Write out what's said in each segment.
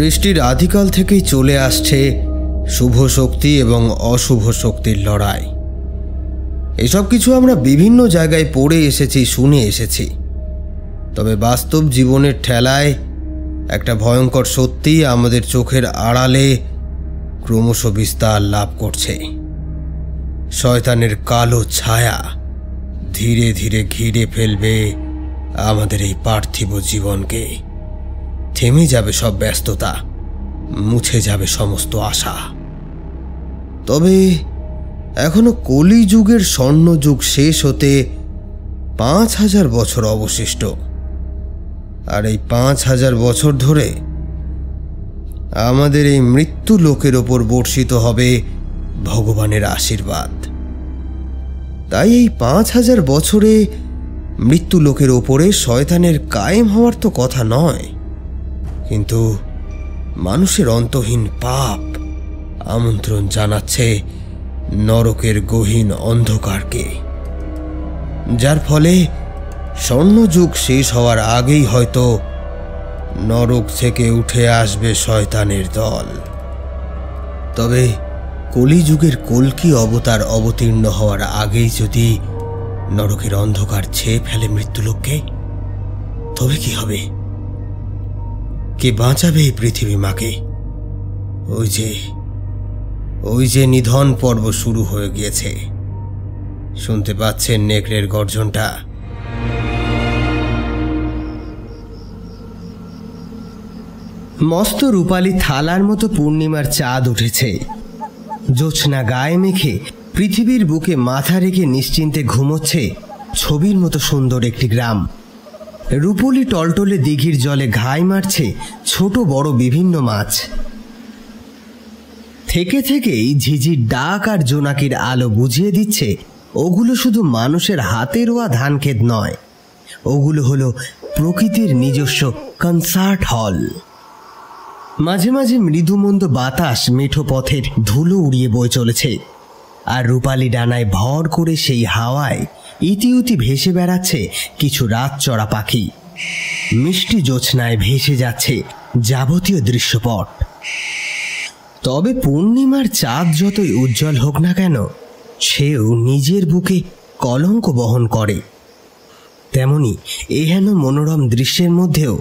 সৃষ্টির আদিকাল থেকেই চলে আসছে শুভ শক্তি এবং অশুভ শক্তির লড়াই। এসব কিছু আমরা বিভিন্ন জায়গায় পড়ে এসেছি, শুনে এসেছি। তবে বাস্তব জীবনের ঠেলায় একটা ভয়ঙ্কর সত্যি আমাদের চোখের আড়ালে ক্রমশ বিস্তার লাভ করছে। শয়তানের কালো ছায়া ধীরে ধীরে ঘিরে ফেলবে আমাদের এই পার্থিব জীবনকে। থেমে যাবে সব ব্যস্ততা, মুছে যাবে সমস্ত আশা। তবে এখনও কলিযুগের স্বর্ণযুগ শেষ হতে পাঁচ হাজার বছর অবশিষ্ট। আর এই পাঁচ হাজার বছর ধরে আমাদের এই মৃত্যু লোকের ওপর বর্ষিত হবে ভগবানের আশীর্বাদ। তাই এই পাঁচ হাজার বছরে মৃত্যু লোকের ওপরে শয়তানের কায়েম হওয়ার তো কথা নয়। কিন্তু মানুষের অন্তহীন পাপ আমন্ত্রণ জানাচ্ছে নরকের গহীন অন্ধকারকে। যার ফলে স্বর্ণযুগ শেষ হওয়ার আগেই হয়তো নরক থেকে উঠে আসবে শয়তানের দল। তবে কলিযুগের কলকি অবতার অবতীর্ণ হওয়ার আগেই যদি নরকের অন্ধকার ছেয়ে ফেলে মৃত্যুলোককে, তবে কি হবে? কে বাঁচাবে এই পৃথিবী মাকে? ওই যে ওই যে নিধন পর্ব শুরু হয়ে গিয়েছে। শুনতে পাচ্ছেন নেকড়ের গর্জনটা? মস্ত রূপালী থালার মতো পূর্ণিমার চাঁদ উঠেছে। জোছনা গায়ে মেখে পৃথিবীর বুকে মাথা রেখে নিশ্চিন্তে ঘুমোচ্ছে ছবির মতো সুন্দর একটি গ্রাম। রূপলি টলটলে দিঘির জলে ঘাই মারছে ছোট বড় বিভিন্ন মাছ। থেকে থেকেই ঝিঝির ডাক আর জোনাকির আলো বুঝিয়ে দিচ্ছে, ওগুলো শুধু মানুষের হাতে রোয়া ধান ক্ষেত নয়, ওগুলো হলো প্রকৃতির নিজস্ব কনসার্ট হল। মাঝে মাঝে মৃদুমন্দ বাতাস মেঠো পথের ধুলো উড়িয়ে বয়ে চলেছে, আর রূপালি ডানায় ভর করে সেই হাওয়ায় ইতিউতি ভেসে বেড়াচ্ছে কিছু রাত চড়া পাখি। মিষ্টি জোছনায় ভেসে যাচ্ছে যাবতীয় দৃশ্যপট। তবে পূর্ণিমার চাঁদ যতই উজ্জ্বল হোক না কেন, সেও নিজের বুকে কলঙ্ক বহন করে। তেমনি এহেন মনোরম দৃশ্যের মধ্যেও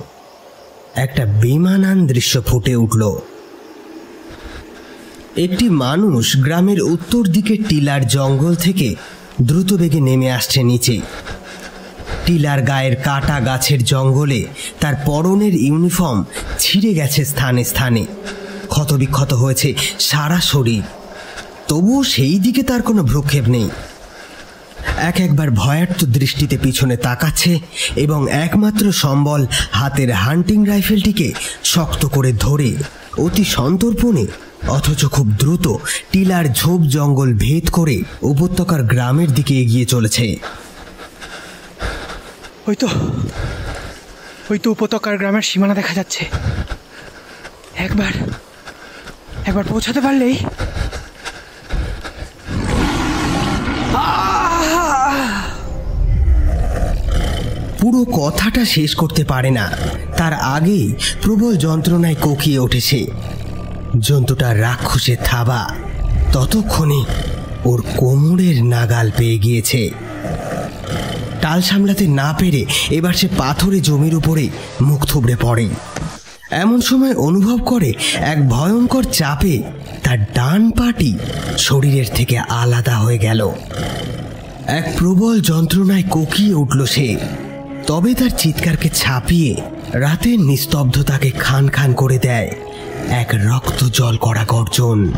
একটা বেমানান দৃশ্য ফুটে উঠল। একটি মানুষ গ্রামের উত্তর দিকে টিলার জঙ্গল থেকে দ্রুত বেগে নেমে আসছে নিচে। টিলার গায়ের কাটা গাছের জঙ্গলে তার পরনের ইউনিফর্ম ছিঁড়ে গেছে স্থানে স্থানে। ক্ষতবিক্ষত হয়েছে সারা শরীর। তবুও সেই দিকে তার কোনো ভ্রুক্ষেপ নেই। এক একবার ভয়ার্থ দৃষ্টিতে পিছনে তাকাচ্ছে এবং একমাত্র সম্বল হাতের হান্টিং রাইফেলটিকে শক্ত করে ধরে অতি সন্তর্পণে অথচ খুব দ্রুত টিলার ঝোপ জঙ্গল ভেদ করে উপত্যকার গ্রামের দিকে এগিয়ে চলেছে। ওই তো ওই তো উপত্যকার গ্রামের সীমানা দেখা যাচ্ছে। একবার একবার পৌঁছাতে পারলেই। পুরো কথাটা শেষ করতে পারে না। তার আগেই প্রবল যন্ত্রণায় কোকিয়ে উঠেছে। জন্তুটার রাক্ষসে থাবা। ততক্ষণে ওর কোমরের নাগাল পেয়ে গিয়েছে। টাল সামলাতে না পেরে এবার সে পাথরে জমির উপরে মুখ থুবড়ে পড়ে। এমন সময় অনুভব করে এক ভয়ঙ্কর চাপে তার ডান পাটি শরীরের থেকে আলাদা হয়ে গেল। এক প্রবল যন্ত্রণায় কোকিয়ে উঠল সে। তবে তার চিৎকারকে ছাপিয়ে রাতের নিস্তব্ধতাকে খান খান করে দেয়। এক রক্ত জল করা গর্জন।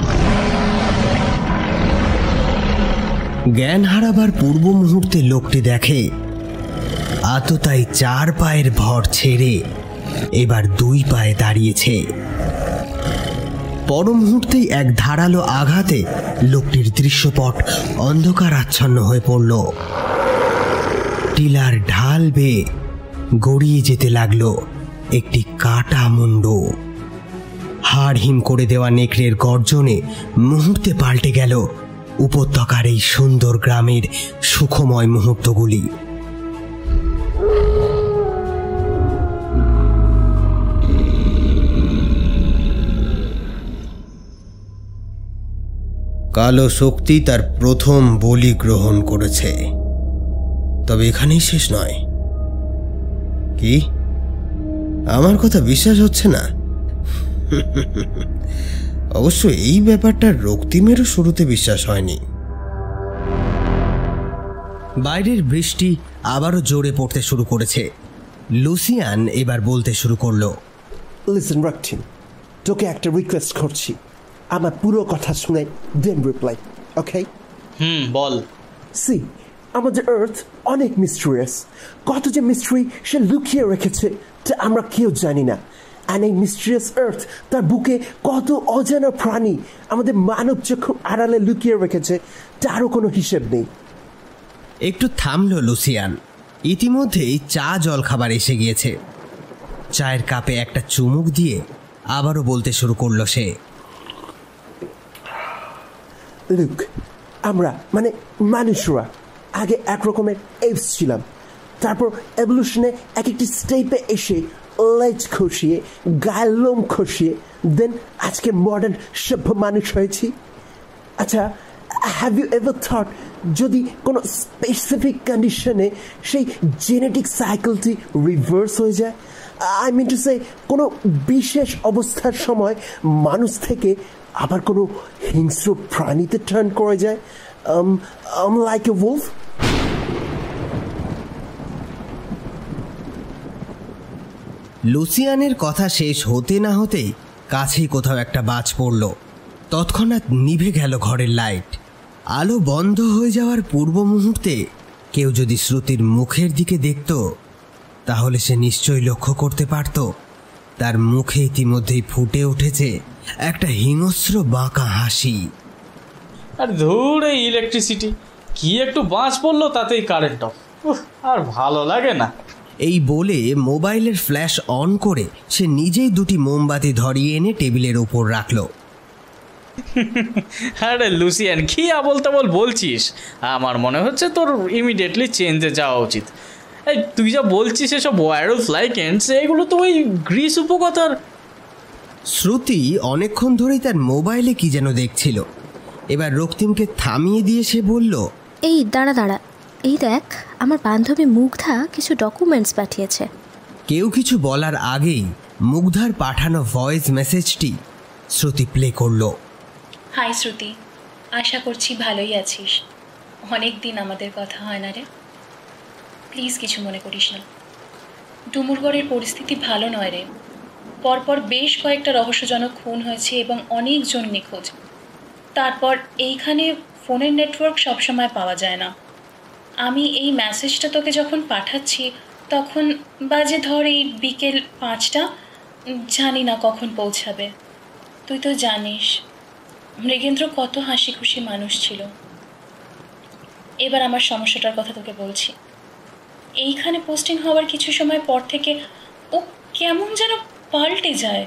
জ্ঞান হারাবার পূর্ব মুহূর্তে লোকটি দেখে আততাই চার পায়ের ভর ছেড়ে এবার দুই পায়ে দাঁড়িয়েছে। পর মুহূর্তেই এক ধারালো আঘাতে লোকটির দৃশ্যপট অন্ধকার আচ্ছন্ন হয়ে পড়ল। টিলার ঢাল বেয়ে গড়িয়ে যেতে লাগল একটি কাটা মুন্ড। হাড় হিম করে দেওয়া নেকড়ের গর্জনে মুহূর্তে পাল্টে গেল উপত্যকার এই সুন্দর গ্রামের সুখময় মুহূর্তগুলি। কালো শক্তি তার প্রথম বলি গ্রহণ করেছে। তবে এখানেই শেষ নয়। কি? আমার কথা বিশ্বাস হচ্ছে না? অবশ্য এই ব্যাপারটা রক্তিমেরও শুরুতে বিশ্বাস হয়নি। বাইরের বৃষ্টি আবারও জোরে পড়তে শুরু করেছে। লুসিয়ান এবার বলতে শুরু করল লিসেন তোকে একটা রিকোয়েস্ট করছি। আমার পুরো কথা শুনে দেন রিপ্লাই ওকে হুম বল। সি আমাদের আর্থ অনেক মিস্ট্রিয়াস কত যে মিস্ট্রি সে লুকিয়ে রেখেছে তা আমরা কেউ জানি না। অ্যান্ড এই মিস্ট্রিয়াস আর্থ তার বুকে কত অজানা প্রাণী আমাদের মানব চক্ষু আড়ালে লুকিয়ে রেখেছে তারও কোনো হিসেব নেই। একটু থামল লুসিয়ান। ইতিমধ্যেই চা জল খাবার এসে গিয়েছে। চায়ের কাপে একটা চুমুক দিয়ে আবারও বলতে শুরু করল সে। লুক আমরা মানে মানুষরা আগে এক রকমের এপস ছিলাম। তারপর এভলিউশনে এক একটি স্টেপে এসে লেজ খসিয়ে, গায়ের লোম খসিয়ে দেন আজকে মডার্ন সভ্য মানুষ হয়েছি। আচ্ছা হ্যাভ ইউ এভার থট যদি কোনো স্পেসিফিক কন্ডিশনে সেই জেনেটিক সাইকেলটি রিভার্স হয়ে যায়? আই মিন টু সে কোনো বিশেষ অবস্থার সময় মানুষ থেকে আবার কোনো হিংস্র প্রাণীতে টার্ন করে যায়? Like a wolf? লুসিয়ানের কথা শেষ হতে না হতেই কাছেই কোথাও একটা বাজ পড়ল। তৎক্ষণাৎ নিভে গেল ঘরের লাইট। আলো বন্ধ হয়ে যাওয়ার পূর্ব মুহূর্তে কেউ যদি শ্রুতির মুখের দিকে দেখত, তাহলে সে নিশ্চয়ই লক্ষ্য করতে পারত। তার মুখে ইতিমধ্যেই ফুটে উঠেছে একটা হিংস্র বাঁকা হাসি। আর ধুর ইলেকট্রিসিটি কি একটু বাঁচ পড়ল তাতেই কারেন্ট অফ আর ভালো লাগে না। এই বলে মোবাইলের ফ্ল্যাশ অন করে সে নিজেই দুটি মোমবাতি ধরিয়ে এনে টেবিলের উপর রাখল। আরে লুসিয়ান কি আবল তাবল বলছিস? আমার মনে হচ্ছে তোর ইমিডিয়েটলি চেঞ্জে যাওয়া উচিত। এই তুই যা বলছিস এসব ওয়ারল ফ্লাইকেন্টস এগুলো তো ওই গ্রিস উপকথার। শ্রুতি অনেকক্ষণ ধরেই তার মোবাইলে কি যেন দেখছিল। এবার রক্তিমকে থামিয়ে দিয়ে সে বলল এই দাঁড়া দাঁড়া। এই দেখ আমার বান্ধবী মুগ্ধা কিছু ডকুমেন্টস পাঠিয়েছে। কেউ কিছু বলার আগেই মুগ্ধার পাঠানো ভয়েস মেসেজটি শ্রুতি প্লে করল। হাই শ্রুতি। আশা করছি ভালোই আছিস। অনেক দিন আমাদের কথা হয় না রে। প্লিজ কিছু মনে করিস না। ডুমুরগড়ের পরিস্থিতি ভালো নয় রে। পরপর বেশ কয়েকটা রহস্যজনক খুন হয়েছে এবং অনেকজন নিখোঁজ। তারপর এইখানে ফোনের নেটওয়ার্ক সবসময় পাওয়া যায় না। আমি এই মেসেজটা তোকে যখন পাঠাচ্ছি, তখন বাজে ধর এই বিকেল পাঁচটা, জানি না কখন পৌঁছাবে। তুই তো জানিস, মৃগেন্দ্র কত হাসি খুশি মানুষ ছিল। এবার আমার সমস্যাটার কথা তোকে বলছি। এইখানে পোস্টিং হওয়ার কিছু সময় পর থেকে ও কেমন যেন পাল্টে যায়।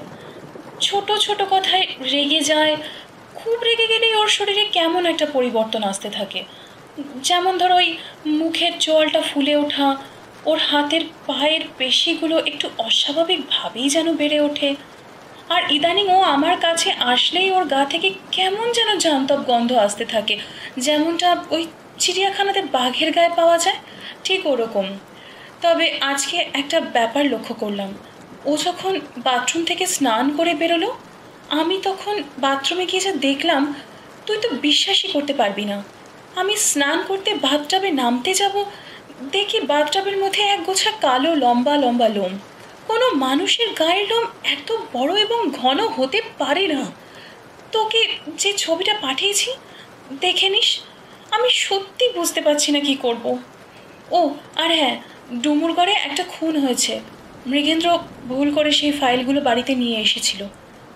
ছোট ছোট কথায় রেগে যায়, খুব রেগে গেলেই ওর শরীরে কেমন একটা পরিবর্তন আসতে থাকে। যেমন ধরো ওই মুখের জলটা ফুলে ওঠা, ওর হাতের পায়ের পেশিগুলো একটু অস্বাভাবিকভাবেই যেন বেড়ে ওঠে। আর ইদানিং ও আমার কাছে আসলেই ওর গা থেকে কেমন যেন জান্তব গন্ধ আসতে থাকে। যেমনটা ওই চিড়িয়াখানাতে বাঘের গায়ে পাওয়া যায়, ঠিক ওরকম। তবে আজকে একটা ব্যাপার লক্ষ্য করলাম। ও যখন বাথরুম থেকে স্নান করে বেরোলো, আমি তখন বাথরুমে গিয়ে যা দেখলাম, তুই তো বিশ্বাসই করতে পারবি না। আমি স্নান করতে বাথটাবে নামতে যাব? দেখি বাথটাবের মধ্যে এক গোছা কালো, লম্বা লম্বা লোম। কোনো মানুষের গায়ের লোম এত বড় এবং ঘন হতে পারে না। তোকে যে ছবিটা পাঠিয়েছি, দেখে নিস। আমি সত্যি বুঝতে পারছি না কি করব। ও, আর হ্যাঁ ডুমুরগড়ে একটা খুন হয়েছে। মৃগেন্দ্র ভুল করে সেই ফাইলগুলো বাড়িতে নিয়ে এসেছিল।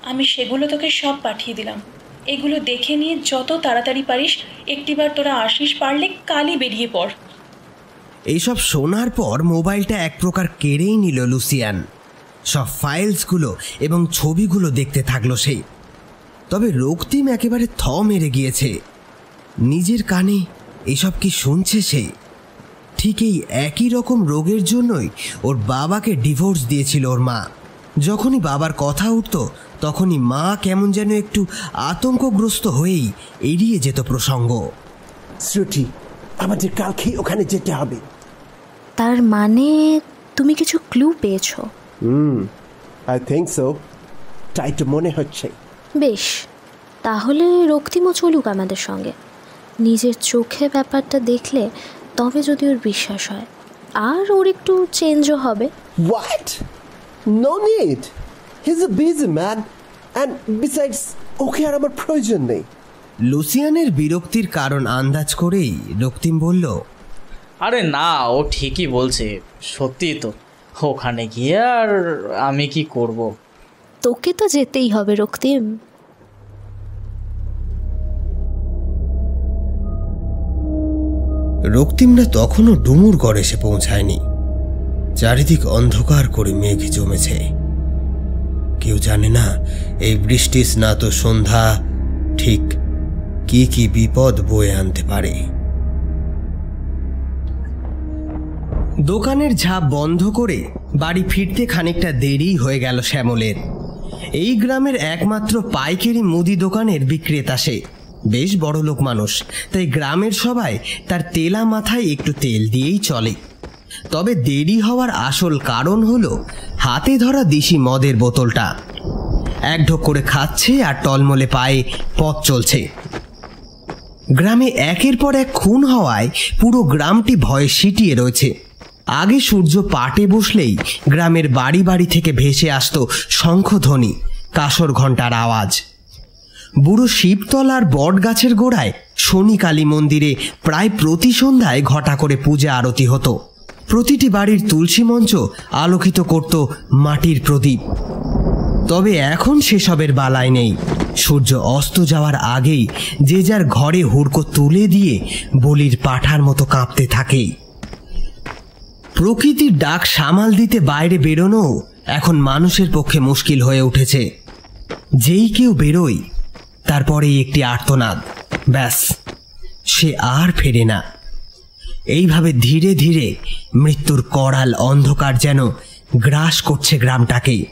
আমি সেগুলো তোকে সব পাঠিয়ে দিলাম। এগুলো দেখে নিয়ে যত তাড়াতাড়ি পারিস, একটিবার তোরা আসিস পারলে কালই বেরিয়ে পড়। এইসব শোনার পর মোবাইলটা এক প্রকার কেড়েই নিল লুসিয়ান। সব ফাইলসগুলো এবং ছবিগুলো দেখতে থাকল সে। তবে রক্তিম একেবারে থ মেরে গিয়েছে। নিজের কানে এসব কি শুনছে সে? ঠিক এই একই রকম রোগের জন্যই ওর বাবাকে ডিভোর্স দিয়েছিল ওর মা। যখনই বাবার কথা উঠত তখনই মা কেমন যেন একটু আতঙ্কগ্রস্ত হয়েই এড়িয়ে যেত প্রসঙ্গ। শ্রুতি আমাদের কালকেই ওখানে যেতে হবে। তার মানে তুমি কিছু ক্লু পেয়েছ? আই থিঙ্ক সো তাই তো মনে হচ্ছে। বেশ তাহলে রক্তিমও চলুক আমাদের সঙ্গে। নিজের চোখে ব্যাপারটা দেখলে তবে যদি ওর বিশ্বাস হয়। আর ওর একটু চেঞ্জও হবে। What? No need. He's a busy man. And besides, okay আর আমার প্রয়োজন নেই। লুসিয়ানের বিরক্তির কারণ আন্দাজ করেই রক্তিম বলল আরে না ও ঠিকই বলছে। সত্যি তো ওখানে গিয়ে আর আমি কি করব। তোকে তো যেতেই হবে রক্তিম। রক্তিমরা তখনও ডুমুরগড় এসে পৌঁছায়নি। চারিদিক অন্ধকার করে মেঘ জমেছে। কেউ জানে না, এই বৃষ্টি স্নাত সন্ধ্যা, ঠিক কি কি বিপদ বয়ে আনতে পারে। দোকানের ঝাঁপ বন্ধ করে বাড়ি ফিরতে খানিকটা দেরি হয়ে গেল শ্যামলের। এই গ্রামের একমাত্র পাইকারি মুদি দোকানের বিক্রেতা সে। বেশ বড় লোক মানুষ, তাই গ্রামের সবাই তার তেলা মাথায় একটু তেল দিয়েই চলে। তবে দেরি হওয়ার আসল কারণ হলো হাতে ধরা দিশি মদের বোতলটা। এক ঢোক করে খাচ্ছে আর টলমলে পায়ে পথ চলছে। গ্রামে একের পর এক খুন হওয়ায় পুরো গ্রামটি ভয়ে সিটিয়ে রয়েছে। আগে সূর্য পাটে বসলেই গ্রামের বাড়ি বাড়ি থেকে ভেসে আসতো শঙ্খধ্বনি কাসর ঘণ্টার আওয়াজ। বুড়ো শিবতলার বট গাছের গোড়ায় শনি কালী মন্দিরে প্রায় প্রতি সন্ধ্যায় ঘটা করে পূজা আরতি হতো। প্রতিটি বাড়ির তুলসী মঞ্চ আলোকিত করত মাটির প্রদীপ। তবে এখন সেসবের বালাই নেই। সূর্য অস্ত যাওয়ার আগেই যে যার ঘরে হুড়কো তুলে দিয়ে বলির পাঠার মতো কাঁপতে থাকে। প্রকৃতির ডাক সামাল দিতে বাইরে বেরোনো এখন মানুষের পক্ষে মুশকিল হয়ে উঠেছে। যেই কেউ বেরোয়, তারপরেই একটি আর্তনাদ। ব্যাস, সে আর ফেরে না। এইভাবে ধীরে ধীরে মৃত্যুর করাল অন্ধকার যেন গ্রাস করছে গ্রামটাকে।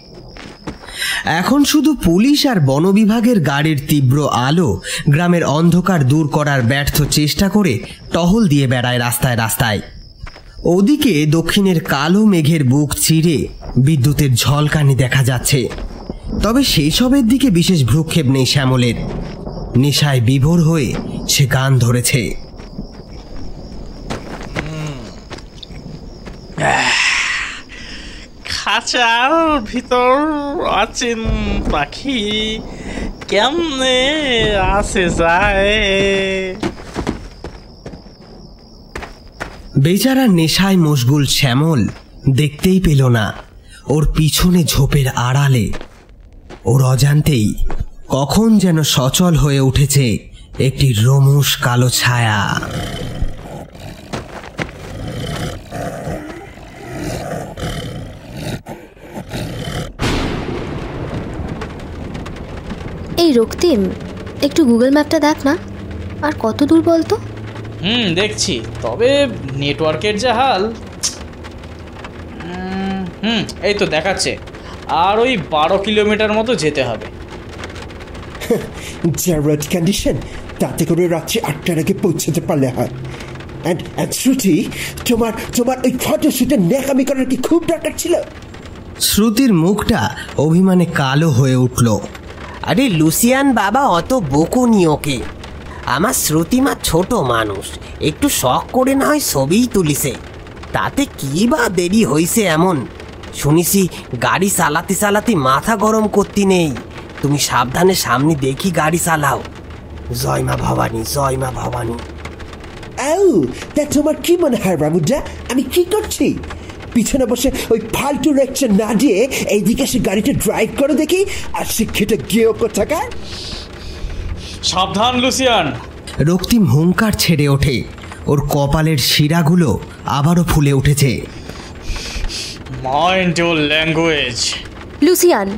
এখন শুধু পুলিশ আর বন বিভাগের গাড়ির তীব্র আলো গ্রামের অন্ধকার দূর করার ব্যর্থ চেষ্টা করে টহল দিয়ে বেড়ায় রাস্তায় রাস্তায়। ওদিকে দক্ষিণের কালো মেঘের বুক চিরে বিদ্যুতের ঝলকানি দেখা যাচ্ছে। তবে সেই সবের দিকে বিশেষ ভ্রুক্ষেপ নেই শ্যামলের। নেশায় বিভোর হয়ে সে গান ধরেছে। খাঁচার ভিতর অচিন পাখি কেমনে আসে যায়? বেচারা নেশায় মশগুল শ্যামল দেখতেই পেল না। ওর পিছনে ঝোপের আড়ালে। ওর অজান্তেই কখন যেন সচল হয়ে উঠেছে একটি রমুশ কালো ছায়া। এই রক্তিম একটু গুগল ম্যাপটা দেখ না। আর কত দূর বলতো হুম দেখছি। তবে নেটওয়ার্কের যা হাল উম, হুম এই তো দেখাচ্ছে। আর ওই বারো কিলোমিটার মতো যেতে হবে। যা রোড কন্ডিশন তাতে করে রাত্রি আটটার আগে পৌঁছাতে পারলে হয়। অ্যান্ড অ্যান্ড শ্রুতি তোমার তোমার ওই ফটোশুটে ন্যাকামি করার কি খুব দরকার ছিল? শ্রুতির মুখটা অভিমানে কালো হয়ে উঠল। আরে লুসিয়ান বাবা অত বকুনি ওকে। আমার শ্রুতিমা ছোট মানুষ, একটু শখ করে না হয় ছবিই তুলিছে। তাতে কি বা দেরি হইছে এমন? শুনিছি গাড়ি চালাতে চালাতে মাথা গরম করতে নেই। তুমি সাবধানে সামনে দেখি গাড়ি চালাও। জয় মা ভবানী, জয় মা ভবানী। আউ, তা তোমার কি মনে হয় বাবুদা আমি কি করছি? পিছনে বসে ওই ফালতু লেকচার না দিয়ে এইদিকে সে গাড়িটা ড্রাইভ করে দেখি। আর শিক্ষিত গিয়েও কোথাকার? সাবধান লুসিয়ান। রক্তিম হুঙ্কার ছেড়ে ওঠে। ওর কপালের শিরাগুলো আবারও ফুলে উঠেছে। মাইন্ড ইউর ল্যাঙ্গুয়েজ লুসিয়ান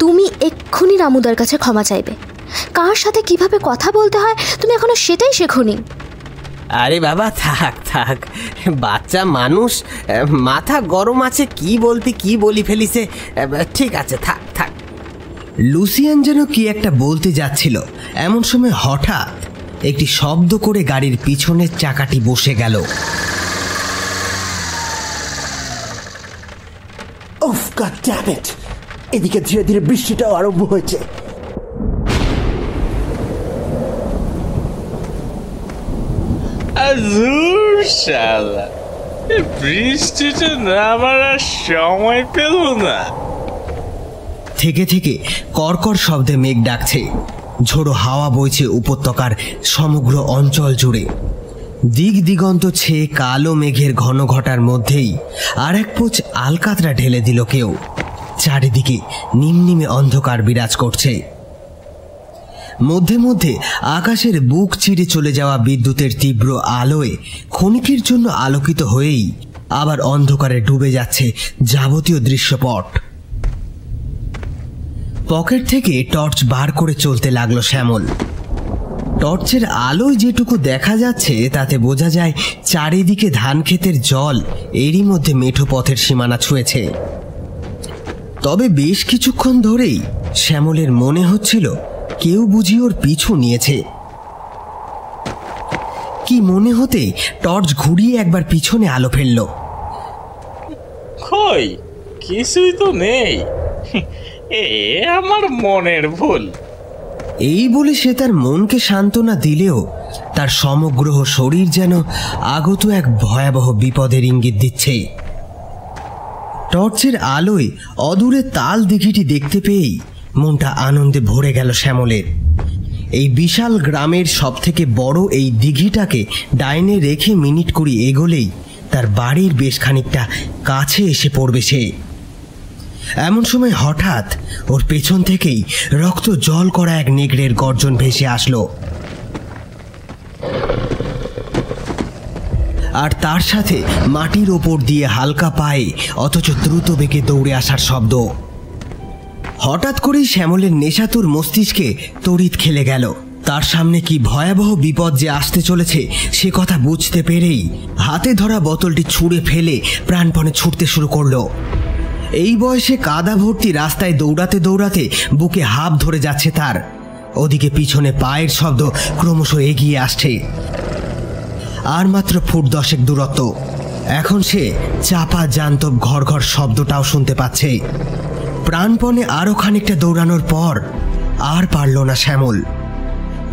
তুমি এক্ষুনি রামুদার কাছে ক্ষমা চাইবে। কার সাথে কীভাবে কথা বলতে হয় তুমি এখনও সেটাই শেখোনি। আরে বাবা থাক থাক। বাচ্চা মানুষ মাথা গরম আছে কি বলতে কি বলি ফেলিছে? ঠিক আছে থাক থাক। লুসিয়ান যেন কি একটা বলতে যাচ্ছিল এমন সময় হঠাৎ একটি শব্দ করে গাড়ির পিছনের চাকাটি বসে গেল। উফ গড ড্যাম এদিকে ধীরে ধীরে বৃষ্টিটাও আরম্ভ হয়েছে। না থেকে থেকে কর্কর শব্দে মেঘ ডাকছে। ঝোড়ো হাওয়া বইছে উপত্যকার সমগ্র অঞ্চল জুড়ে। দিক দিগন্ত ছেয়ে কালো মেঘের ঘন ঘটার মধ্যেই আর এক পোচ আলকাতরা ঢেলে দিল কেউ। চারিদিকে নিমনিমে অন্ধকার বিরাজ করছে। মধ্যে মধ্যে আকাশের বুক চিরে চলে যাওয়া বিদ্যুতের তীব্র আলোয় ক্ষণিকের জন্য আলোকিত হয়েই আবার অন্ধকারে ডুবে যাচ্ছে যাবতীয় দৃশ্যপট। পকেট থেকে টর্চ বার করে চলতে লাগল শ্যামল। টর্চের আলোয় যেটুকু দেখা যাচ্ছে, তাতে বোঝা যায় চারিদিকে ধান ক্ষেতের জল এরই মধ্যে মেঠো পথের সীমানা ছুঁয়েছে। তবে বেশ কিছুক্ষণ ধরেই শ্যামলের মনে হচ্ছিল কেউ বুঝি ওর পিছু নিয়েছে। কি মনে হতে টর্চ ঘুরিয়ে একবার পিছনে আলো ফেলল। কই? কিছুই তো নেই। এ আমার মনের ভুল। এই বলে সে তার মনকে সান্ত্বনা দিলেও তার সমগ্র শরীর যেন আগত এক ভয়াবহ বিপদের ইঙ্গিত দিচ্ছে। টর্চের আলোয় অদূরে তাল দিঘিটি দেখতে পেয়েই মনটা আনন্দে ভরে গেল শ্যামলের। এই বিশাল গ্রামের সব থেকে বড় এই দিঘিটাকে ডাইনে রেখে মিনিট কুড়ি এগোলেই তার বাড়ির বেশ খানিকটা কাছে এসে পড়বে সে। এমন সময় হঠাৎ ওর পেছন থেকেই রক্ত জল করা এক নেগড়ের গর্জন ভেসে আসলো। আর তার সাথে মাটির ওপর দিয়ে হালকা পায়ে অথচ দ্রুত বেগে দৌড়ে আসার শব্দ। হঠাৎ করেই শ্যামলের নেশাতুর মস্তিষ্কে তড়িৎ খেলে গেল। তার সামনে কি ভয়াবহ বিপদ যে আসতে চলেছে, সে কথা বুঝতে পেরেই হাতে ধরা বোতলটি ছুঁড়ে ফেলে প্রাণপণে ছুটতে শুরু করল। এই বয়সে কাদা ভর্তি রাস্তায় দৌড়াতে দৌড়াতে বুকে হাফ ধরে যাচ্ছে তার। ওদিকে পিছনে পায়ের শব্দ ক্রমশ এগিয়ে আসছে। আর মাত্র ফুট দশেক দূরত্ব। এখন সে চাপা, জান্তব ঘর ঘর শব্দটাও শুনতে পাচ্ছে। প্রাণপণে আরও খানিকটা দৌড়ানোর পর আর পারল না শ্যামল।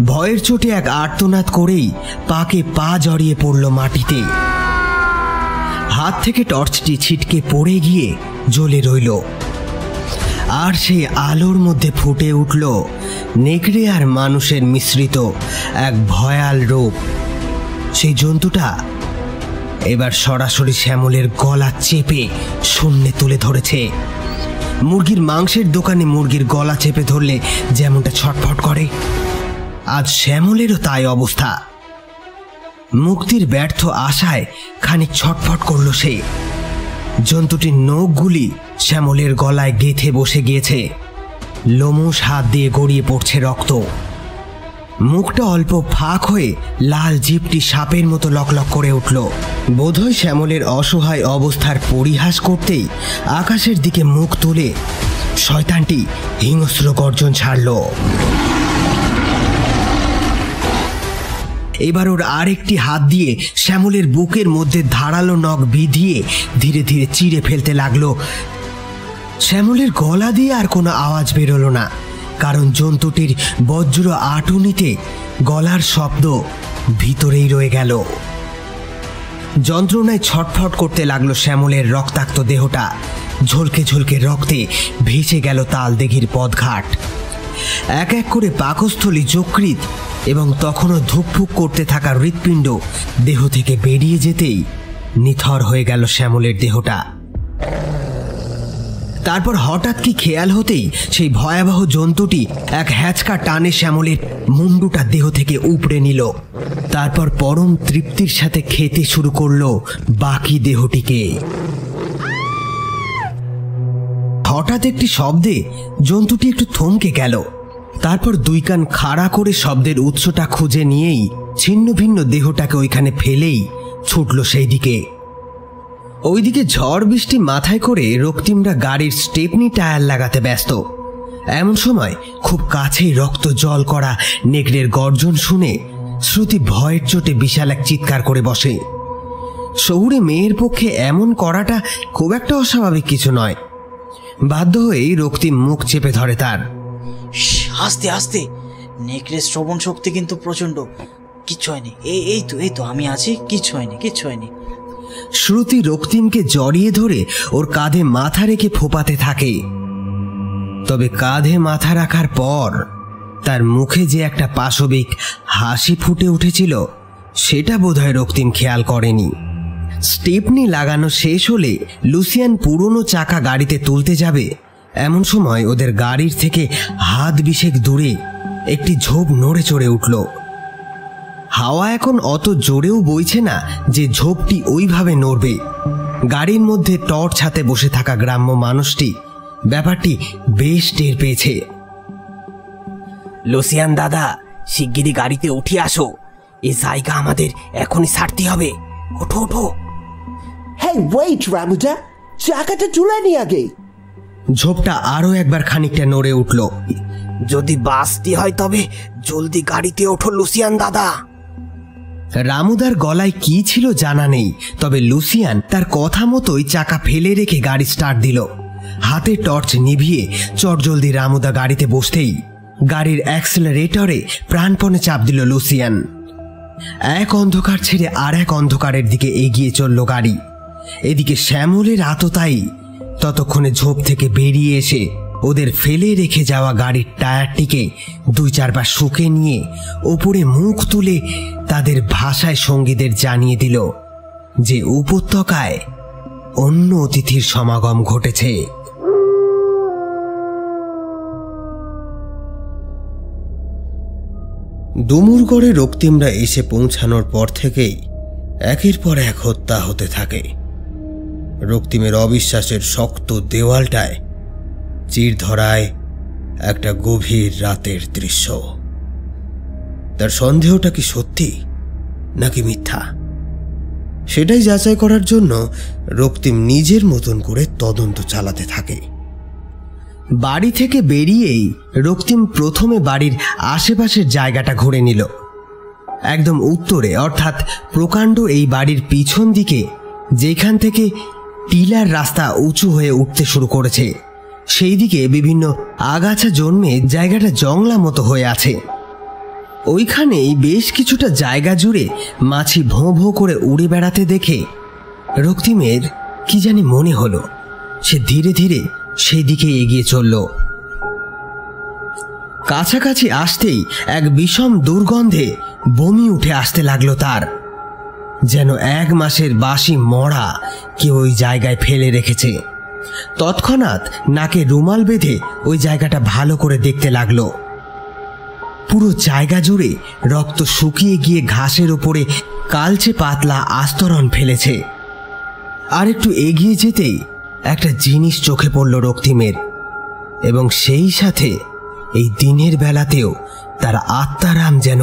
ভয়ের চোটে এক আর্তনাদ করেই পাকে পা জড়িয়ে পড়ল মাটিতে। হাত থেকে টর্চটি ছিটকে পড়ে গিয়ে জ্বলে রইল। আর সেই আলোর মধ্যে ফুটে উঠল নেকড়ে আর মানুষের মিশ্রিত এক ভয়াল রূপ। সেই জন্তুটা এবার সরাসরি শ্যামলের গলা চেপে শূন্যে তুলে ধরেছে। মুরগির মাংসের দোকানে মুরগির গলা চেপে ধরলে যেমনটা ছটফট করে, আজ শ্যামলেরও তাই অবস্থা। মুক্তির ব্যর্থ আশায় খানিক ছটফট করল সে। জন্তুটির নখগুলি শ্যামলের গলায় গেথে বসে গিয়েছে। লোমস হাত দিয়ে গড়িয়ে পড়ছে রক্ত। মুখটা অল্প ফাঁক হয়ে লাল জিপটি সাপের মতো লকলক করে উঠল। বোধহয় শ্যামলের অসহায় অবস্থার পরিহাস করতেই আকাশের দিকে মুখ তুলে শয়তানটি হিংস্র গর্জন ছাড়ল। এবার ওর আরেকটি হাত দিয়ে শ্যামলের বুকের মধ্যে ধারালো নখ বিধিয়ে ধীরে ধীরে চিড়ে ফেলতে লাগল। শ্যামলের গলা দিয়ে আর কোনো আওয়াজ বেরোলো না। কারণ জন্তুটির বজ্র আটুনিতে গলার শব্দ ভিতরেই রয়ে গেল। যন্ত্রণায় ছটফট করতে লাগল শ্যামলের রক্তাক্ত দেহটা। ঝলকে ঝলকে রক্তে ভেসে গেল তালদেঘির পদঘাট এক এক করে পাকস্থলী যকৃত এবং তখনও ধুকফুক করতে থাকা হৃৎপিণ্ড দেহ থেকে বেরিয়ে যেতেই নিথর হয়ে গেল শ্যামলের দেহটা। তারপর হঠাৎ কি খেয়াল হতেই সেই ভয়াবহ জন্তুটি এক হ্যাচকা টানে শ্যামলের মুন্ডুটা দেহ থেকে উপড়ে নিল। তারপর পরম তৃপ্তির সাথে খেতে শুরু করল বাকি দেহটিকে। হঠাৎ একটি শব্দে জন্তুটি একটু থমকে গেল। তারপর দুই কান খাড়া করে শব্দের উৎসটা খুঁজে নিয়েই ছিন্ন ভিন্ন দেহটাকে ওইখানে ফেলেই ছুটল সেই দিকে ওইদিকে ঝড় বৃষ্টি মাথায় করে রক্তিমরা গাড়ির স্টেপনি টায়ার লাগাতে ব্যস্ত। এমন সময় খুব কাছেই রক্ত জল করা নেকড়ের গর্জন শুনে শ্রুতি ভয়ের চোটে বিশাল এক চিৎকার করে বসে। শহুরে মেয়ের পক্ষে এমন করাটা খুব একটা অস্বাভাবিক কিছু নয়। বাধ্য হয়েই রক্তিম মুখ চেপে ধরে তার। আস্তে আস্তে। নেকড়ের শ্রবণ শক্তি কিন্তু প্রচণ্ড। কিচ্ছু হয়নি। এই এই তো এই তো, আমি আছি, কিচ্ছু হয়নি কিচ্ছু হয়নি। শ্রুতি রক্তিমকে জড়িয়ে ধরে ওর কাঁধে মাথা রেখে ফোপাতে থাকে। তবে কাঁধে মাথা রাখার পর তার মুখে যে একটা পাশবিক হাসি ফুটে উঠেছিল, সেটা বোধহয় রক্তিম খেয়াল করেনি। স্টেপনি লাগানো শেষ হলে লুসিয়ান পুরনো চাকা গাড়িতে তুলতে যাবে। এমন সময় ওদের গাড়ির থেকে হাত বিশেক দূরে একটি ঝোপ নড়ে চড়ে উঠল। হাওয়া এখন অত জোরেও বইছে না যে ঝোপটি ওইভাবে নড়বে। গাড়ির মধ্যে টর্চ হাতে বসে থাকা গ্রাম্য মানুষটি ব্যাপারটি বেশ টের পেয়েছে। লুসিয়ান দাদা শিগগিরই গাড়িতে উঠে আসো। এ জায়গা আমাদের এখনই ছাড়তে হবে। ওঠো ওঠো। হ্যাঁ ওয়েট রামুদা চাকাটা তুলে নি আগে। ঝোপটা আরও একবার খানিকটা নড়ে উঠল। যদি বাসটি হয় তবে জলদি গাড়িতে ওঠো লুসিয়ান দাদা। রামুদার গলায় কি ছিল জানা নেই, তবে লুসিয়ান তার কথা মতোই চাকা ফেলে রেখে গাড়ি স্টার্ট দিল। হাতে টর্চ নিভিয়ে চটজলদি রামুদা গাড়িতে বসতেই গাড়ির অ্যাক্সেলারেটরে প্রাণপণে চাপ দিল লুসিয়ান। এক অন্ধকার ছেড়ে আর এক অন্ধকারের দিকে এগিয়ে চলল গাড়ি। এদিকে শ্যামলের আততাই ততক্ষণে ঝোপ থেকে বেরিয়ে এসে ওদের ফেলে রেখে যাওয়া গাড়ির টায়ারটিকে দুই চারবার শুকে নিয়ে ওপরে মুখ তুলে তাদের ভাষায় সঙ্গীদের জানিয়ে দিল যে উপত্যকায় অন্য অতিথির সমাগম ঘটেছে। ডুমুরগড়ে রক্তিমরা এসে পৌঁছানোর পর থেকেই একের পর এক হত্যা হতে থাকে। রক্তিমের অবিশ্বাসের শক্ত দেওয়ালটায় চির ধরায় একটা গভীর রাতের দৃশ্য। তার সন্দেহটা কি সত্যি, নাকি মিথ্যা? সেটাই যাচাই করার জন্য রক্তিম নিজের মতন করে তদন্ত চালাতে থাকে। বাড়ি থেকে বেরিয়েই রক্তিম প্রথমে বাড়ির আশেপাশের জায়গাটা ঘুরে নিল। একদম উত্তরে, অর্থাৎ প্রকাণ্ড এই বাড়ির পিছন দিকে, যেখান থেকে টিলার রাস্তা উঁচু হয়ে উঠতে শুরু করেছে। সেই দিকে বিভিন্ন আগাছা জন্মে জায়গাটা জংলা মতো হয়ে আছে। ওইখানেই বেশ কিছুটা জায়গা জুড়ে মাছি ভোঁ ভোঁ করে উড়ে বেড়াতে দেখে রক্তিমের কি জানি মনে হলো। সে ধীরে ধীরে সেই দিকে এগিয়ে চলল। কাছাকাছি আসতেই এক বিষম দুর্গন্ধে বমি উঠে আসতে লাগল তার। যেন এক মাসের বাসি মরা কেউ ওই জায়গায় ফেলে রেখেছে। তৎক্ষণাৎ নাকে রুমাল বেঁধে ওই জায়গাটা ভালো করে দেখতে লাগল। পুরো জায়গা জুড়ে রক্ত শুকিয়ে গিয়ে ঘাসের ওপরে কালচে পাতলা আস্তরণ ফেলেছে। আর একটু এগিয়ে যেতেই একটা জিনিস চোখে পড়ল রক্তিমের, এবং সেই সাথে এই দিনের বেলাতেও তার আত্মারাম যেন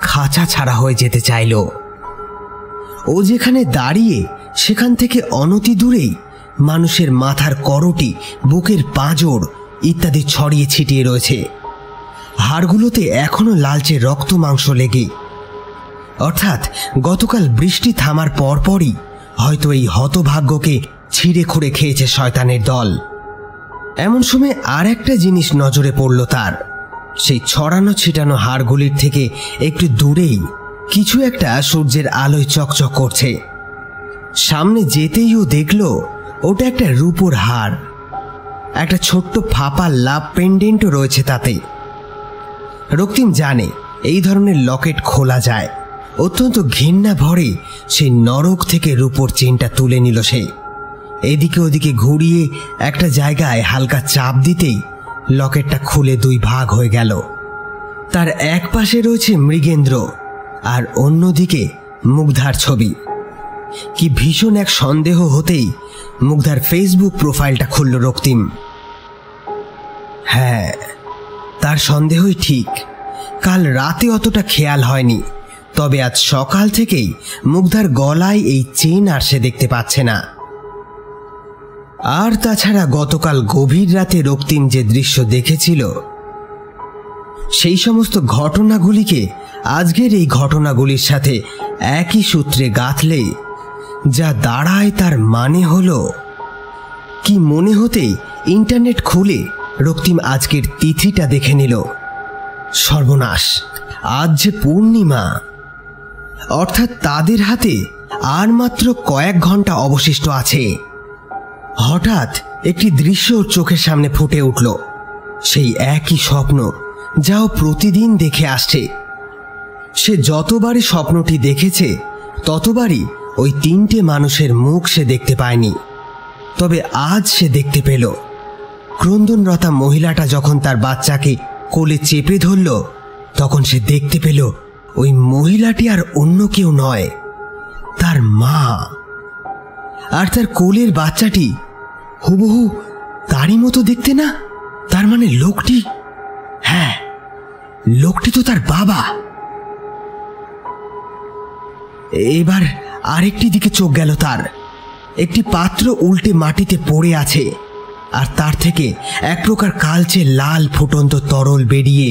খাঁচা ছাড়া হয়ে যেতে চাইল। ও যেখানে দাঁড়িয়ে সেখান থেকে অনতি দূরেই মানুষের মাথার করটি, বুকের পাঁজর ইত্যাদি ছড়িয়ে ছিটিয়ে রয়েছে। হাড়গুলোতে এখনও লালচে রক্ত মাংস লেগে। অর্থাৎ গতকাল বৃষ্টি থামার পরপরই হয়তো এই হতভাগ্যকে ছিঁড়ে খুঁড়ে খেয়েছে শয়তানের দল। এমন সময় আর একটা জিনিস নজরে পড়ল তার। সেই ছড়ানো ছিটানো হাড়গুলির থেকে একটু দূরেই কিছু একটা সূর্যের আলোয় চকচক করছে। সামনে যেতেই ও দেখল ওটা একটা রূপোর হার। একটা ছোট্ট ফাঁপা লাভ পেন্ডেন্টও রয়েছে তাতে রক্তিম জানে এই ধরনের লকেট খোলা যায়। অত্যন্ত ঘৃণা ভরে সেই নরক থেকে রূপোর চেনটা তুলে নিল সে। এদিকে ওদিকে ঘুরিয়ে একটা জায়গায় হালকা চাপ দিতেই লকেটটা খুলে দুই ভাগ হয়ে গেল। তার এক পাশে রয়েছে মৃগেন্দ্র আর অন্যদিকে মুগ্ধার ছবি। কি ভীষণ এক সন্দেহ হতেই মুগ্ধার ফেসবুক প্রোফাইলটা খুলল রক্তিম। হ্যাঁ তার সন্দেহই ঠিক। কাল রাতে অতটা খেয়াল হয়নি, তবে আজ সকাল থেকেই মুগ্ধার গলায় এই চেন আর সে দেখতে পাচ্ছে না। আর তাছাড়া গতকাল গভীর রাতে রক্তিম যে দৃশ্য দেখেছিল, সেই সমস্ত ঘটনাগুলিকে আজকের এই ঘটনাগুলির সাথে একই সূত্রে গাঁথলে যা দাঁড়ায় তার মানে হল, কি মনে হতেই ইন্টারনেট খুলে রক্তিম আজকের তিথিটা দেখে নিল। সর্বনাশ, আজ যে পূর্ণিমা। অর্থাৎ তাদের হাতে আর মাত্র কয়েক ঘণ্টা অবশিষ্ট আছে। হঠাৎ একটি দৃশ্য চোখের সামনে ফুটে উঠল। সেই একই স্বপ্ন যা ও প্রতিদিন দেখে আসছে। সে যতবারই স্বপ্নটি দেখেছে, ততবারই ওই তিনটে মানুষের মুখ সে দেখতে পায়নি। তবে আজ সে দেখতে পেল। ক্রন্দনরতা মহিলাটা যখন তার বাচ্চাকে কোলে চেপে ধরল, তখন সে দেখতে পেল ওই মহিলাটি আর অন্য কেউ নয়, তার মা। আর তার কোলের বাচ্চাটি হুবহু তারই মতো দেখতে না? তার মানে লোকটি? হ্যাঁ লোকটি তো তার বাবা। এবার আরেকটি দিকে চোখ গেল তার। একটি পাত্র উল্টে মাটিতে পড়ে আছে, আর তার থেকে এক প্রকার কালচে লাল ফুটন্ত তরল বেরিয়ে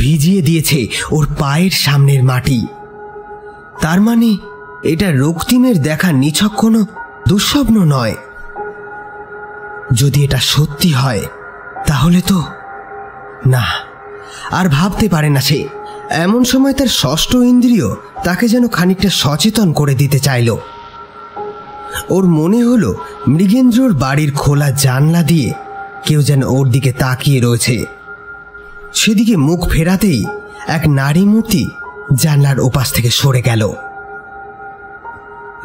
ভিজিয়ে দিয়েছে ওর পায়ের সামনের মাটি। তার মানে এটা রক্তিমের দেখা নিছক কোনো দুঃস্বপ্ন নয়। যদি এটা সত্যি হয়, তাহলে তো না, আর ভাবতে পারে না সে। এমন সময় তার ষষ্ঠ ইন্দ্রিয় তাকে যেন খানিকটা সচেতন করে দিতে চাইল। ওর মনে হলো মৃগেন্দ্রর বাড়ির খোলা জানলা দিয়ে কেউ যেন ওর দিকে তাকিয়ে রয়েছে। সেদিকে মুখ ফেরাতেই এক নারী মূর্তি জানলার ওপাশ থেকে সরে গেল।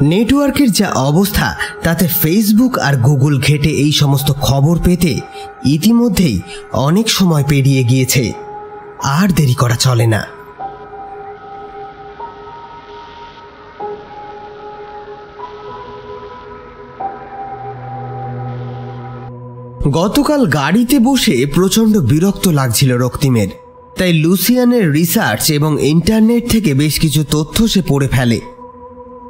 নেটওয়ার্কের যা অবস্থা তাতে ফেসবুক আর গুগল ঘেটে এই সমস্ত খবর পেতে ইতিমধ্যেই অনেক সময় পেরিয়ে গিয়েছে। আর দেরি করা চলে না। গতকাল গাড়িতে বসে প্রচণ্ড বিরক্ত লাগছিল রক্তিমের। তাই লুসিয়ানের রিসার্চ এবং ইন্টারনেট থেকে বেশ কিছু তথ্য সে পড়ে ফেলে।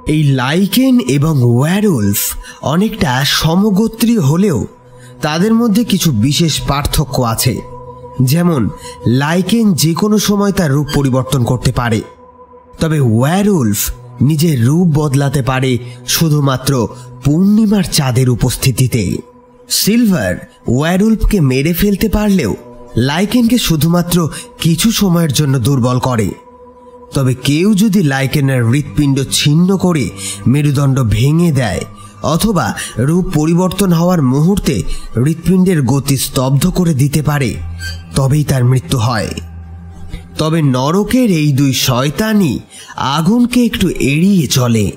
এই লাইকেন এবং ওয়ারুলফ অনেকটা সমগোত্রী হলেও তাদের মধ্যে কিছু বিশেষ পার্থক্য আছে। যেমন, লাইকেন যে কোনো সময় তার রূপ পরিবর্তন করতে পারে। তবে ওয়ারুলফ নিজের রূপ বদলাতে পারে শুধুমাত্র পূর্ণিমার চাঁদের উপস্থিতিতে। সিলভার ওয়ারুলফকে মেরে ফেলতে পারলেও লাইকেনকে শুধুমাত্র কিছু সময়ের জন্য দুর্বল করে। তবে কেউ যদি লাইকেনের হৃৎপিণ্ড ছিন্ন করে মেরুদণ্ড ভেঙে দেয় অথবা রূপ পরিবর্তন হওয়ার মুহূর্তে হৃৎপিণ্ডের গতি স্তব্ধ করে দিতে পারে, তবেই তার মৃত্যু হয়। তবে নরকের এই দুই শয়তানই আগুনকে একটু এড়িয়ে চলে।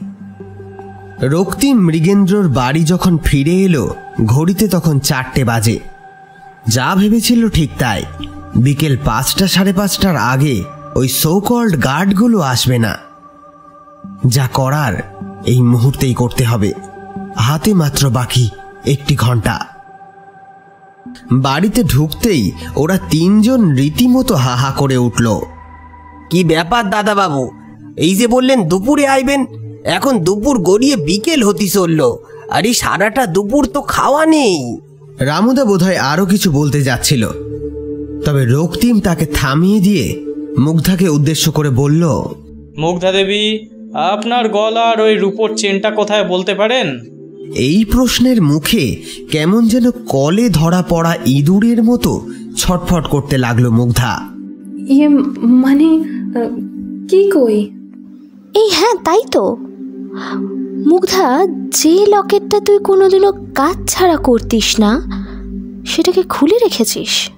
রক্তিম মৃগেন্দ্রর বাড়ি যখন ফিরে এলো, ঘড়িতে তখন চারটে বাজে। যা ভেবেছিল ঠিক তাই। বিকেল পাঁচটা সাড়ে পাঁচটার আগে ওই সোকল্ড গার্ডগুলো আসবে না। যা করার এই মুহূর্তেই করতে হবে। হাতে মাত্র বাকি একটি ঘণ্টা। বাড়িতে ঢুকতেই ওরা তিনজন রীতিমতো হাহা করে উঠল। কি ব্যাপার দাদা বাবু এই যে বললেন দুপুরে আইবেন, এখন দুপুর গড়িয়ে বিকেল হতি চলল, আর এই সারাটা দুপুর তো খাওয়া নেই। রামুদা বোধহয় আরও কিছু বলতে যাচ্ছিল। তবে রক্তিম তাকে থামিয়ে দিয়ে মুগ্ধাকে উদ্দেশ্য করে বলল, মুগ্ধা দেবী, আপনার গলার ওই রূপোর চেনটা কোথায় বলতে পারেন? এই প্রশ্নের মুখে কেমন যেন কলে ধরা পড়া ইঁদুরের মতো ছটফট করতে লাগল মুগ্ধা। ইয়ে মানে কি কই? এই হ্যাঁ তাই তো। মুগ্ধা যে লকেটটা তুই কোনোদিনও কাজ ছাড়া করতিস না সেটাকে খুলে রেখেছিস।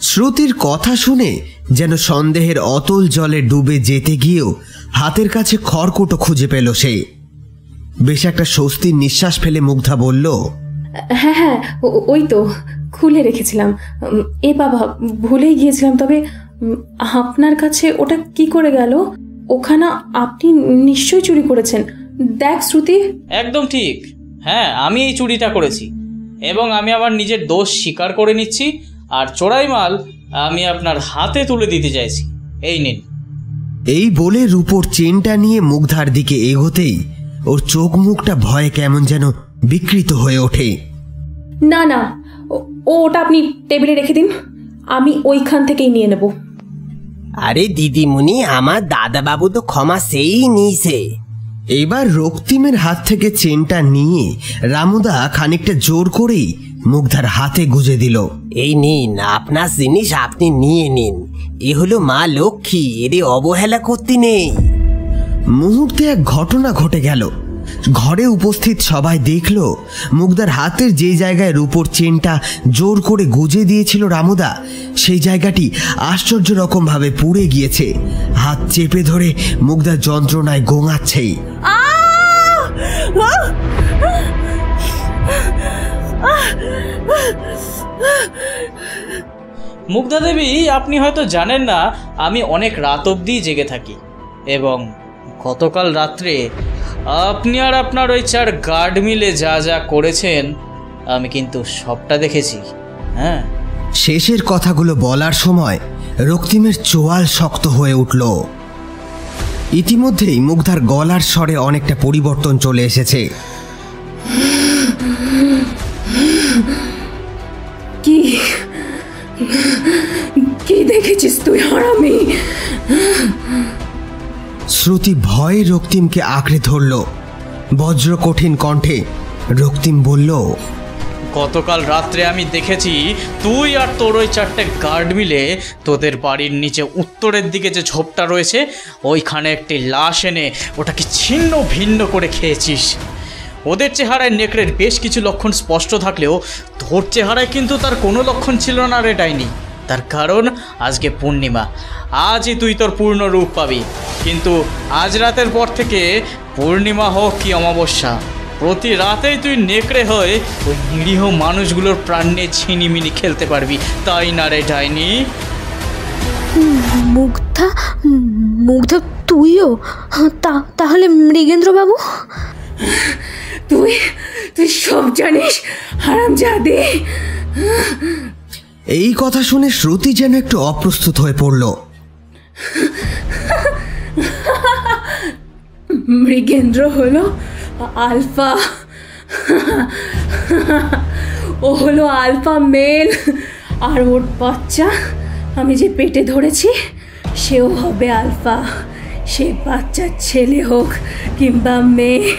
শ্রুতির কথা শুনে যেন সন্দেহের অতল জলে ডুবে যেতে গিয়েও হাতের কাছে খড়কুটো খুঁজে পেল সে। বেশ একটা স্বস্তির নিঃশ্বাস ফেলে মুগ্ধা বলল হ্যাঁ হ্যাঁ ও- ওই তো খুলে রেখেছিলাম। এ বাবা ভুলেই গিয়েছিলাম তবে আপনার কাছে ওটা কি করে গেল? ওখানে আপনি নিশ্চয়ই চুরি করেছেন। দেখ শ্রুতি। একদম ঠিক। হ্যাঁ আমি এই চুরিটা করেছি। এবং আমি আমার নিজের দোষ স্বীকার করে নিচ্ছি আর চোরাই মাল আমি আপনার হাতে তুলে দিতে চাইছি। এই নিন। এই বলে রূপোর চেনটা নিয়ে মুগ্ধার দিকে এগোতেই ওর চোখ মুখটা ভয়ে কেমন যেন বিকৃত হয়ে ওঠে। না না ও- ওটা আপনি টেবিলে রেখে দিন। আমি ওইখান থেকেই নিয়ে নেব। আরে দিদিমণি আমার দাদাবাবু তো ক্ষমা সেই নিয়েছে। এবার রক্তিমের হাত থেকে চেনটা নিয়ে রামুদা খানিকটা জোর করেই মুগ্ধার হাতে গুজে দিল। এই নিন আপনার জিনিস আপনি নিয়ে নিন। এ হলো মা লক্ষ্মী এরে অবহেলা করতে নেই। মুহূর্তে এক ঘটনা ঘটে গেল। ঘরে উপস্থিত সবাই দেখল মুগদার হাতের যে জায়গায় রূপোর চেনটা জোর করে গুজে দিয়েছিল রামুদা, সেই জায়গাটি আশ্চর্য রকমভাবে পুড়ে গিয়েছে। হাত চেপে ধরে মুগ্ধার যন্ত্রণায় গোঙাচ্ছেই। মুগ্ধা দেবী, আপনি হয়তো জানেন না, আমি অনেক রাত অবধি জেগে থাকি, এবং গতকাল রাত্রে আপনি আর আপনার ওই চার গার্ড মিলে যা যা করেছেন আমি কিন্তু সবটা দেখেছি। হ্যাঁ? শেষের কথাগুলো বলার সময় রক্তিমের চোয়াল শক্ত হয়ে উঠল। ইতিমধ্যেই মুগ্ধার গলার স্বরে অনেকটা পরিবর্তন চলে এসেছে। কি? কি দেখেছিস তুই হারামি? শ্রুতি ভয়ে রক্তিমকে আঁকড়ে ধরল। বজ্র কঠিন কণ্ঠে রক্তিম বলল, গতকাল রাত্রে আমি দেখেছি তুই আর তোর ওই চারটে গার্ড মিলে তোদের বাড়ির নিচে উত্তরের দিকে যে ঝোপটা রয়েছে, ওইখানে একটি লাশ এনে ওটাকে ছিন্ন ভিন্ন করে খেয়েছিস। ওদের চেহারায় নেকড়ের বেশ কিছু লক্ষণ স্পষ্ট থাকলেও তোর চেহারায় কিন্তু তার কোনো লক্ষণ ছিল না রে ডাইনি। তার কারণ আজকে পূর্ণিমা। আজই তুই তোর পূর্ণ রূপ পাবি। কিন্তু আজ রাতের পর থেকে পূর্ণিমা হোক কি অমাবস্যা প্রতি রাতেই তুই নেকড়ে হয়ে ওই নিরীহ মানুষগুলোর প্রাণ নিয়ে ছিনিমিনি খেলতে পারবি। তাই না রে ডাইনি? মুগ্ধা মুগ্ধা তুইও? তা তাহলে মৃগেন্দ্রবাবু? তুই তুই সব জানিস হারাম জাদে এই কথা শুনে শ্রুতি যেন একটু অপ্রস্তুত হয়ে পড়ল। মৃগেন্দ্র হলো আলফা। ও হলো আলফা মেল। আর ওর বাচ্চা আমি যে পেটে ধরেছি, সেও হবে আলফা। সে বাচ্চার ছেলে হোক কিংবা মেয়ে।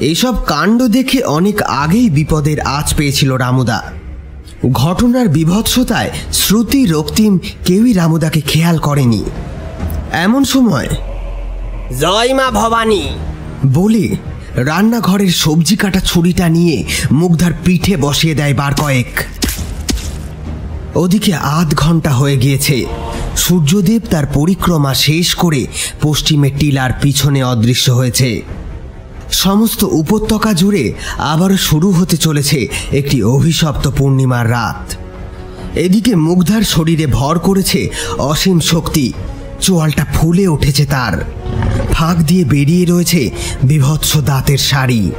এইসব কাণ্ড দেখে অনেক আগেই বিপদের আঁচ পেয়েছিল রামুদা। ঘটনার বিভৎসতায় শ্রুতি রক্তিম কেউই রামুদাকে খেয়াল করেনি। এমন সময় জয় মা ভবানী। বলে রান্নাঘরের সবজি কাটা ছুরিটা নিয়ে মুগ্ধার পিঠে বসিয়ে দেয় বার কয়েক। ওদিকে আধ ঘণ্টা হয়ে গিয়েছে। সূর্যদেব তার পরিক্রমা শেষ করে পশ্চিমে টিলার পিছনে অদৃশ্য হয়েছে। সমস্ত উপত্যকা জুড়ে আবারও শুরু হতে চলেছে একটি অভিশপ্ত পূর্ণিমার রাত। এদিকে মুগ্ধার শরীরে ভর করেছে অসীম শক্তি। চোয়ালটা ফুলে উঠেছে তার। ফাঁক দিয়ে বেরিয়ে রয়েছে বিভৎস দাঁতের শাড়ি।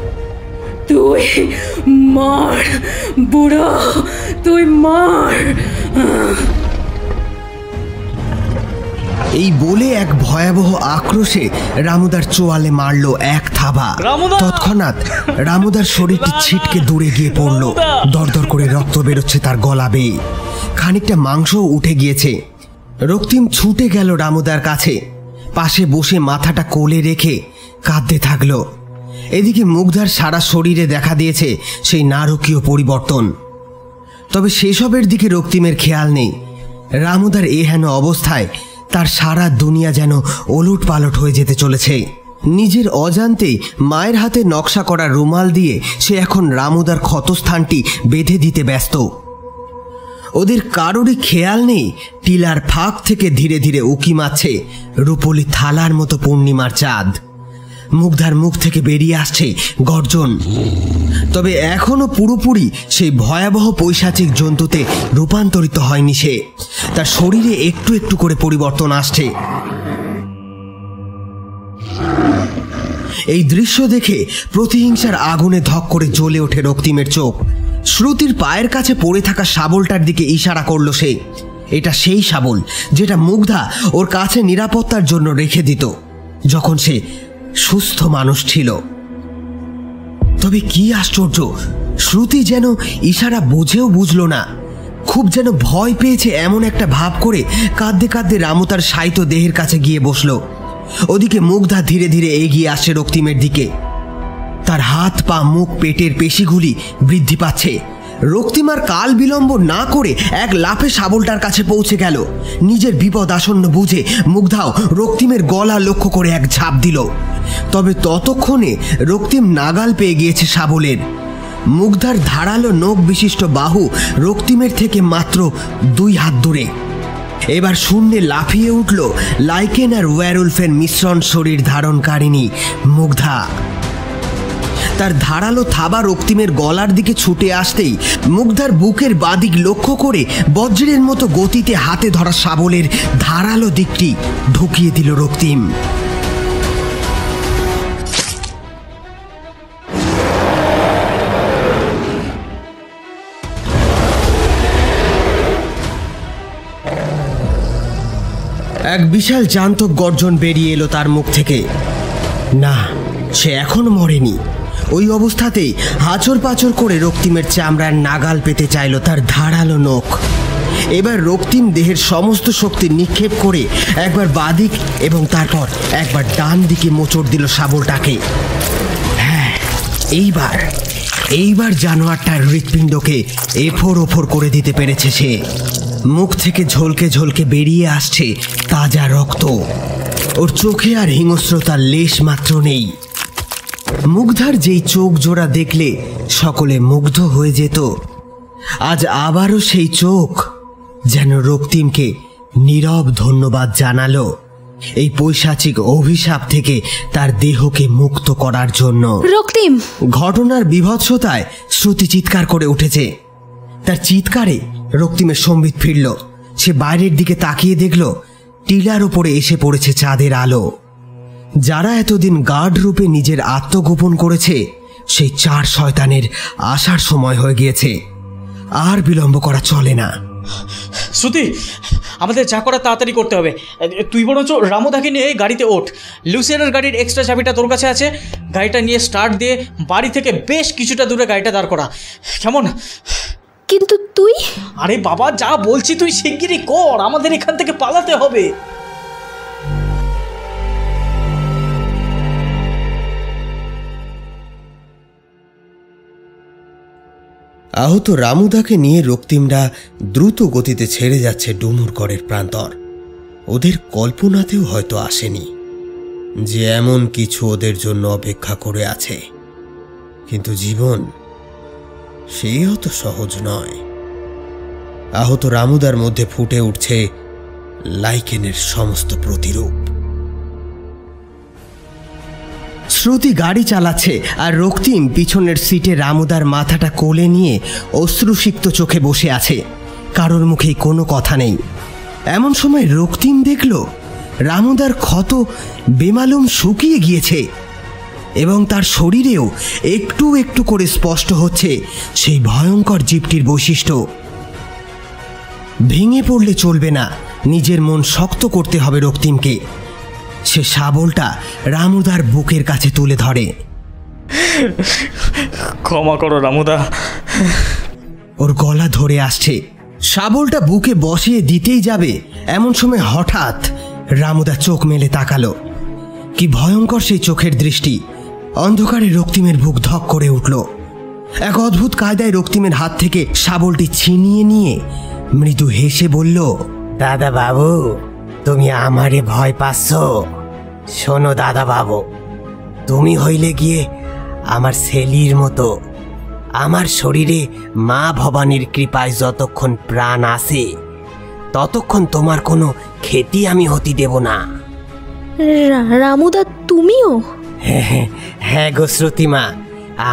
তুই মার, বুড়ো, তুই মার। এই বলে এক ভয়াবহ আক্রোশে রামুদার চোয়ালে মারল এক থাবা। তৎক্ষণাৎ রামুদার শরীরটি ছিটকে দূরে গিয়ে পড়ল। দরদর করে রক্ত বেরোচ্ছে তার গলা বেয়ে। খানিকটা মাংসও উঠে গিয়েছে। রক্তিম ছুটে গেল রামুদার কাছে। পাশে বসে মাথাটা কোলে রেখে কাঁদতে থাকল। এদিকে মুগ্ধার সারা শরীরে দেখা দিয়েছে সেই নারকীয় পরিবর্তন। তবে সেসবের দিকে রক্তিমের খেয়াল নেই। রামুদার এহেন অবস্থায় তার সারা দুনিয়া যেন ওলট পালট হয়ে যেতে চলেছে। নিজের অজান্তেই মায়ের হাতে নকশা করা রুমাল দিয়ে সে এখন রামুদার ক্ষতস্থানটি বেঁধে দিতে ব্যস্ত। ওদের কারোরই খেয়াল নেই, টিলার ফাঁক থেকে ধীরে ধীরে উকি মাছে রূপলি থালার মতো পূর্ণিমার চাঁদ। মুগ্ধার মুখ থেকে বেরিয়ে আসছে গর্জন। তবে এখনও পুরোপুরি সেই ভয়াবহ পৈশাচিক জন্তুতে রূপান্তরিত হয়নি সে। তার শরীরে একটু একটু করে পরিবর্তন আসছে। এই দৃশ্য দেখে প্রতিহিংসার আগুনে ধক করে জ্বলে ওঠে রক্তিমের চোখ। শ্রুতির পায়ের কাছে পড়ে থাকা শাবলটার দিকে ইশারা করল সে। এটা সেই শাবল যেটা মুগ্ধা ওর কাছে নিরাপত্তার জন্য রেখে দিত। যখন সে সুস্থ মানুষ ছিল। তবে কি আশ্চর্য, শ্রুতি যেন ইশারা বুঝেও বুঝলো না। খুব যেন ভয় পেয়েছে এমন একটা ভাব করে কাঁদতে কাঁদতে রামু তার সাইত দেহের কাছে গিয়ে বসল। ওদিকে মুগ্ধা ধীরে ধীরে এগিয়ে আসছে রক্তিমের দিকে। তার হাত পা মুখ পেটের পেশিগুলি বৃদ্ধি পাচ্ছে। রক্তিমার কাল বিলম্ব না করে এক লাফে শাবলটার কাছে পৌঁছে গেল। নিজের বিপদ আসন্ন বুঝে মুগ্ধাও রক্তিমের গলা লক্ষ্য করে এক ঝাঁপ দিল। তবে ততক্ষণে রক্তিম নাগাল পেয়ে গিয়েছে শাবলের। মুগ্ধার ধারালো নখ বিশিষ্ট বাহু রক্তিমের থেকে মাত্র দুই হাত দূরে। এবার শূন্যে লাফিয়ে উঠল লাইকেন আর ওয়ারুলফের মিশ্রণ শরীর ধারণকারিণী মুগ্ধা। তার ধারালো থাবা রক্তিমের গলার দিকে ছুটে আসতেই মুগ্ধার বুকের বাদিক লক্ষ্য করে বজ্রের মতো গতিতে হাতে ধরা শাবলের ধারালো দিকটি ঢুকিয়ে দিল রক্তিম। এক বিশাল জান্তক গর্জন বেরিয়ে এলো তার মুখ থেকে। না, সে এখনও মরেনি। ওই অবস্থাতেই হাচর পাচর করে রক্তিমের চামড়ার নাগাল পেতে চাইল তার ধারালো নখ। এবার রক্তিম দেহের সমস্ত শক্তি নিক্ষেপ করে একবার বাদিক এবং তারপর একবার ডান দিকে মোচড় দিল শাবলটাকে। হ্যাঁ এইবার এইবার জানোয়ারটার হৃৎপিণ্ডকে এফোর ওফোর করে দিতে পেরেছে সে। মুখ থেকে ঝলকে ঝলকে বেরিয়ে আসছে তাজা রক্ত। ওর চোখে আর হিংস্রতার লেশ মাত্র নেই। মুগ্ধার যেই চোখ জোড়া দেখলে সকলে মুগ্ধ হয়ে যেত। আজ আবারও সেই চোখ যেন রক্তিমকে নীরব ধন্যবাদ জানালো এই পৈশাচিক অভিশাপ থেকে তার দেহকে মুক্ত করার জন্য। রক্তিম! ঘটনার বিভৎসতায় শ্রুতি চিৎকার করে উঠেছে। তার চিৎকারে রক্তিমের সম্বিত ফিরল। সে বাইরের দিকে তাকিয়ে দেখল টিলার ওপরে এসে পড়েছে চাঁদের আলো। যারা এতদিন গার্ড রূপে নিজের আত্মগোপন করেছে সেই চার শয়তানের আসার সময় হয়ে গিয়েছে। আর বিলম্ব করা চলে না। শ্রুতি আমাদের যা করা তাড়াতাড়ি করতে হবে। তুই বরঞ্চ রামুদাকে নিয়ে গাড়িতে ওঠ। লুসিয়ানের গাড়ির এক্সট্রা চাবিটা তোর কাছে আছে। গাড়িটা নিয়ে স্টার্ট দিয়ে বাড়ি থেকে বেশ কিছুটা দূরে গাড়িটা দাঁড় করা। কেমন? কিন্তু তুই? আরে বাবা যা বলছি তুই শিগগিরই কর। আমাদের এখান থেকে পালাতে হবে। আহত রামুদাকে নিয়ে রক্তিমরা দ্রুত গতিতে ছেড়ে যাচ্ছে ডুমুরগড়ের প্রান্তর। ওদের কল্পনাতেও হয়তো আসেনি যে এমন কিছু ওদের জন্য অপেক্ষা করে আছে। কিন্তু জীবন সেই অত সহজ নয়। আহত রামুদার মধ্যে ফুটে উঠছে লাইকেনের সমস্ত প্রতিরূপ। শ্রুতি গাড়ি চালাচ্ছে আর রক্তিম পিছনের সিটে রামুদার মাথাটা কোলে নিয়ে অশ্রুসিক্ত চোখে বসে আছে। কারোর মুখেই কোনো কথা নেই। এমন সময় রক্তিম দেখল, রামুদার ক্ষত বেমালুম শুকিয়ে গিয়েছে এবং তার শরীরেও একটু একটু করে স্পষ্ট হচ্ছে সেই ভয়ঙ্কর জীবটির বৈশিষ্ট্য। ভেঙে পড়লে চলবে না, নিজের মন শক্ত করতে হবে রক্তিমকে। সে শাবলটা রামুদার বুকের কাছে তুলে ধরে। ক্ষমা করো রামুদা। ওর গলা ধরে আসছে। শাবলটা বুকে বসিয়ে দিতেই যাবে এমন সময় হঠাৎ রামুদা চোখ মেলে তাকালো। কি ভয়ঙ্কর সেই চোখের দৃষ্টি। অন্ধকারে রক্তিমের বুক ধক করে উঠল। এক অদ্ভুত কায়দায় রক্তিমের হাত থেকে শাবলটি ছিনিয়ে নিয়ে মৃদু হেসে বলল দাদা বাবু তুমি আমারে ভয় পাচ্ছ। শোনো দাদা বাবু তুমি হইলে গিয়ে আমার সেলির মতো আমার শরীরে মা ভবানীর কৃপায় যতক্ষণ প্রাণ আছে ততক্ষণ তোমার কোনো ক্ষতি আমি হতে দেব না। রামুদা তুমিও? হ্যাঁ হ্যাঁ হ্যাঁ গো শ্রুতিমা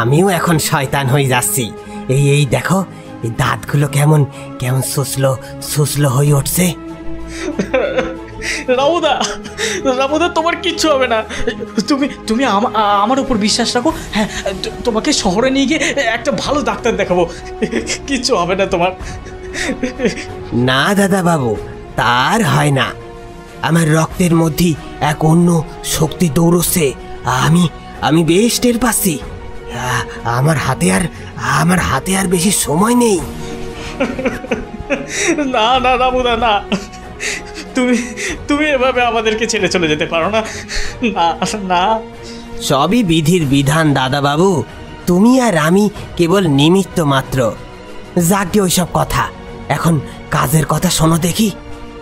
আমিও এখন শয়তান হয়ে যাচ্ছি। এই এই দেখো এই দাঁতগুলো কেমন কেমন সুসলো সুসলো হয়ে উঠছে। রামুদা রামুদা তোমার কিচ্ছু হবে না। তুমি তুমি আমার উপর বিশ্বাস রাখো। হ্যাঁ তোমাকে শহরে নিয়ে গিয়ে একটা ভালো ডাক্তার দেখাবো। কিচ্ছু হবে না তোমার। না দাদা বাবু তার হয় না। আমার রক্তের মধ্যে এক অন্য শক্তি দৌড়চ্ছে। আমি আমি বেশ টের পাচ্ছি। আমার হাতে আর আমার হাতে আর বেশি সময় নেই। না না রামুদা না। তুমি তুমি এভাবে আমাদেরকে ছেড়ে চলে যেতে পারো না। না না। সবই বিধির বিধান দাদা বাবু তুমি আর আমি কেবল নিমিত্ত মাত্র। যাকে ওইসব কথা এখন কাজের কথা শোনো দেখি।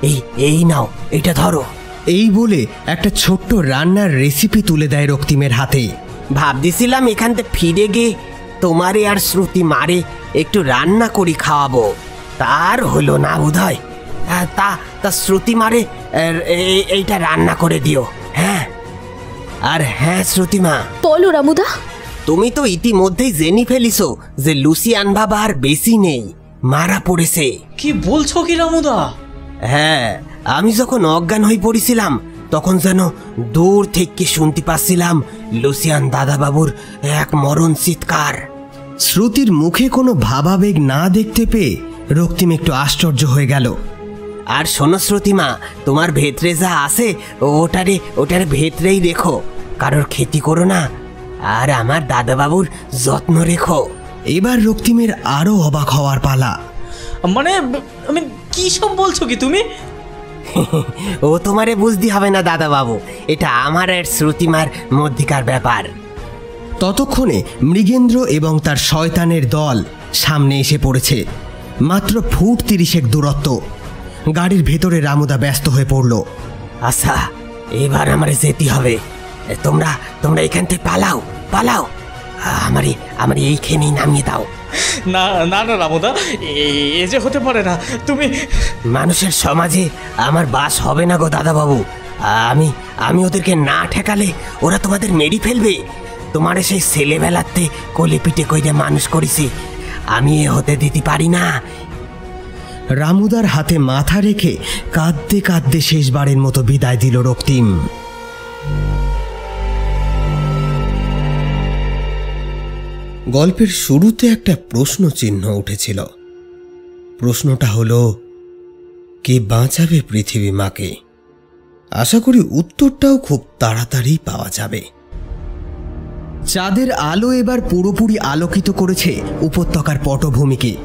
এই এই নাও এটা ধরো। এই বলে একটা ছোট্ট রান্নার রেসিপি তুলে দেয় রক্তিমের হাতে ভাবতেছিলাম এখান থেকে ফিরে গিয়ে তোমারে আর শ্রুতি মারে একটু রান্না করি খাওয়াবো। তার হলো না বোধহয়। হ্যাঁ, তা তা শ্রুতি মারে এই- এইটা রান্না করে দিও হ্যাঁ? আর হ্যাঁ শ্রুতিমা বলো রামুদা। তুমি তো ইতিমধ্যেই জেনে ফেলিছো যে লুসিয়ান বাবা আর বেশি নেই মারা পড়েছে। কি বলছো কি রামুদা? হ্যাঁ আমি যখন অজ্ঞান হয়ে পড়েছিলাম তখন যেন দূর থেকে শুনতে পাচ্ছিলাম লুসিয়ান দাদাবাবুর এক মরণ চিৎকার। শ্রুতির মুখে কোনো ভাবাবেগ না দেখতে পেয়ে রক্তিম একটু আশ্চর্য হয়ে গেল। আর শোনো শ্রুতিমা তোমার ভেতরে যা আছে ওটারে ওটার ভেতরেই রেখো। কারোর ক্ষতি করো না। আর আমার দাদাবাবুর যত্ন রেখো। এবার রক্তিমের আরও অবাক হওয়ার পালা। মানে আমি কি সব বলছো কি তুমি? ও তোমারে বুঝতে হবে না দাদাবাবু। এটা আমার আর শ্রুতিমার মধ্যিকার ব্যাপার। ততক্ষণে মৃগেন্দ্র এবং তার শয়তানের দল সামনে এসে পড়েছে। মাত্র ফুট তিরিশেক দূরত্ব। গাড়ির ভেতরে রামুদা ব্যস্ত হয়ে পড়ল। আচ্ছা এবার আমারে যেতে হবে। তোমরা তোমরা এখান থেকে পালাও পালাও। আমারে আমারে এইখানেই নামিয়ে দাও। না না না রামুদা এ- এ যে হতে পারে না তুমি মানুষের সমাজে আমার বাস হবে না গো দাদাবাবু। আমি আমি ওদেরকে না ঠেকালে ওরা তোমাদের মেরি ফেলবে। তোমারে সেই ছেলেবেলাতে কোলে পিঠে কইরে মানুষ করেছি। আমি এ হতে দিতে পারি না। রামুদার হাতে মাথা রেখে কাঁদতে কাঁদতে শেষবারের মতো বিদায় দিল রক্তিম। গল্পের শুরুতে একটা প্রশ্ন চিহ্ন উঠেছিল। প্রশ্নটা হলো, কে বাঁচাবে পৃথিবী মাকে? আশা করি উত্তরটাও খুব তাড়াতাড়ি পাওয়া যাবে। চাঁদের আলো এবার পুরোপুরি আলোকিত করেছে উপত্যকার পটভূমিকে।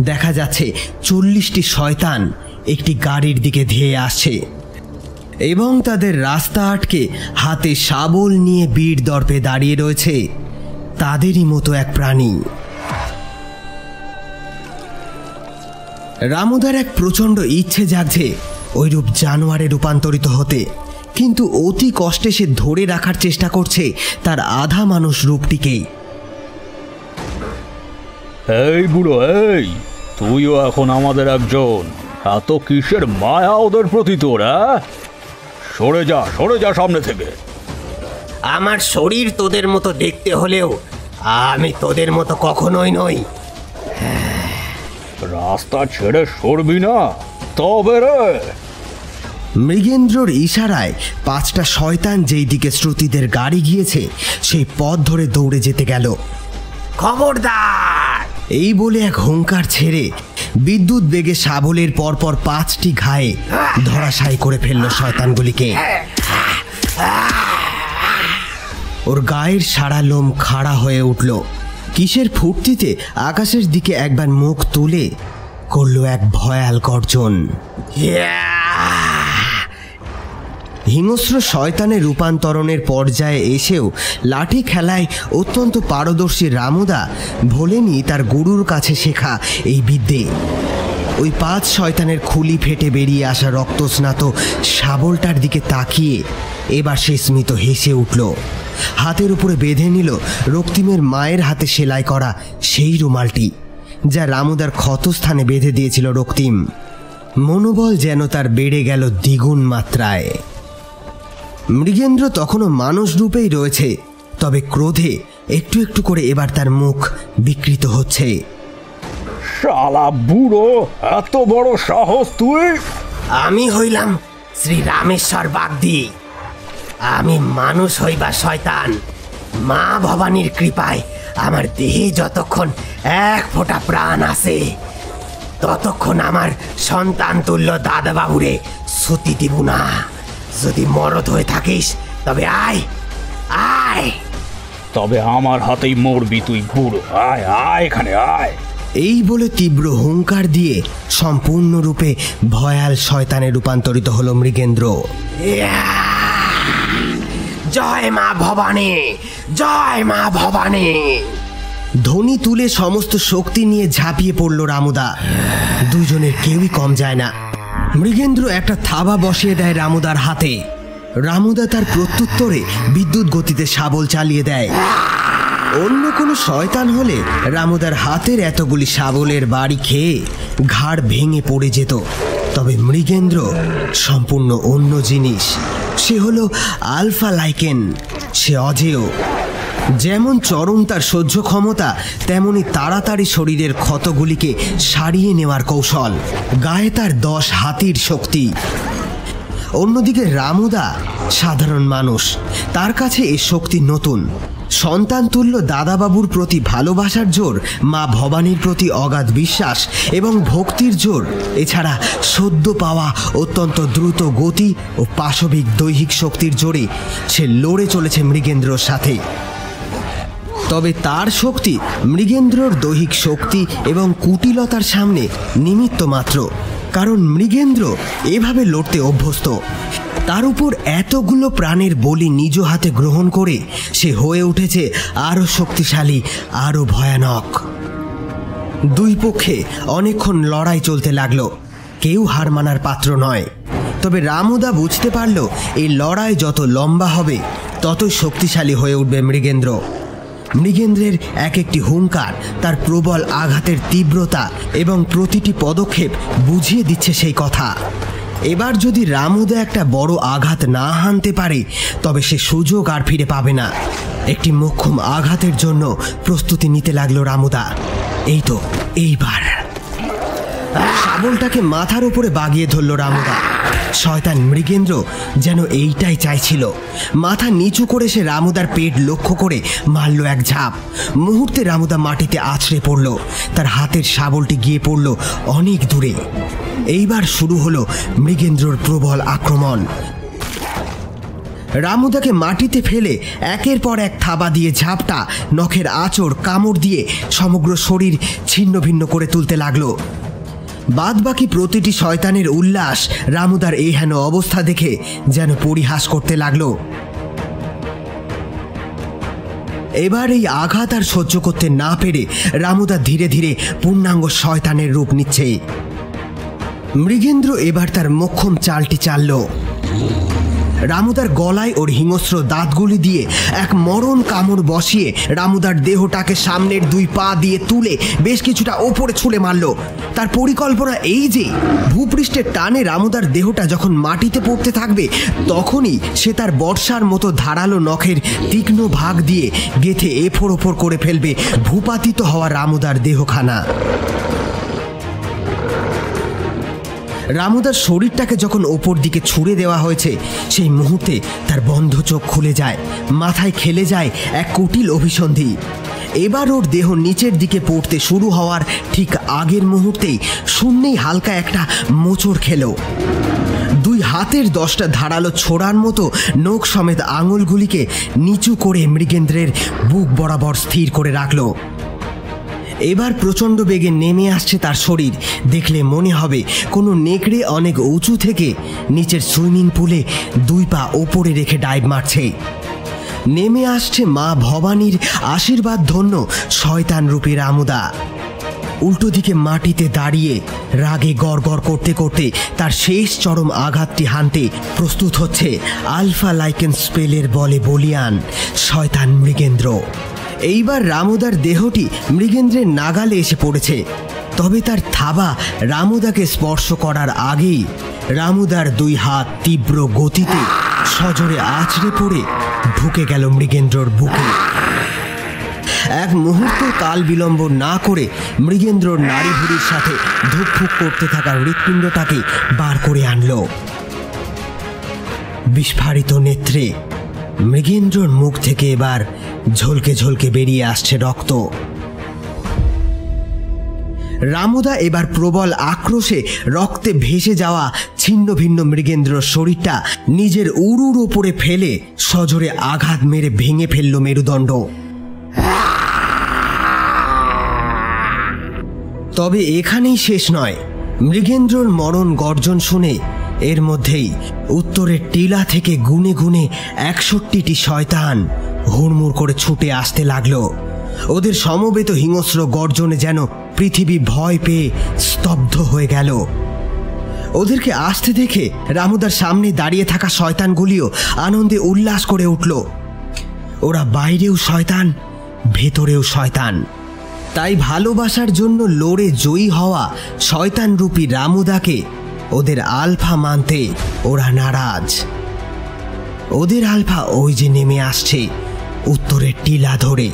দেখা যাচ্ছে চল্লিশটি শয়তান একটি গাড়ির দিকে ধেয়ে আসছে এবং তাদের রাস্তা আটকে হাতে শাবল নিয়ে বীর দর্পে দাঁড়িয়ে রয়েছে তাদেরই মতো এক প্রাণী। রামুদার এক প্রচণ্ড ইচ্ছে জাগছে ওইরূপ জানোয়ারে রূপান্তরিত হতে, কিন্তু অতি কষ্টে সে ধরে রাখার চেষ্টা করছে তার আধা মানুষ রূপটিকেই। এই বুড়ো এই তুইও এখন আমাদের একজন। এত কিসের মায়া ওদের প্রতি তোর হ্যাঁ? সরে যা সরে যা সামনে থেকে। আমার শরীর তোদের মতো দেখতে হলেও আমি তোদের মতো কখনোই নই। রাস্তা ছেড়ে সরবি না তবে রে। মৃগেন্দ্রর ইশারায় পাঁচটা শয়তান যেই দিকে শ্রুতিদের গাড়ি গিয়েছে সেই পথ ধরে দৌড়ে যেতে গেল। খবরদার! এই বলে এক হুঙ্কার ছেড়ে বিদ্যুৎ বেগে শাবলের পরপর পাঁচটি ঘায়ে ধরাশায়ী করে ফেলল শয়তানগুলিকে। ওর গায়ের সারা লোম খাড়া হয়ে উঠল। কিসের ফুর্তিতে আকাশের দিকে একবার মুখ তুলে করল এক ভয়াল গর্জন। হিংস্র শয়তানের রূপান্তরণের পর্যায়ে এসেও লাঠি খেলায় অত্যন্ত পারদর্শী রামুদা ভোলেনি তার গুরুর কাছে শেখা এই বিদ্যে। ওই পাঁচ শয়তানের খুলি ফেটে বেরিয়ে আসা রক্তস্নাত শাবলটার দিকে তাকিয়ে এবার সে স্মিত হেসে উঠল। হাতের উপরে বেঁধে নিল রক্তিমের মায়ের হাতে সেলাই করা সেই রুমালটি, যা রামুদার ক্ষতস্থানে বেঁধে দিয়েছিল রক্তিম। মনোবল যেন তার বেড়ে গেল দ্বিগুণ মাত্রায়। মৃগেন্দ্র তখনও মানুষ রূপেই রয়েছে তবে ক্রোধে একটু একটু করে এবার তার মুখ বিকৃত হচ্ছে। শালা বুড়ো এত বড় সাহস তুই? আমি হইলাম শ্রী রামেশ্বর বাগদি। আমি মানুষ হইবা শয়তান। মা ভবানীর কৃপায় আমার দেহে যতক্ষণ এক ফোঁটা প্রাণ আছে ততক্ষণ আমার সন্তান তুল্য দাদাবাবুরে ছুটি দিব না। যদি মরদ হয়ে থাকিস তবে আয় আয়। তবে আমার হাতেই মরবি তুই বুড়ো। আয় আয় এখানে আয়। এই বলে তীব্র হুঙ্কার দিয়ে সম্পূর্ণরূপে ভয়াল শয়তানে রূপান্তরিত হলো মৃগেন্দ্র। জয় মা ভবানী জয় মা ভবানী। ধ্বনি তুলে সমস্ত শক্তি নিয়ে ঝাঁপিয়ে পড়ল রামুদা। দুজনের কেউই কম যায় না। মৃগেন্দ্র একটা থাবা বসিয়ে দেয় রামুদার হাতে। রামুদা তার প্রত্যুত্তরে বিদ্যুৎ গতিতে শাবল চালিয়ে দেয়। অন্য কোনো শয়তান হলে রামুদার হাতের এতগুলি শাবলের বাড়ি খেয়ে ঘাড় ভেঙে পড়ে যেত। তবে মৃগেন্দ্র সম্পূর্ণ অন্য জিনিস। সে হলো আলফা লাইকেন। সে অজেয়। যেমন চরম তার সহ্য ক্ষমতা, তেমনি তাড়াতাড়ি শরীরের ক্ষতগুলিকে সারিয়ে নেওয়ার কৌশল। গায়ে তার দশ হাতির শক্তি। অন্যদিকে রামুদা সাধারণ মানুষ। তার কাছে এ শক্তি নতুন। সন্তান তুল্য দাদাবাবুর প্রতি ভালোবাসার জোর, মা ভবানীর প্রতি অগাধ বিশ্বাস এবং ভক্তির জোর, এছাড়া সদ্য পাওয়া অত্যন্ত দ্রুত গতি ও পাশবিক দৈহিক শক্তির জোরে সে লড়ে চলেছে মৃগেন্দ্রর সাথে। তবে তার শক্তি মৃগেন্দ্রর দৈহিক শক্তি এবং কুটিলতার সামনে নিমিত্ত মাত্র। কারণ মৃগেন্দ্র এভাবে লড়তে অভ্যস্ত। তার উপর এতগুলো প্রাণের বলি নিজ হাতে গ্রহণ করে সে হয়ে উঠেছে আরও শক্তিশালী, আরও ভয়ানক। দুই পক্ষে অনেকক্ষণ লড়াই চলতে লাগল। কেউ হার মানার পাত্র নয়। তবে রামুদা বুঝতে পারল, এই লড়াই যত লম্বা হবে, ততই শক্তিশালী হয়ে উঠবে মৃগেন্দ্র। মৃগেন্দ্রের এক একটি হুঙ্কার তার প্রবল আঘাতের তীব্রতা এবং প্রতিটি পদক্ষেপ বুঝিয়ে দিচ্ছে সেই কথা। এবার যদি রামুদা একটা বড় আঘাত না হানতে পারে, তবে সে সুযোগ আর ফিরে পাবে না। একটি মোক্ষম আঘাতের জন্য প্রস্তুতি নিতে লাগল রামুদা। এই তো, এইবার। শাবলটাকে মাথার উপরে বাগিয়ে ধরল রামুদা। শয়তান মৃগেন্দ্র যেন এইটাই চাইছিল। মাথা নিচু করে সে রামুদার পেট লক্ষ্য করে মারল এক ঝাঁপ। মুহূর্তে রামুদা মাটিতে আছড়ে পড়ল। তার হাতের শাবলটি গিয়ে পড়ল অনেক দূরে। এইবার শুরু হলো মৃগেন্দ্রর প্রবল আক্রমণ। রামুদাকে মাটিতে ফেলে একের পর এক থাবা দিয়ে ঝাপটা নখের আঁচড় কামড় দিয়ে সমগ্র শরীর ছিন্ন ভিন্ন করে তুলতে লাগল। বাদবাকি প্রতিটি শয়তানের উল্লাস রামুদার এই হেন অবস্থা দেখে যেন পরিহাস করতে লাগল। এবার এই আঘাত আর সহ্য করতে না পেরে রামুদা ধীরে ধীরে পূর্ণাঙ্গ শয়তানের রূপ নিচ্ছে। মৃগেন্দ্র এবার তার মক্ষম চালটি চালল। রামুদার গলায় ওর হিংস্র দাঁতগুলি দিয়ে এক মরণ কামড় বসিয়ে রামুদার দেহটাকে সামনের দুই পা দিয়ে তুলে বেশ কিছুটা ওপরে ছুলে মারল। তার পরিকল্পনা এই যে, ভূপৃষ্ঠের টানে রামুদার দেহটা যখন মাটিতে পড়তে থাকবে, তখনই সে তার বর্ষার মতো ধারালো নখের তীক্ষ্ণ ভাগ দিয়ে গেথে এফোর ওপর করে ফেলবে ভূপাতিত হওয়া রামুদার দেহখানা। রামুদার শরীরটাকে যখন ওপর দিকে ছুঁড়ে দেওয়া হয়েছে, সেই মুহূর্তে তার বন্ধ চোখ খুলে যায়, মাথায় খেলে যায় এক কুটিল অভিসন্ধি। এবার ওর দেহ নিচের দিকে পড়তে শুরু হওয়ার ঠিক আগের মুহূর্তেই শূন্যেই হালকা একটা মোচড় খেলো। দুই হাতের দশটা ধারালো ছোড়ার মতো নোখ সমেত আঙুলগুলিকে নিচু করে মৃগেন্দ্রের বুক বরাবর স্থির করে রাখল। এবার প্রচণ্ড বেগে নেমে আসছে তার শরীর। দেখলে মনে হবে কোনো নেকড়ে অনেক উঁচু থেকে নিচের সুইমিং পুলে দুই পা ওপরে রেখে ডাইভ মারছে। নেমে আসছে মা ভবানীর আশীর্বাদ ধন্য শয়তান রূপী রামুদা। উল্টো দিকে মাটিতে দাঁড়িয়ে রাগে গড় করতে করতে তার শেষ চরম আঘাতটি হানতে প্রস্তুত হচ্ছে আলফা লাইকেন স্পেলের বলে বলিয়ান শয়তান মৃগেন্দ্র। এইবার রামুদার দেহটি মৃগেন্দ্রের নাগালে এসে পড়েছে। তবে তার থাবা রামুদাকে স্পর্শ করার আগেই রামুদার দুই হাত তীব্র গতিতে সজোরে আছড়ে পড়ে ঢুকে গেল মৃগেন্দ্রর বুকে। এক মুহূর্ত কাল বিলম্ব না করে মৃগেন্দ্রর নারী ভুড়ির সাথে ধুকফুক করতে থাকা হৃৎপিণ্ডটাকে বার করে আনলো। বিস্ফারিত নেত্রে মৃগেন্দ্রর মুখ থেকে এবার ঝলকে ঝলকে বেরিয়ে আসছে রক্ত। রামুদা এবার প্রবল আক্রোশে রক্তে ভেসে যাওয়া ছিন্ন ভিন্ন মৃগেন্দ্র শরীরটা নিজের উড়ুর ওপরে ফেলে সজোরে আঘাত মেরে ভেঙে ফেলল মেরুদণ্ড। তবে এখানেই শেষ নয়। মৃগেন্দ্রর মরণ গর্জন শুনে এর মধ্যেই উত্তরের টিলা থেকে গুনে গুনে একষট্টিটি শয়তান হুড়মুড় করে ছুটে আসতে লাগল। ওদের সমবেত হিংস্র গর্জনে যেন পৃথিবী ভয় পেয়ে স্তব্ধ হয়ে গেল। ওদেরকে আসতে দেখে রামুদার সামনে দাঁড়িয়ে থাকা শয়তানগুলিও আনন্দে উল্লাস করে উঠল। ওরা বাইরেও শয়তান, ভেতরেও শয়তান। তাই ভালোবাসার জন্য লড়ে জয়ী হওয়া শয়তানরূপী রামুদাকে ওদের আলফা মানতে ওরা নারাজ। ওদের আলফা ওই যে নেমে আসছে। উত্তরের টিলা ধরে,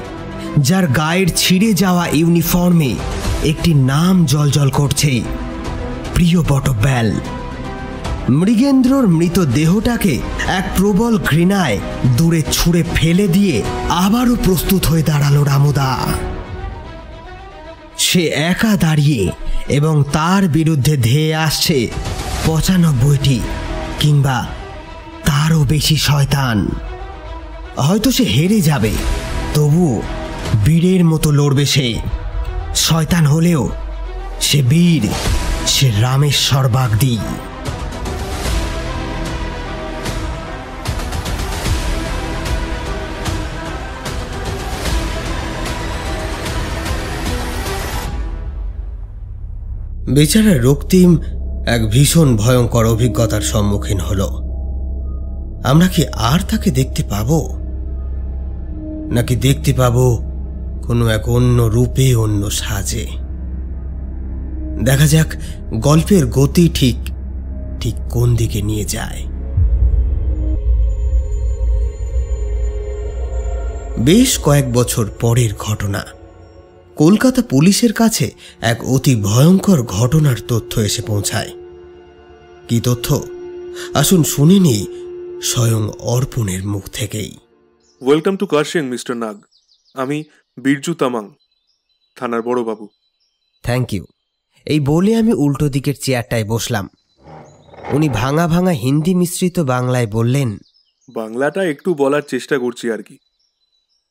যার গায়ের ছিঁড়ে যাওয়া ইউনিফর্মে একটি নাম জলজল করছে, প্রিয় বটব্যাল মৃগেন্দ্রর মৃত দেহটাকে এক প্রবল ঘৃণায় দূরে ছুঁড়ে ফেলে দিয়ে আবারও প্রস্তুত হয়ে দাঁড়াল রামুদা। সে একা দাঁড়িয়ে এবং তার বিরুদ্ধে ধেয়ে আসছে পঁচানব্বইটি কিংবা তারও বেশি শয়তান। হয়তো সে হেরে যাবে। তবু বীরের মতো লড়বে সে। শয়তান হলেও সে বীর, সে রামেশ্বর বাগদি। বেচারা রক্তিম এক ভীষণ ভয়ঙ্কর অভিজ্ঞতার সম্মুখীন হল। আমরা কি আর তাকে দেখতে পাব? নাকি দেখতে পাব কোনো এক অন্য রূপে, অন্য সাজে। দেখা যাক গল্পের গতি ঠিক ঠিক কোন দিকে নিয়ে যায়। বেশ কয়েক বছর পরের ঘটনা। কলকাতা পুলিশের কাছে এক অতি ভয়ঙ্কর ঘটনার তথ্য এসে পৌঁছায়। কি তথ্য? আসুন শুনে নিই, স্বয়ং অর্পণের মুখ থেকেই। Welcome to Kurseong mister Nag আমি বীরজু তামাং থানার বড়বাবু থ্যাংক ইউ এই বলে আমি উল্টো দিকের চেয়ারটায় বসলাম। উনি ভাঙা ভাঙা হিন্দি মিশ্রিত বাংলায় বললেন বাংলাটা একটু বলার চেষ্টা করছি আর কি।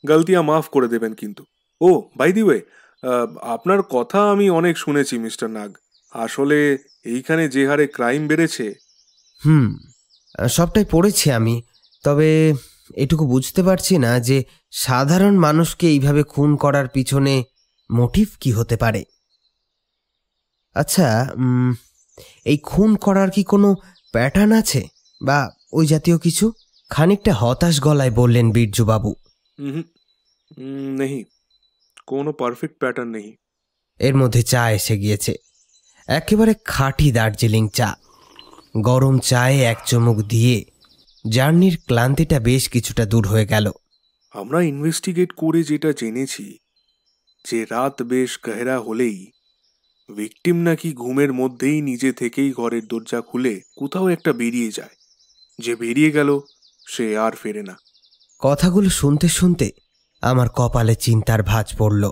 গলতিয়া মাফ করে দেবেন কিন্তু। ও বাই দি ওয়ে আপনার কথা আমি অনেক শুনেছি মিস্টার নাগ আসলে এইখানে যে হারে ক্রাইম বেড়েছে। হুম সবটাই পড়েছি আমি তবে এটুকু বুঝতে পারছি না যে সাধারণ মানুষকে এইভাবে খুন করার পিছনে মোটিভ কি হতে পারে। আচ্ছা এই খুন করার কি কোনো প্যাটার্ন আছে? বা ওই জাতীয় কিছু? খানিকটা হতাশ গলায় বললেন বীরজুবাবু। হুম নেই। কোনো পারফেক্ট প্যাটার্ন নেই। এর মধ্যে চা এসে গিয়েছে। একেবারে খাঁটি দার্জিলিং চা। গরম চায়ে এক চুমুক দিয়ে জার্নির ক্লান্তিটা বেশ কিছুটা দূর হয়ে গেল। আমরা ইনভেস্টিগেট করে যেটা জেনেছি যে রাত বেশ গহেরা হলেই ভিকটিম নাকি ঘুমের মধ্যেই নিজে থেকেই ঘরের দরজা খুলে কোথাও একটা বেরিয়ে যায়। যে বেরিয়ে গেল সে আর ফেরে না। কথাগুলো শুনতে শুনতে আমার কপালে চিন্তার ভাঁজ পড়ল।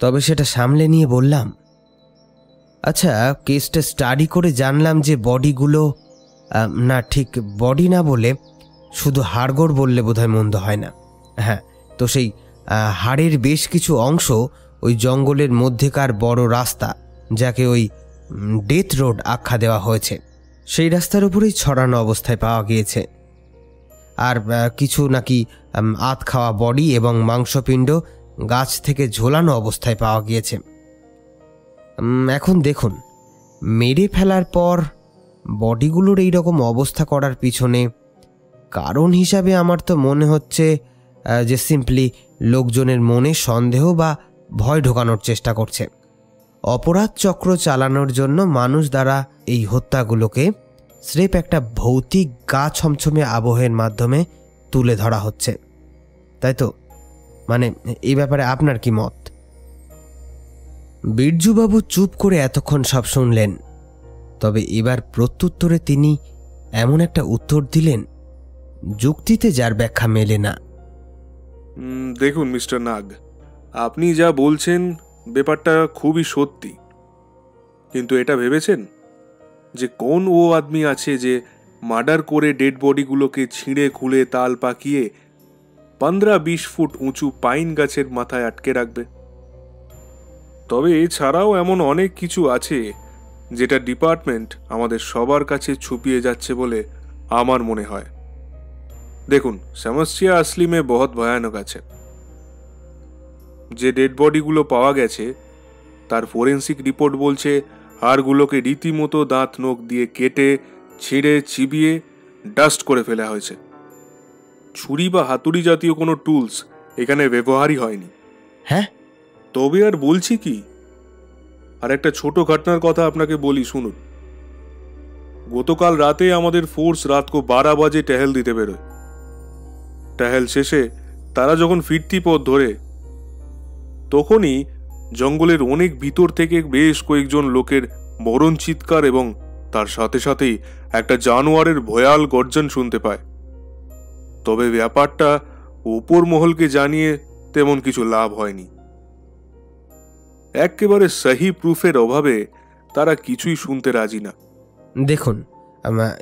তবে সেটা সামলে নিয়ে বললাম আচ্ছা কেসটা স্টাডি করে জানলাম যে বডিগুলো না, ঠিক বডি না বলে শুধু হাড়গোড় বললে বোধহয় মন্দ হয় না। হ্যাঁ তো সেই হাড়ের বেশ কিছু অংশ ওই জঙ্গলের মধ্যেকার বড় রাস্তা যাকে ওই ডেথ রোড আখ্যা দেওয়া হয়েছে। সেই রাস্তার উপরেই ছড়ানো অবস্থায় পাওয়া গিয়েছে। আর কিছু নাকি আত খাওয়া বডি এবং মাংসপিণ্ড গাছ থেকে ঝোলানো অবস্থায় পাওয়া গিয়েছে। এখন দেখুন, মেরে ফেলার পর বডিগুলোর এই রকম অবস্থা করার পিছনে কারণ হিসাবে আমার তো মনে হচ্ছে যে সিম্পলি লোকজনের মনে সন্দেহ বা ভয় ঢোকানোর চেষ্টা করছে। অপরাধ চক্র চালানোর জন্য মানুষ দ্বারা এই হত্যাগুলোকে স্রেফ একটা ভৌতিক গা ছমছমে আবহের মাধ্যমে তুলে ধরা হচ্ছে। তাই তো? মানে এই ব্যাপারে আপনার কি মত? বীরজুবাবু চুপ করে এতক্ষণ সব শুনলেন। তবে এবার প্রত্যুত্তরে তিনি এমন একটা উত্তর দিলেন, যুক্তিতে যার ব্যাখ্যা মেলে না। দেখুন, মিস্টার নাগ, আপনি যা বলছেন ব্যাপারটা খুবই সত্যি। কিন্তু এটা ভেবেছেন? যে কোন ও আদমি আছে যে মার্ডার করে ডেড বডিগুলোকে ছিঁড়ে, খুলে, তাল পাকিয়ে পনেরো বিশ ফুট উঁচু পাইন গাছের মাথায় আটকে রাখবে? তবে এছাড়াও এমন অনেক কিছু আছে যেটা ডিপার্টমেন্ট আমাদের সবার কাছে ছুপিয়ে যাচ্ছে বলে আমার মনে হয়। দেখুন সমস্যা আসলি মে বহুত ভয়ানক আছে। যে ডেড বডিগুলো পাওয়া গেছে তার ফোরেন্সিক রিপোর্ট বলছে হাড়গুলোকে রীতিমতো দাঁত নখ দিয়ে কেটে ছিঁড়ে চিবিয়ে ডাস্ট করে ফেলা হয়েছে। ছুরি বা হাতুড়ি জাতীয় কোনো টুলস এখানে ব্যবহারই হয়নি। হ্যাঁ? তবে আর বলছি কি আর একটা ছোট ঘটনার কথা আপনাকে বলি, শুনুন। গতকাল রাতে আমাদের ফোর্স রাত কো বারো বাজে টহল দিতে বেরোয়। টহল শেষে তারা যখন ফিরতি পথ ধরে, তখনই জঙ্গলের অনেক ভিতর থেকে বেশ কয়েকজন লোকের মরণ চিৎকার এবং তার সাথে সাথেই একটা জানোয়ারের ভয়াল গর্জন শুনতে পায়। তবে ব্যাপারটা উপর মহলকে জানিয়ে তেমন কিছু লাভ হয়নি। একেবারে সহি প্রুফের অভাবে তারা কিছুই শুনতে রাজি না। দেখুন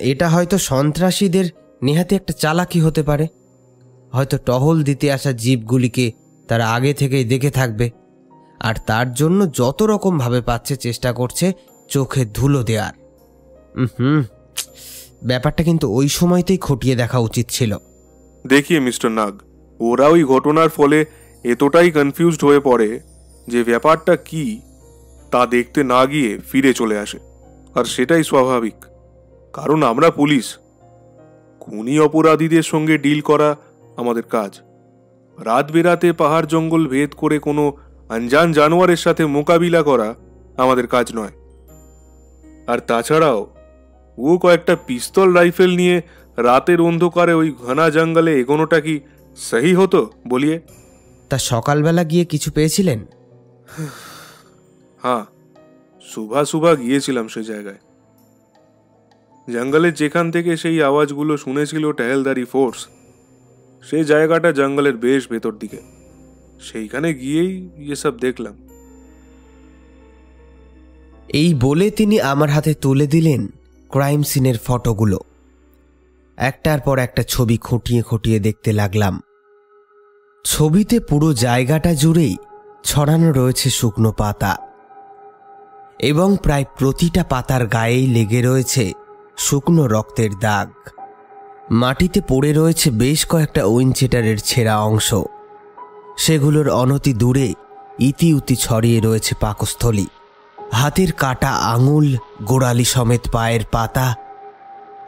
এটা হয়তো সন্ত্রাসীদের নেহাতি একটা চালাকি হতে পারে। হয়তো টহল দিতে আসা জীবগুলিকে তারা আগে থেকেই দেখে থাকবে। আর তার জন্য যত রকমভাবে পাচ্ছে চেষ্টা করছে চোখে ধুলো দেওয়ার হুম ব্যাপারটা কিন্তু ওই সময়তেই খটিয়ে দেখা উচিত ছিল। দেখিয়ে মিস্টার নাগ ওরা ওই ঘটনার ফলে এতটাই কনফিউজড হয়ে পড়ে যে ব্যাপারটা কি তা দেখতে না গিয়ে ফিরে চলে আসে, আর সেটাই স্বাভাবিক। কারণ আমরা পুলিশ। খুনি অপরাধীদের সঙ্গে ডিল করা আমাদের কাজ। রাত বেরাতে পাহাড় জঙ্গল ভেদ করে কোনো আনজান জানোয়ারের সাথে মোকাবিলা করা আমাদের কাজ নয়। আর তাছাড়াও, ও কয়েকটা পিস্তল রাইফেল নিয়ে রাতের অন্ধকারে ওই ঘনা জঙ্গলে এগোনোটা কি সহি হতো বলিয়ে? তা সকালবেলা গিয়ে কিছু পেয়েছিলেন? হ্যাঁ সুভা সুভা গিয়েছিলাম সে জায়গায়। জঙ্গলের যেখান থেকে সেই আওয়াজগুলো শুনেছিল টহলদারি ফোর্স সেই জায়গাটা জঙ্গলের বেশ ভেতর দিকে। সেইখানে গিয়েই এসব দেখলাম। এই বলে তিনি আমার হাতে তুলে দিলেন ক্রাইম সিনের ফটোগুলো। একটার পর একটা ছবি খুঁটিয়ে খুঁটিয়ে দেখতে লাগলাম। ছবিতে পুরো জায়গাটা জুড়েই ছড়ানো রয়েছে শুকনো পাতা। এবং প্রায় প্রতিটা পাতার গায়েই লেগে রয়েছে শুকনো রক্তের দাগ। মাটিতে পড়ে রয়েছে বেশ কয়েকটা উইনচেটারের ছেঁড়া অংশ। সেগুলোর অনতি দূরে ইতি উতি ছড়িয়ে রয়েছে পাকস্থলী। হাতের কাটা আঙুল, গোড়ালি সমেত পায়ের পাতা,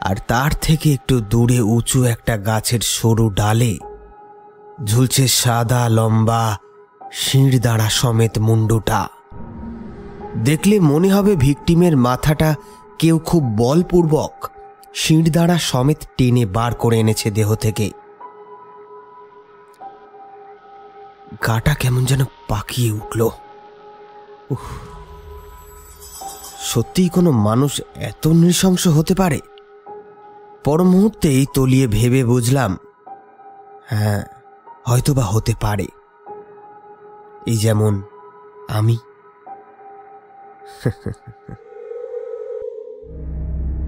আর তার থেকে একটু দূরে উঁচু একটা গাছের সরু ডালে ঝুলছে সাদা, লম্বা শিঁড় দাঁড়া সমেত মুন্ডুটা। দেখলে মনে হবে ভিকটিমের মাথাটা কেউ খুব বলপূর্বক শিঁড় দাঁড়া সমেত টেনে বার করে এনেছে দেহ থেকে। গাটা কেমন যেন পাকিয়ে উঠল। সত্যিই কোনো মানুষ এত নৃশংস হতে পারে? পর মুহূর্তেই তলিয়ে ভেবে বুঝলাম হ্যাঁ হয়তোবা হতে পারে। এই যেমন আমি।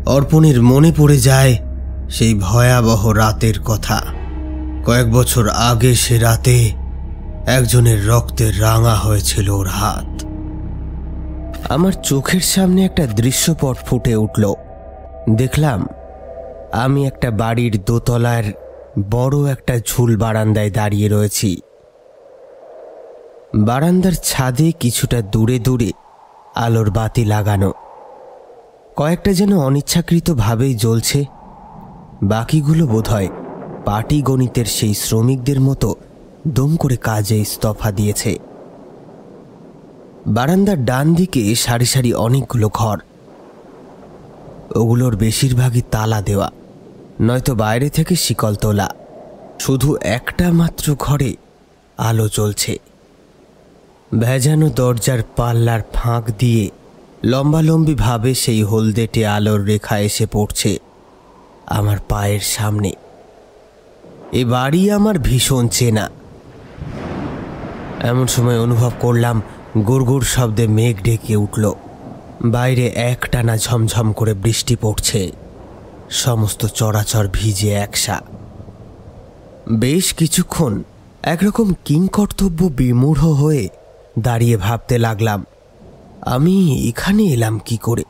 অর্পণের মনে পড়ে যায় সেই ভয়াবহ রাতের কথা। কয়েক বছর আগে সে রাতে একজনের রক্তে রাঙা হয়েছিল ওর হাত। আমার চোখের সামনে একটা দৃশ্যপট ফুটে উঠল। দেখলাম, আমি একটা বাড়ির দোতলার বড় একটা ঝুল বারান্দায় দাঁড়িয়ে রয়েছি। বারান্দার ছাদে কিছুটা দূরে দূরে আলোর বাতি লাগানো। কয়েকটা যেন অনিচ্ছাকৃতভাবেই জ্বলছে। বাকিগুলো বোধহয় পাটি গণিতের সেই শ্রমিকদের মতো দম করে কাজে ইস্তফা দিয়েছে। বারান্দার ডান দিকে সারি সারি অনেকগুলো ঘর। ওগুলোর বেশিরভাগই তালা দেওয়া, নয়তো বাইরে থেকে শিকল তোলা। শুধু একটা মাত্র ঘরে আলো জ্বলছে। ভেজানো দরজার পাল্লার ফাঁক দিয়ে লম্বালম্বিভাবে সেই হলদেটে আলোর রেখা এসে পড়ছে আমার পায়ের সামনে। এ বাড়ি আমার ভীষণ চেনা। এমন সময় অনুভব করলাম গুড়গুড় শব্দে মেঘ ঢেকে উঠল। বাইরে একটানা ঝমঝম করে বৃষ্টি পড়ছে। সমস্ত চরাচর ভিজে একসা। বেশ কিছুক্ষণ একরকম কিংকর্তব্য বিমূঢ় হয়ে দাঁড়িয়ে ভাবতে লাগলাম, আমি এখানে এলাম কি করে?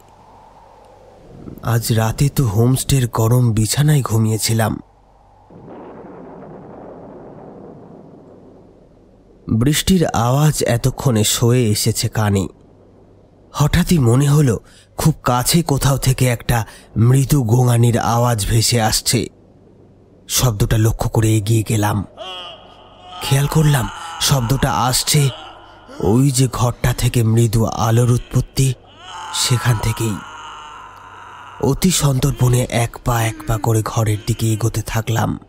আজ রাতে তো হোমস্টের গরম বিছানায় ঘুমিয়েছিলাম। বৃষ্টির আওয়াজ এতক্ষণে সয়ে এসেছে কানে। হঠাৎই মনে হলো, খুব কাছে কোথাও থেকে একটা মৃদু গোঙানির আওয়াজ ভেসে আসছে। শব্দটা লক্ষ্য করে এগিয়ে গেলাম। খেয়াল করলাম, শব্দটা আসছে ওই যে ঘরটা থেকে মৃদু আলোর উৎপত্তি সেখান থেকেই। অতি সন্তর্পণে এক পা এক পা করে ঘরের দিকে এগোতে থাকলাম।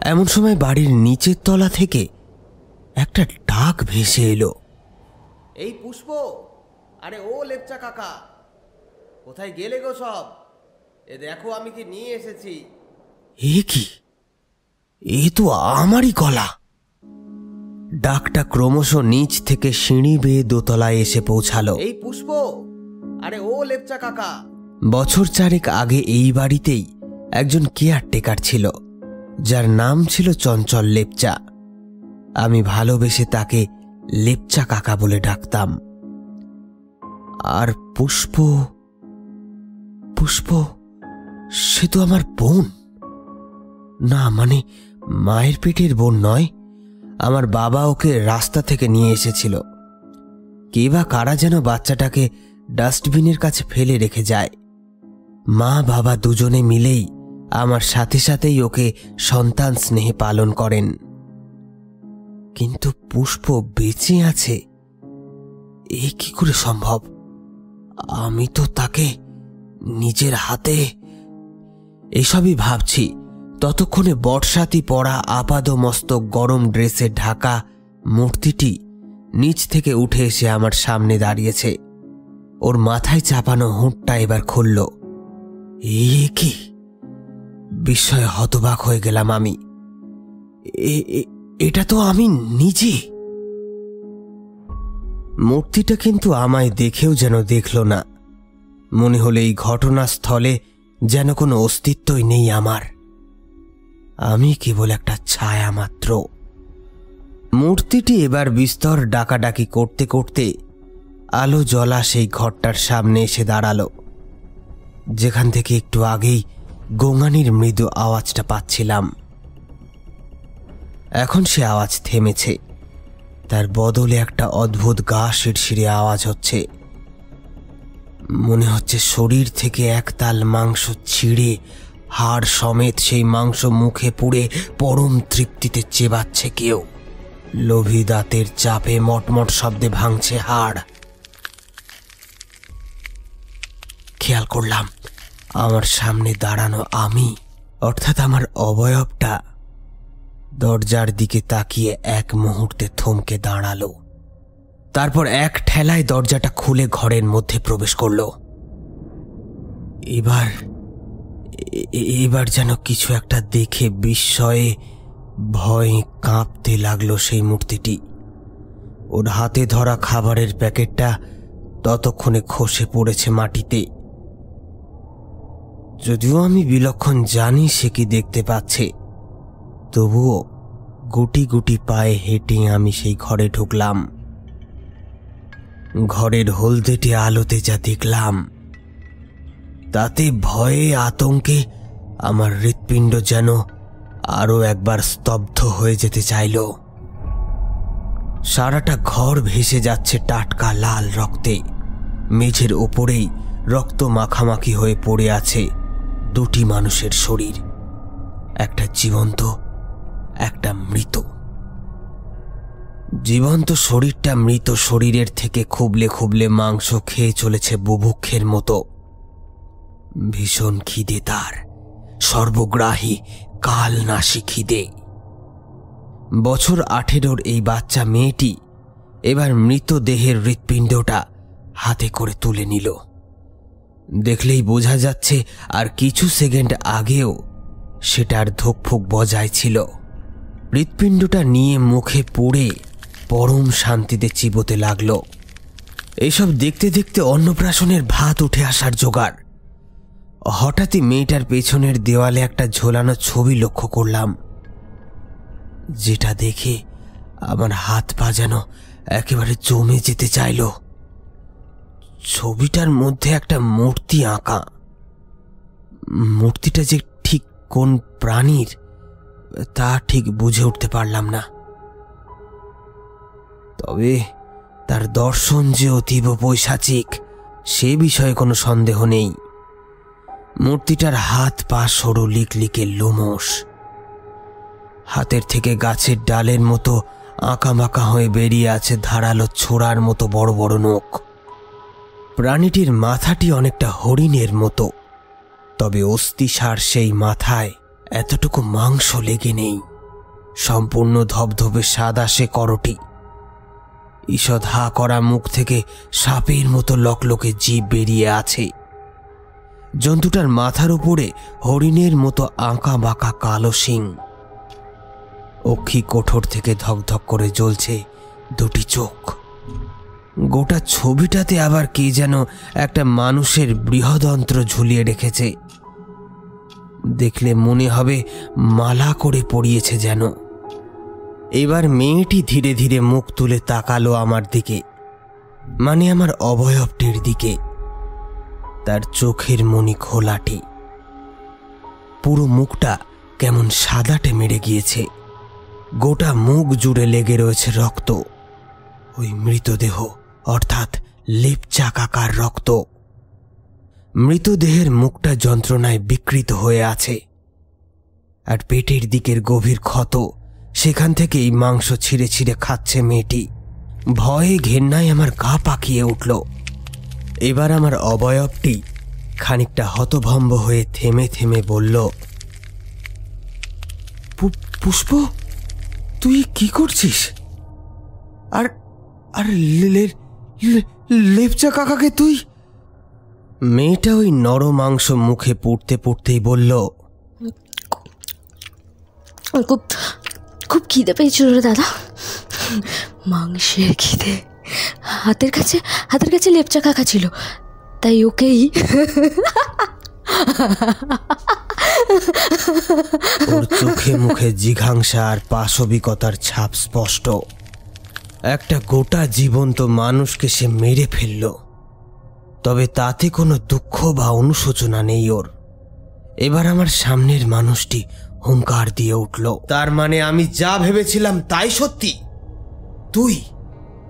এমন সময় বাড়ির নিচের তলা থেকে একটা ডাক ভেসে এলো। এই পুষ্প! আরে ও লেপচা কাকা! কোথায় গেলে গো সব? এ দেখো আমি কি নিয়ে এসেছি। এ কি? এ তো আমারই গলা! ডাকটা ক্রমশ নিচ থেকে সিঁড়ি বেয়ে দোতলায় এসে পৌঁছালো। এই পুষ্প! আরে ও লেপচা কাকা! বছর চারেক আগে এই বাড়িতেই একজন কেয়ারটেকার ছিল যার নাম ছিল চঞ্চল লেপচা। আমি ভালোবেসে তাকে লেপচা কাকা বলে ডাকতাম। আর পুষ্প পুষ্প সে তো আমার বোন। না মানে মায়ের পেটের বোন নয় আমার বাবা ওকে রাস্তা থেকে নিয়ে এসেছিল। কে বা কারা যেন বাচ্চাটাকে ডাস্টবিনের কাছে ফেলে রেখে যায়। মা বাবা দুজনে মিলেই আমার সাথে সাথেই ওকে সন্তান স্নেহে পালন করেন। কিন্তু পুষ্প বেঁচে আছে। এ কি করে সম্ভব? আমি তো তাকে নিজের হাতে এসবই ভাবছি। ততক্ষণে বর্ষাতি পড়া আপাদ মস্তক গরম ড্রেসে ঢাকা মূর্তিটি নিচ থেকে উঠে এসে আমার সামনে দাঁড়িয়েছে। ওর মাথায় চাপানো হুঁটটা এবার খুলল। এ কি? বিস্ময়ে হতবাক হয়ে গেলাম আমি। এটা তো আমি নিজে। মূর্তিটা কিন্তু আমায় দেখেও যেন দেখল না। মনে হলো এই ঘটনাস্থলে যেন কোনো অস্তিত্বই নেই আমার। আমি কেবল একটা ছায়া মাত্র। মূর্তিটি এবার বিস্তর ডাকাডাকি করতে করতে আলো জ্বলা সেই ঘরটার সামনে এসে দাঁড়াল। যেখান থেকে একটু আগেই গোঙানির মৃদু আওয়াজটা পাচ্ছিলাম। এখন সে আওয়াজ থেমেছে। তার বদলে একটা অদ্ভুত গা শিরশিরে আওয়াজ হচ্ছে। মনে হচ্ছে শরীর থেকে একতাল মাংস ছিঁড়ে হাড় সমেত সেই মাংস মুখে পুড়ে পরম তৃপ্তিতে চেবাচ্ছে কেউ। লোভী দাঁতের চাপে মটমট শব্দে ভাঙছে হাড়। খেয়াল করলাম, আমার সামনে দাঁড়ানো আমি, অর্থাৎ আমার অবয়বটা, দরজার দিকে তাকিয়ে এক মুহূর্তে থমকে দাঁড়াল। তারপর এক ঠেলায় দরজাটা খুলে ঘরের মধ্যে প্রবেশ করল। এবার এবার যেন কিছু একটা দেখে বিস্ময়ে ভয়ে কাঁপতে লাগল সেই মূর্তিটি। ওর হাতে ধরা খাবারের প্যাকেটটা ততক্ষণে খসে পড়েছে মাটিতে। যদিও আমি বিলক্ষণ জানি সে কি দেখতে পাচ্ছে, তবুও গুটি গুটি পায়ে হেঁটে আমি সেই ঘরে ঢুকলাম। ঘরের হলদেটে আলোতে যা দেখলাম তাতে ভয়ে আতঙ্কে আমার হৃৎপিণ্ড যেন আরও একবার স্তব্ধ হয়ে যেতে চাইল। সারাটা ঘর ভেসে যাচ্ছে টাটকা লাল রক্তে। মেঝের ওপরেই রক্ত মাখামাখি হয়ে পড়ে আছে দুটি মানুষের শরীর, একটা জীবন্ত, একটা মৃত। জীবন্ত শরীরটা মৃত শরীরের থেকে খুবলে খুবলে মাংস খেয়ে চলেছে বুভুক্ষের মতো। ভীষণ খিদে তার। সর্বগ্রাহী কাল নাশি খিদে। বছর আঠেরোর এই বাচ্চা মেয়েটি এবার মৃতদেহের হৃৎপিণ্ডটা হাতে করে তুলে নিল। দেখলেই বোঝা যাচ্ছে আর কিছু সেকেন্ড আগেও সেটার ধোকফুক বজায় ছিল। হৃৎপিণ্ডটা নিয়ে মুখে পড়ে পরম শান্তিতে চিবোতে লাগল। এইসব দেখতে দেখতে অন্নপ্রাশনের ভাত উঠে আসার জোগাড়। হঠাৎই মেয়েটার পেছনের দেওয়ালে একটা ঝোলানো ছবি লক্ষ্য করলাম, যেটা দেখে আমার হাত পা যেন একেবারে জমে যেতে চাইল। ছবিটার মধ্যে একটা মূর্তি আঁকা। মূর্তিটা যে ঠিক কোন প্রাণীর, তা ঠিক বুঝে উঠতে পারলাম না। তবে তার দর্শন যে অতীব পৈশাচিক, সে বিষয়ে কোনো সন্দেহ নেই। মূর্তিটার হাত পা সরু লিকলিকে লোমস হাতের থেকে গাছের ডালের মতো আঁকামাকা হয়ে বেরিয়ে আছে ধারালো ছোড়ার মতো বড় বড় নখ। প্রাণীটির মাথাটি অনেকটা হরিণের মতো, তবে অস্থিসার সেই মাথায় এতটুকু মাংস লেগে নেই। সম্পূর্ণ ধবধবে সাদা সে করটি। ঈষৎ হা করা মুখ থেকে সাপের মতো লকলকে জীব বেরিয়ে আছে। জন্তুটার মাথার উপরে হরিণের মতো আঁকা বাঁকা কালো শিং। অক্ষি কোঠর থেকে ধকধক করে জ্বলছে দুটি চোখ। গোটা ছবিটাতে আবার কে যেন একটা মানুষের বৃহদন্ত্র ঝুলিয়ে রেখেছে। দেখলে মনে হবে মালা করে পড়িয়েছে যেন। এবার মেয়েটি ধীরে ধীরে মুখ তুলে তাকালো আমার দিকে মানে আমার অবয়বটির দিকে। তার চোখের মনি খোলাটি। পুরো মুখটা কেমন সাদাটে মেরে গিয়েছে। গোটা মুখ জুড়ে লেগে রয়েছে রক্ত। ওই মৃতদেহ, অর্থাৎ লেপচাকাকার রক্ত। মৃতদেহের মুখটা যন্ত্রণায় বিকৃত হয়ে আছে। আর পেটের দিকের গভীর ক্ষত, সেখান থেকেই মাংস ছিঁড়ে ছিঁড়ে খাচ্ছে মেয়েটি। ভয়ে ঘেন্নায় আমার গা পাকিয়ে উঠল। এবার আমার অবয়বটি খানিকটা হতভম্ব হয়ে থেমে থেমে বলল পুষ্প, তুই কি করছিস? আর আর লেপচা কাকাকে তুই? মেয়েটা ওই নরম মাংস মুখে পুড়তে পুড়তেই বলল, খুব খুব খিদে পেয়েছিল দাদা। মাংসের খিদে হাতের কাছে হাতের কাছে লেপচা কাকা ছিল। তাই ওকেই ওর চোখে মুখে জিঘাংসা আর পাশবিকতার ছাপ স্পষ্ট। একটা গোটা জীবন্ত মানুষকে সে মেরে ফেলল। তবে তাতে কোনো দুঃখ বা অনুশোচনা নেই ওর। এবার আমার সামনের মানুষটি হুঙ্কার দিয়ে উঠল। তার মানে আমি যা ভেবেছিলাম তাই সত্যি? তুই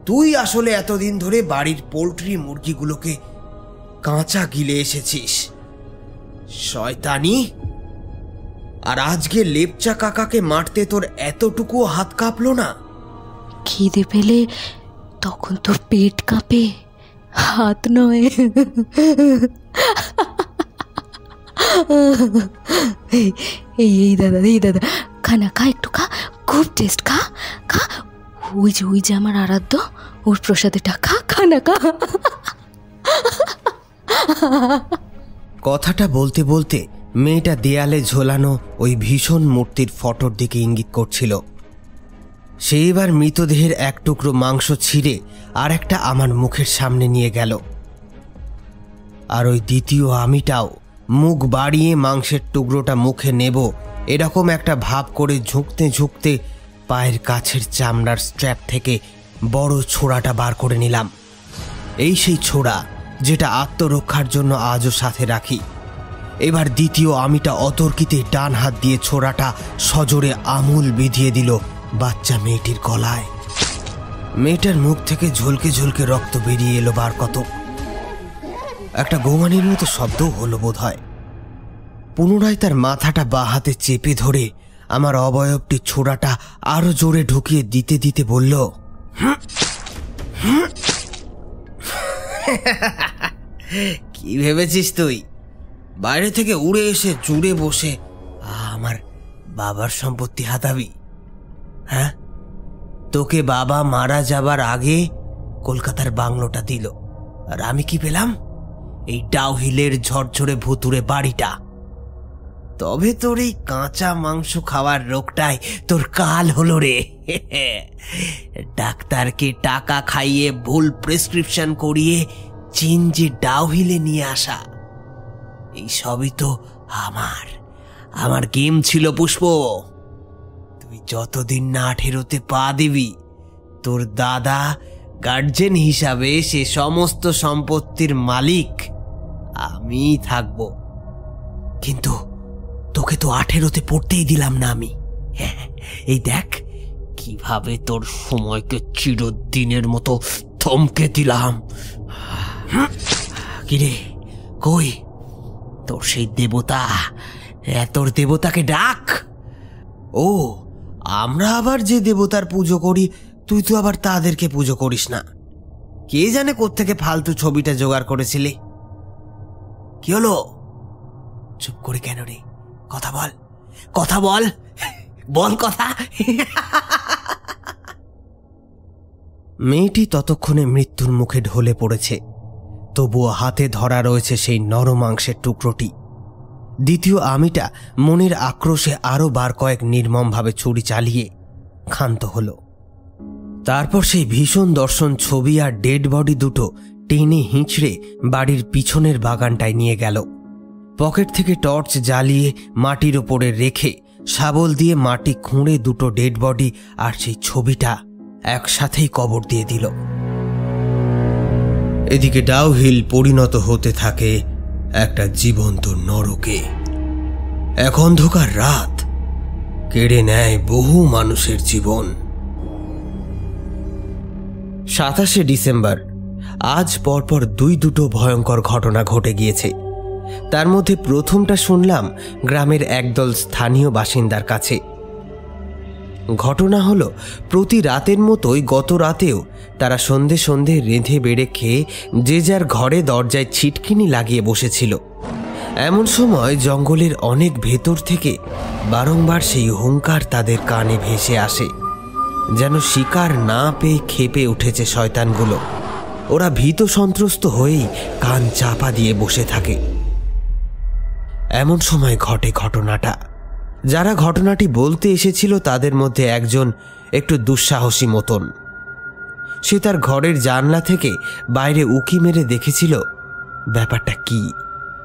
তুই আসলে এতদিন ধরে বাড়ির পোলট্রি মুরগিগুলোকে কাঁচা গিলে এসেছিস। শয়তানি। আর আজকে লেপচা কাকাকে মারতে তোর এতটুকু হাত কাঁপলো না? খিদে পেলে তখন তো পেট কাঁপে, হাত নয়। এই এই দাদা এই দাদা, খা না, খা একটু, খা। খুব টেস্ট খা খা। ওই যে ওই যে আমার আরাধ্য, ওর প্রসাদেটা খা খা না খা। কথাটা বলতে বলতে মেয়েটা দেয়ালে ঝোলানো ওই ভীষণ মূর্তির ফটোর দিকে ইঙ্গিত করছিল। সে এবার মৃতদেহের এক টুকরো মাংস ছিঁড়ে আর একটা আমার মুখের সামনে নিয়ে গেল। আর ওই দ্বিতীয় আমিটাও মুখ বাড়িয়ে মাংসের টুকরোটা মুখে নেব, এরকম একটা ভাব করে ঝুঁকতে ঝুঁকতে পায়ের কাছের চামড়ার স্ট্র্যাপ থেকে বড় ছোড়াটা বার করে নিলাম। এই সেই ছোড়া যেটা আত্মরক্ষার জন্য আজও সাথে রাখি। এবার দ্বিতীয় আমিটা অতর্কিতে ডান হাত দিয়ে ছোড়াটা সজোরে আমুল বিধিয়ে দিল বাচ্চা মেয়েটির গলায়। মেয়েটার মুখ থেকে ঝলকে ঝলকে রক্ত বেরিয়ে এলো বার কত। একটা গোমানির মতো শব্দও হলো বোধ হয় পুনরায় তার মাথাটা বা হাতে চেপে ধরে আমার অবয়বটি ছোড়াটা আরও জোরে ঢুকিয়ে দিতে দিতে বলল, কি ভেবেছিস তুই? বাইরে থেকে উড়ে এসে জুড়ে বসে আমার বাবার সম্পত্তি হাতাবি হ্যাঁ? তোকে বাবা মারা যাবার আগে কলকাতার বাংলোটা দিল। আর আমি কি পেলাম? এই ডাউহিলের ঝরঝরে ভুতুরে বাড়িটা। তবে তোর এই কাঁচা মাংস খাওয়ার রোগটাই তোর কাল হলো রে। ডাক্তারকে টাকা খাইয়ে ভুল প্রেসক্রিপশন করিয়ে চিনজি ডাউহিলে নিয়ে আসা। এই সবই তো আমার। আমার গেম ছিল পুষ্প। তুই যতদিন না আঠেরোতে পা দিবি, তোর দাদা গার্জেন হিসাবে সে সমস্ত সম্পত্তির মালিক। আমি থাকব। কিন্তু তোকে তো আঠেরোতে পড়তেই দিলাম না আমি। হ্যাঁ, এই দেখ কীভাবে তোর সময়কে চিরদিনের মতো থমকে দিলাম। কিরে কই? তোর সেই দেবতা হ্যাঁ, তোর দেবতাকে ডাক। ও আমরা আবার যে দেবতার পুজো করি তুই তো আবার তাদেরকে পুজো করিস না। কে জানে কোত্থেকে ফালতু ছবিটা জোগাড় করেছিলি? কি হলো? চুপ করে কেন রে? কথা বল কথা বল বল কথা। মেয়েটি ততক্ষণে মৃত্যুর মুখে ঢলে পড়েছে, তবুও হাতে ধরা রয়েছে সেই নরমাংসের টুকরোটি। দ্বিতীয় আমিটা মনের আক্রোশে আরও বার কয়েক নির্মমভাবে ছুরি চালিয়ে ক্ষান্ত হল। তারপর সেই ভীষণ দর্শন ছবি আর ডেড বডি দুটো টেনে হিঁচড়ে বাড়ির পিছনের বাগানটায় নিয়ে গেল। পকেট থেকে টর্চ জ্বালিয়ে মাটির ওপরে রেখে শাবল দিয়ে মাটি খুঁড়ে দুটো ডেড বডি আর সেই ছবিটা একসাথেই কবর দিয়ে দিল। এদিকে ডাউহিল পরিণত হতে থাকে একটা জীবন্ত নরকে। এক অন্ধকার রাত কেড়ে নেয় বহু মানুষের জীবন। সাতাশে ডিসেম্বর, আজ পরপর দুই দুটো ভয়ঙ্কর ঘটনা ঘটে গিয়েছে। তার মধ্যে প্রথমটা শুনলাম গ্রামের একদল স্থানীয় বাসিন্দার কাছে। ঘটনা হলো, প্রতি রাতের মতোই গত রাতেও তারা সন্ধে সন্ধে রেঁধে বেড়ে খেয়ে যে যার ঘরে দরজায় ছিটকিনি লাগিয়ে বসেছিল। এমন সময় জঙ্গলের অনেক ভেতর থেকে বারংবার সেই হুঙ্কার তাদের কানে ভেসে আসে, যেন শিকার না পেয়ে খেপে উঠেছে শয়তানগুলো। ওরা ভীত সন্ত্রস্ত হয়েই কান চাপা দিয়ে বসে থাকে। এমন সময় ঘটে ঘটনাটা। যারা ঘটনাটি বলতে এসেছিল তাদের মধ্যে একজন একটু দুঃসাহসী মতন। সে তার ঘরের জানলা থেকে বাইরে উকি মেরে দেখেছিল, ব্যাপারটা কি?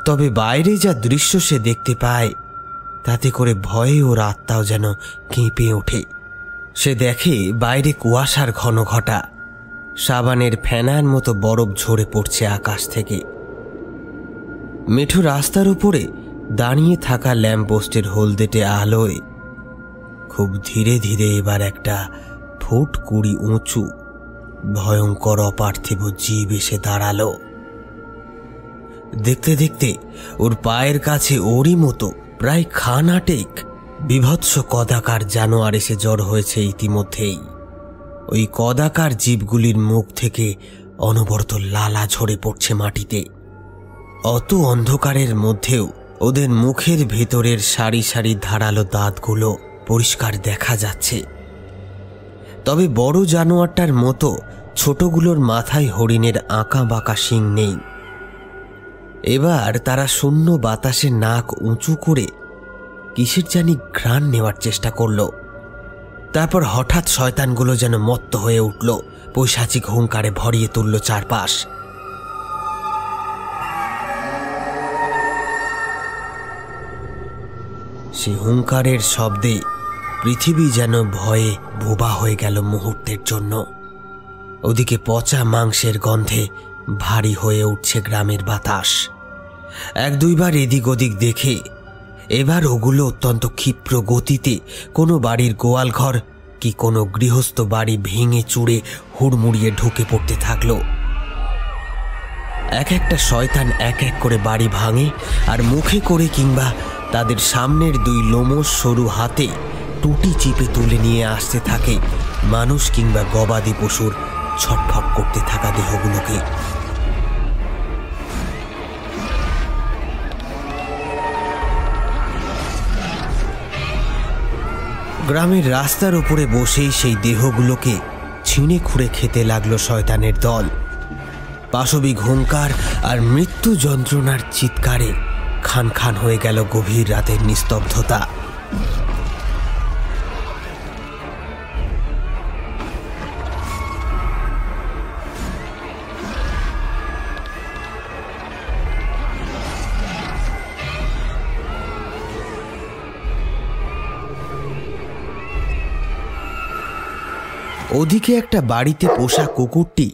তবে বাইরে যা দৃশ্য সে দেখতে পায়, তাতে করে ভয়ে ওর আত্মাও যেন কেঁপে ওঠে। সে দেখে বাইরে কুয়াশার ঘন ঘটা, সাবানের ফেনার মতো বরফ ঝরে পড়ছে আকাশ থেকে। মেঠো রাস্তার উপরে দাঁড়িয়ে থাকা ল্যাম্পপোস্টের হলদেটে আলোয় খুব ধীরে ধীরে এবার একটা ফুট কুড়ি উঁচু ভয়ঙ্কর অপার্থিব জীব এসে দাঁড়াল। দেখতে দেখতে ওর পায়ের কাছে ওরই মতো প্রায় খানাটেক বিভৎস কদাকার জানোয়ার এসে জ্বর হয়েছে ইতিমধ্যেই। ওই কদাকার জীবগুলির মুখ থেকে অনবরত লালা ঝরে পড়ছে মাটিতে। অত অন্ধকারের মধ্যেও ওদের মুখের ভেতরের সারি সারি ধারালো দাঁতগুলো পরিষ্কার দেখা যাচ্ছে। তবে বড় জানোয়ারটার মতো ছোটগুলোর মাথায় হরিণের আঁকা বাঁকা শিং নেই। এবার তারা শূন্য বাতাসে নাক উঁচু করে কিসের জানি ঘ্রাণ নেওয়ার চেষ্টা করল। তারপর হঠাৎ শয়তানগুলো যেন মত্ত হয়ে উঠল, পৈশাচিক হুঙ্কারে ভরিয়ে তুলল চারপাশ। সে হুঙ্কারের শব্দে পৃথিবী যেন ভয়ে বোবা হয়ে গেল মুহূর্তের জন্য। ওদিকে পচা মাংসের গন্ধে ভারী হয়ে উঠছে গ্রামের বাতাস। এক দুইবার এদিক ওদিক দেখে এবার ওগুলো অত্যন্ত ক্ষিপ্র গতিতে কোনো বাড়ির গোয়াল ঘর কি কোনো গৃহস্থ বাড়ি ভেঙে চুড়ে হুড়মুড়িয়ে ঢুকে পড়তে থাকল। এক একটা শয়তান এক এক করে বাড়ি ভাঙে আর মুখে করে কিংবা তাদের সামনের দুই লোমস সরু হাতে টুটি চিপে তুলে নিয়ে আসতে থাকে মানুষ কিংবা গবাদি পশুর ছটফট করতে থাকা দেহগুলোকে। গ্রামের রাস্তার উপরে বসেই সেই দেহগুলোকে ছিঁড়ে খুঁড়ে খেতে লাগল শয়তানের দল। পাশবিক হুঙ্কার আর মৃত্যু যন্ত্রণার চিৎকারে খান খান হয়ে গেল গভীর রাতের নিস্তব্ধতা। ওদিকে একটা বাড়িতে পোষা কুকুরটি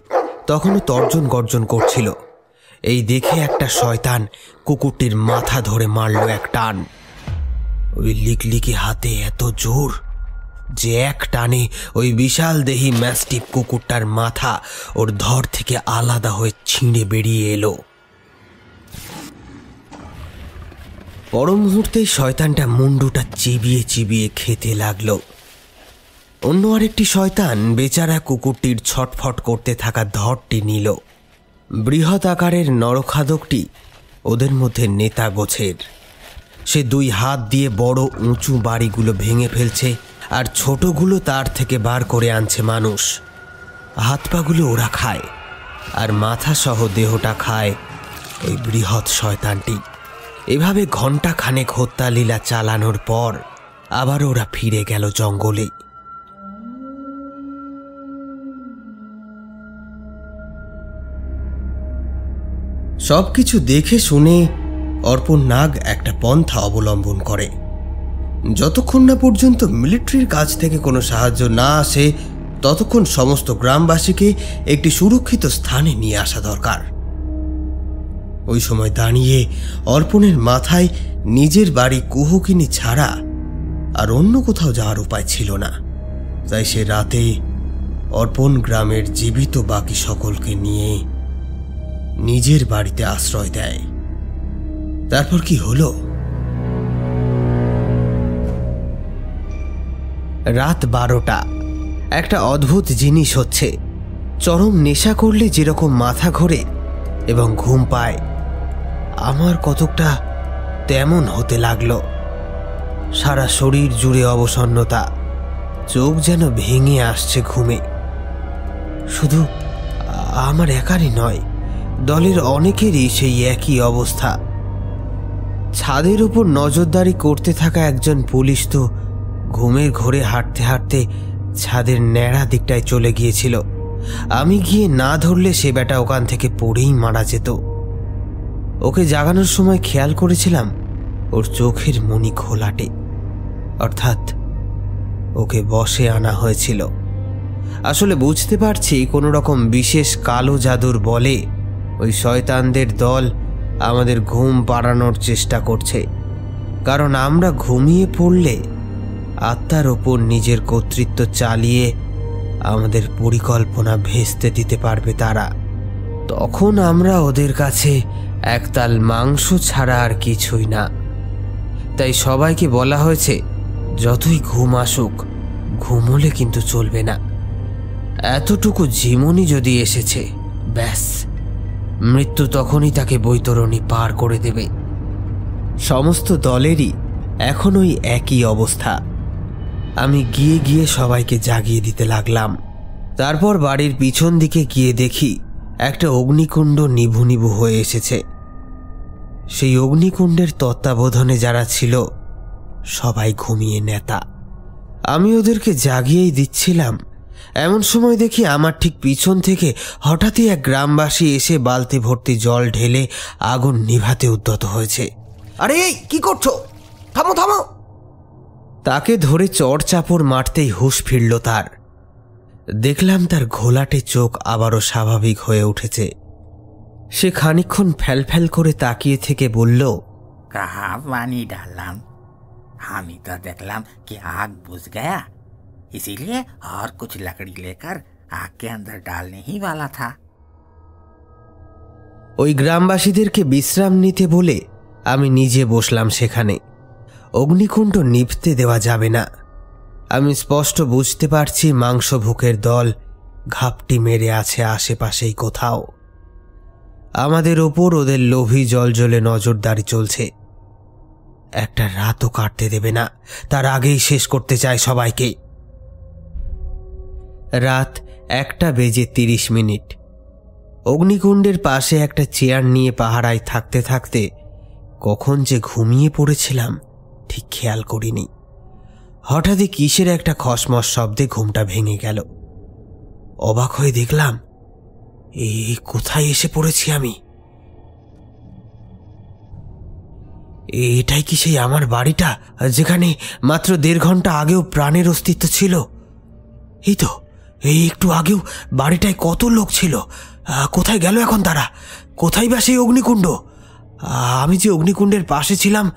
তখনও তর্জন গর্জন করছিল। এই দেখে একটা শয়তান কুকুরটির মাথা ধরে মারল এক টান। ওই লিকলিকি হাতে এত জোর যে এক টানে ওই বিশাল দেহি ম্যাস্টিপ কুকুরটার মাথা ওর ধর থেকে আলাদা হয়ে ছিঁড়ে বেরিয়ে এলো। পর মুহূর্তেই শয়তানটা মুন্ডুটা চিবিয়ে চিবিয়ে খেতে লাগল। অন্য আরেকটি শয়তান বেচারা কুকুরটির ছটফট করতে থাকা ধরটি নিল। বৃহৎ আকারের নরখাদকটি ওদের মধ্যে নেতা গোছের। সে দুই হাত দিয়ে বড় উঁচু বাড়িগুলো ভেঙে ফেলছে আর ছোটগুলো তার থেকে বার করে আনছে মানুষ। হাত পাগুলো ওরা খায় আর মাথা সহ দেহটা খায় ওই বৃহৎ শয়তানটি। এভাবে ঘণ্টা খানেক হত্যা লীলা চালানোর পর আবার ওরা ফিরে গেল জঙ্গলে। সব কিছু দেখে শুনে অর্পণ নাগ একটা পন্থা অবলম্বন করে। যতক্ষণ না পর্যন্ত মিলিটারির কাছ থেকে কোনো সাহায্য না আসে, ততক্ষণ সমস্ত গ্রামবাসীকে একটি সুরক্ষিত স্থানে নিয়ে আসা দরকার। ওই সময় দাঁড়িয়ে অর্পণের মাথায় নিজের বাড়ি কুহকিনী ছাড়া আর অন্য কোথাও যাওয়ার উপায় ছিল না। তাই সে রাতে অর্পণ গ্রামের জীবিত বাকি সকলকে নিয়ে নিজের বাড়িতে আশ্রয় দেয়। তারপর কি হলো? রাত বারোটা। একটা অদ্ভুত জিনিস হচ্ছে, চরম নেশা করলে যেরকম মাথা ঘোরে এবং ঘুম পায়, আমার কতকটা তেমন হতে লাগল। সারা শরীর জুড়ে অবসন্নতা, চোখ যেন ভেঙে আসছে ঘুমে। শুধু আমার একারই নয় দলের অনেকেরই সেই একই অবস্থা। ছাদের উপর নজরদারি করতে থাকা একজন পুলিশ তো ঘুমের ঘোরে হাঁটতে হাঁটতে ছাদের ন্যাড়া দিকটায় চলে গিয়েছিল। আমি গিয়ে না ধরলে সে বেটা ওখান থেকে পড়েই মারা যেত। ওকে জাগানোর সময় খেয়াল করেছিলাম, ওর চোখের মনি খোলাটে। অর্থাৎ ওকে বসে আনা হয়েছিল। আসলে বুঝতে পারছি কোনো রকম বিশেষ কালো জাদুর বলে ওই শয়তানদের দল আমাদের ঘুম পাড়ানোর চেষ্টা করছে। কারণ আমরা ঘুমিয়ে পড়লে আত্মার ওপর নিজের কর্তৃত্ব চালিয়ে আমাদের পরিকল্পনা ভেস্তে দিতে পারবে তারা। তখন আমরা ওদের কাছে একতাল মাংস ছাড়া আর কিছুই না। তাই সবাইকে বলা হয়েছে, যতই ঘুম আসুক, ঘুমলে কিন্তু চলবে না। এতটুকু জীবনই যদি এসেছে, ব্যাস। মৃত্যু তখনই তাকে বৈতরণী পার করে দেবে। সমস্ত দলেরই এখন ওই একই অবস্থা। আমি গিয়ে গিয়ে সবাইকে জাগিয়ে দিতে লাগলাম। তারপর বাড়ির পিছন দিকে গিয়ে দেখি একটা অগ্নিকুণ্ড নিভু নিভু হয়ে এসেছে। সেই অগ্নিকুণ্ডের তত্ত্বাবধানে যারা ছিল, সবাই ঘুমিয়ে নেতা। আমি ওদেরকে জাগিয়েই দিচ্ছিলাম এমন সময় দেখি আমার ঠিক পিছন থেকে হঠাৎই এক গ্রামবাসী এসে বালতি ভর্তি জল ঢেলে আগুন নিভাতে উদ্যত হয়েছে। আরে এই কি করছ? থামো থামো। তাকে ধরে চড়চাপড় মারতেই হুশ ফিরল তার। দেখলাম তার ঘোলাটে চোখ আবারও স্বাভাবিক হয়ে উঠেছে। সে খানিক্ষণ ফ্যাল করে তাকিয়ে থেকে বলল কাহা পানি ডাললাম আমি তো দেখলাম কি আগ বুঝ গয়া? इसीलिए और कुछ लकड़ी लेकर आग के अंदर डालने ही वाला था ওই গ্রামবাসীদেরকে বিশ্রাম নিতে বলে আমি নিজে বসলাম সেখানে অগ্নিকুণ্ড নিভতে দেওয়া যাবে না আমি স্পষ্ট বুঝতে পারছি মাংস ভুকের দল ঘাপটি মেরে আছে আশেপাশেই কোথাও আমাদের ওপর ওদের লোভী জল জলে নজরদারি চলছে একটা রাতও কাটতে দেবে না তার আগেই শেষ করতে চায় সবাইকে রাত একটা বেজে তিরিশ মিনিট। অগ্নিকুণ্ডের পাশে একটা চেয়ার নিয়ে পাহারায় থাকতে থাকতে কখন যে ঘুমিয়ে পড়েছিলাম, ঠিক খেয়াল করিনি। হঠাৎই কিসের একটা খসমস শব্দে ঘুমটা ভেঙে গেল। অবাক হয়ে দেখলাম, এ কোথায় এসে পড়েছি আমি? এটাই কি সেই আমার বাড়িটা, যেখানে মাত্র দেড় ঘণ্টা আগেও প্রাণের অস্তিত্ব ছিল? এই তো এই একটু আগেও বাড়িটায় কত লোক ছিল। কোথায় গেল এখন তারা? কোথায় বা সেই অগ্নিকুণ্ড? আমি যে অগ্নিকুণ্ডের পাশে ছিলাম,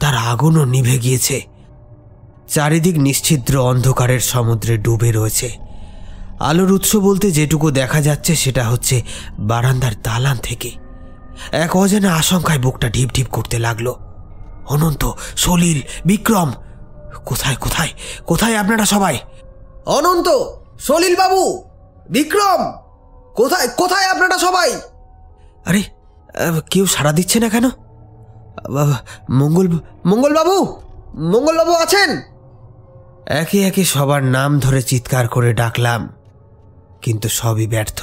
তার আগুনও নিভে গিয়েছে। চারিদিক নিশ্ছিদ্র অন্ধকারের সমুদ্রে ডুবে রয়েছে। আলোর উৎস বলতে যেটুকু দেখা যাচ্ছে, সেটা হচ্ছে বারান্দার দালান থেকে। এক অজানা আশঙ্কায় বুকটা ঢিপ ঢিপ করতে লাগল। অনন্ত, সলিল, বিক্রম, কোথায় কোথায় কোথায় আপনারা সবাই? অনন্ত! সলিল বাবু, বিক্রম, কোথায় কোথায় আপনারা সবাই? আরে কেউ সাড়া দিচ্ছে না কেন? মঙ্গল মঙ্গলবাবু মঙ্গলবাবু আছেন? একে একে সবার নাম ধরে চিৎকার করে ডাকলাম, কিন্তু সবই ব্যর্থ।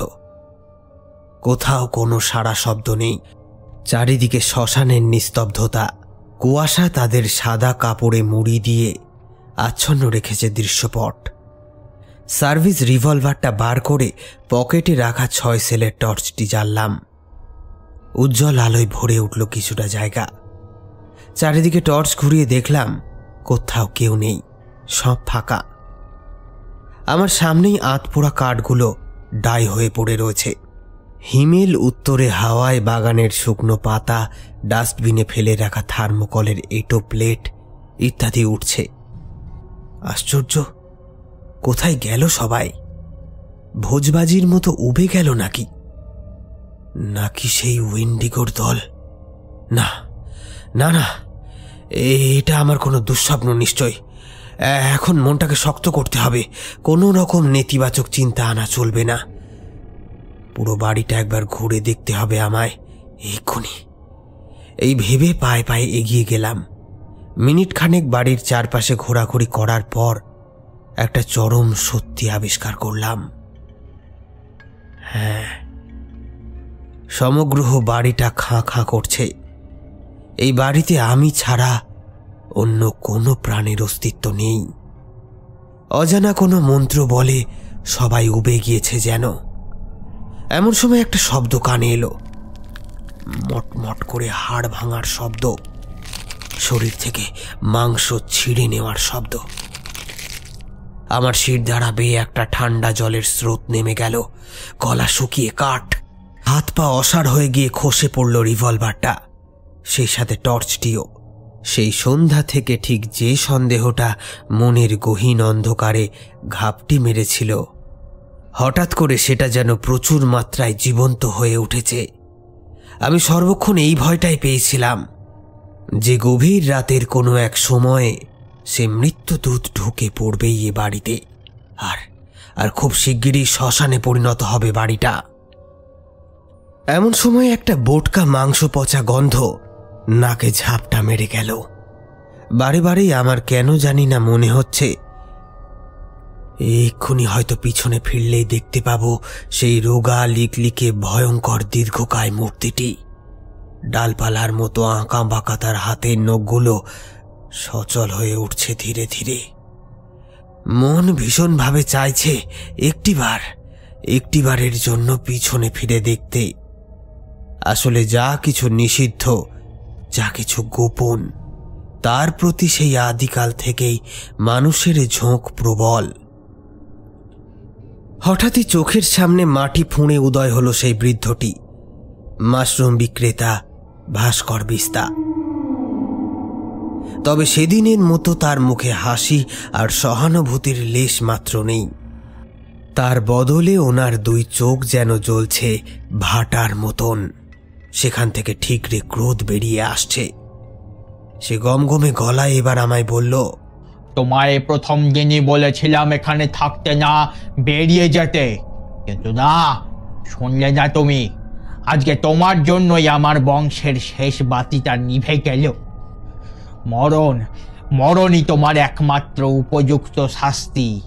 কোথাও কোনো সাড়া শব্দ নেই, চারিদিকে শ্মশানের নিস্তব্ধতা, কুয়াশা তাদের সাদা কাপড়ে মুড়ি দিয়ে আচ্ছন্ন রেখেছে দৃশ্যপট। সার্ভিস রিভলভারটা বার করে পকেটে রাখা ছয় সেলের টর্চটি জ্বাললাম। উজ্জ্বল আলোয় ভরে উঠল কিছুটা জায়গা। চারিদিকে টর্চ ঘুরিয়ে দেখলাম কোথাও কেউ নেই, সব ফাঁকা। আমার সামনেই আতপোড়া কাঠগুলো ডাই হয়ে পড়ে রয়েছে। হিমেল উত্তরে হাওয়ায় বাগানের শুকনো পাতা, ডাস্টবিনে ফেলে রাখা থার্মোকলের এটো প্লেট ইত্যাদি উঠছে। আশ্চর্য! কোথায় গেল সবাই? ভোজবাজির মতো উবে গেল নাকি? নাকি সেই উইন্ডিগোর দল? না না না এটা আমার কোনো দুঃস্বপ্ন নিশ্চয়। এখন মনটাকে শক্ত করতে হবে। কোনো রকম নেতিবাচক চিন্তা আনা চলবে না। পুরো বাড়িটা একবার ঘুরে দেখতে হবে আমায়, এক্ষুনি। এই ভেবে পায়ে পায়ে এগিয়ে গেলাম। মিনিট খানেক বাড়ির চারপাশে ঘোরাঘুরি করার পর একটা চরম সত্যি আবিষ্কার করলাম। হ্যাঁ সমগ্র বাড়িটা খাঁ খাঁ করছে। এই বাড়িতে আমি ছাড়া অন্য কোনো প্রাণের অস্তিত্ব নেই। অজানা কোনো মন্ত্র বলে সবাই উবে গিয়েছে যেন। এমন সময় একটা শব্দ কানে এলো। মটমট করে হাড় ভাঙার শব্দ। শরীর থেকে মাংস ছিঁড়ে নেওয়ার শব্দ। আমার শির দ্বারা বেয়ে একটা ঠান্ডা জলের স্রোত নেমে গেল। গলা শুকিয়ে কাঠ। হাত পা অসাড় হয়ে গিয়ে খসে পড়ল রিভলভারটা। সেই সাথে টর্চটিও। সেই সন্ধ্যা থেকে ঠিক যে সন্দেহটা মনের গহীন অন্ধকারে ঘাপটি মেরেছিল। হঠাৎ করে সেটা যেন প্রচুর মাত্রায় জীবন্ত হয়ে উঠেছে। আমি সর্বক্ষণ এই ভয়টাই পেয়েছিলাম। যে গভীর রাতের কোনো এক সময়ে সে মৃত্যুদূত ঢুকে পড়বেই এ বাড়িতে। আর আর খুব শিগগিরই শ্মশানে পরিণত হবে বাড়িটা। এমন সময় একটা বোটকা মাংস পচা গন্ধ নাকে ঝাপটা মেরে গেল। বারে বারেই আমার কেন জানি না মনে হচ্ছে। এক্ষুনি হয়তো পিছনে ফিরলেই দেখতে পাবো সেই রোগা লিকলিকে ভয়ঙ্কর দীর্ঘকায় মূর্তিটি। ডালপালার মতো আঁকা বাঁকা তার হাতের নখগুলো সচল হয়ে উঠছে ধীরে ধীরে। মন ভীষণভাবে চাইছে একটিবার, একটিবারের জন্য পিছনে ফিরে দেখতে। আসলে যা কিছু নিষিদ্ধ, যা কিছু গোপন, তার প্রতি সেই আদিকাল থেকেই মানুষের ঝোঁক প্রবল। হঠাৎই চোখের সামনে মাটি ফুঁড়ে উদয় হলো সেই বৃদ্ধটি। মাশরুম বিক্রেতা ভাস্কর বিস্তা। তবে সেদিনের মতো তার মুখে হাসি আর সহানুভূতির লেশ মাত্র নেই। তার বদলে ওনার দুই চোখ যেন জ্বলছে ভাটার মতন। সেখান থেকে ঠিকরে ক্রোধ বেরিয়ে আসছে। সে গমগমে গলায় এবার আমায় বলল, তোমায় প্রথম দিনই বলেছিলাম এখানে থাকতে না, বেরিয়ে যেতে। কিন্তু না, শুনলে না তুমি। আজকে তোমার জন্যই আমার বংশের শেষ বাতিটা নিভে গেল। মরণ। মরণই তোমার একমাত্র উপযুক্ত শাস্তি।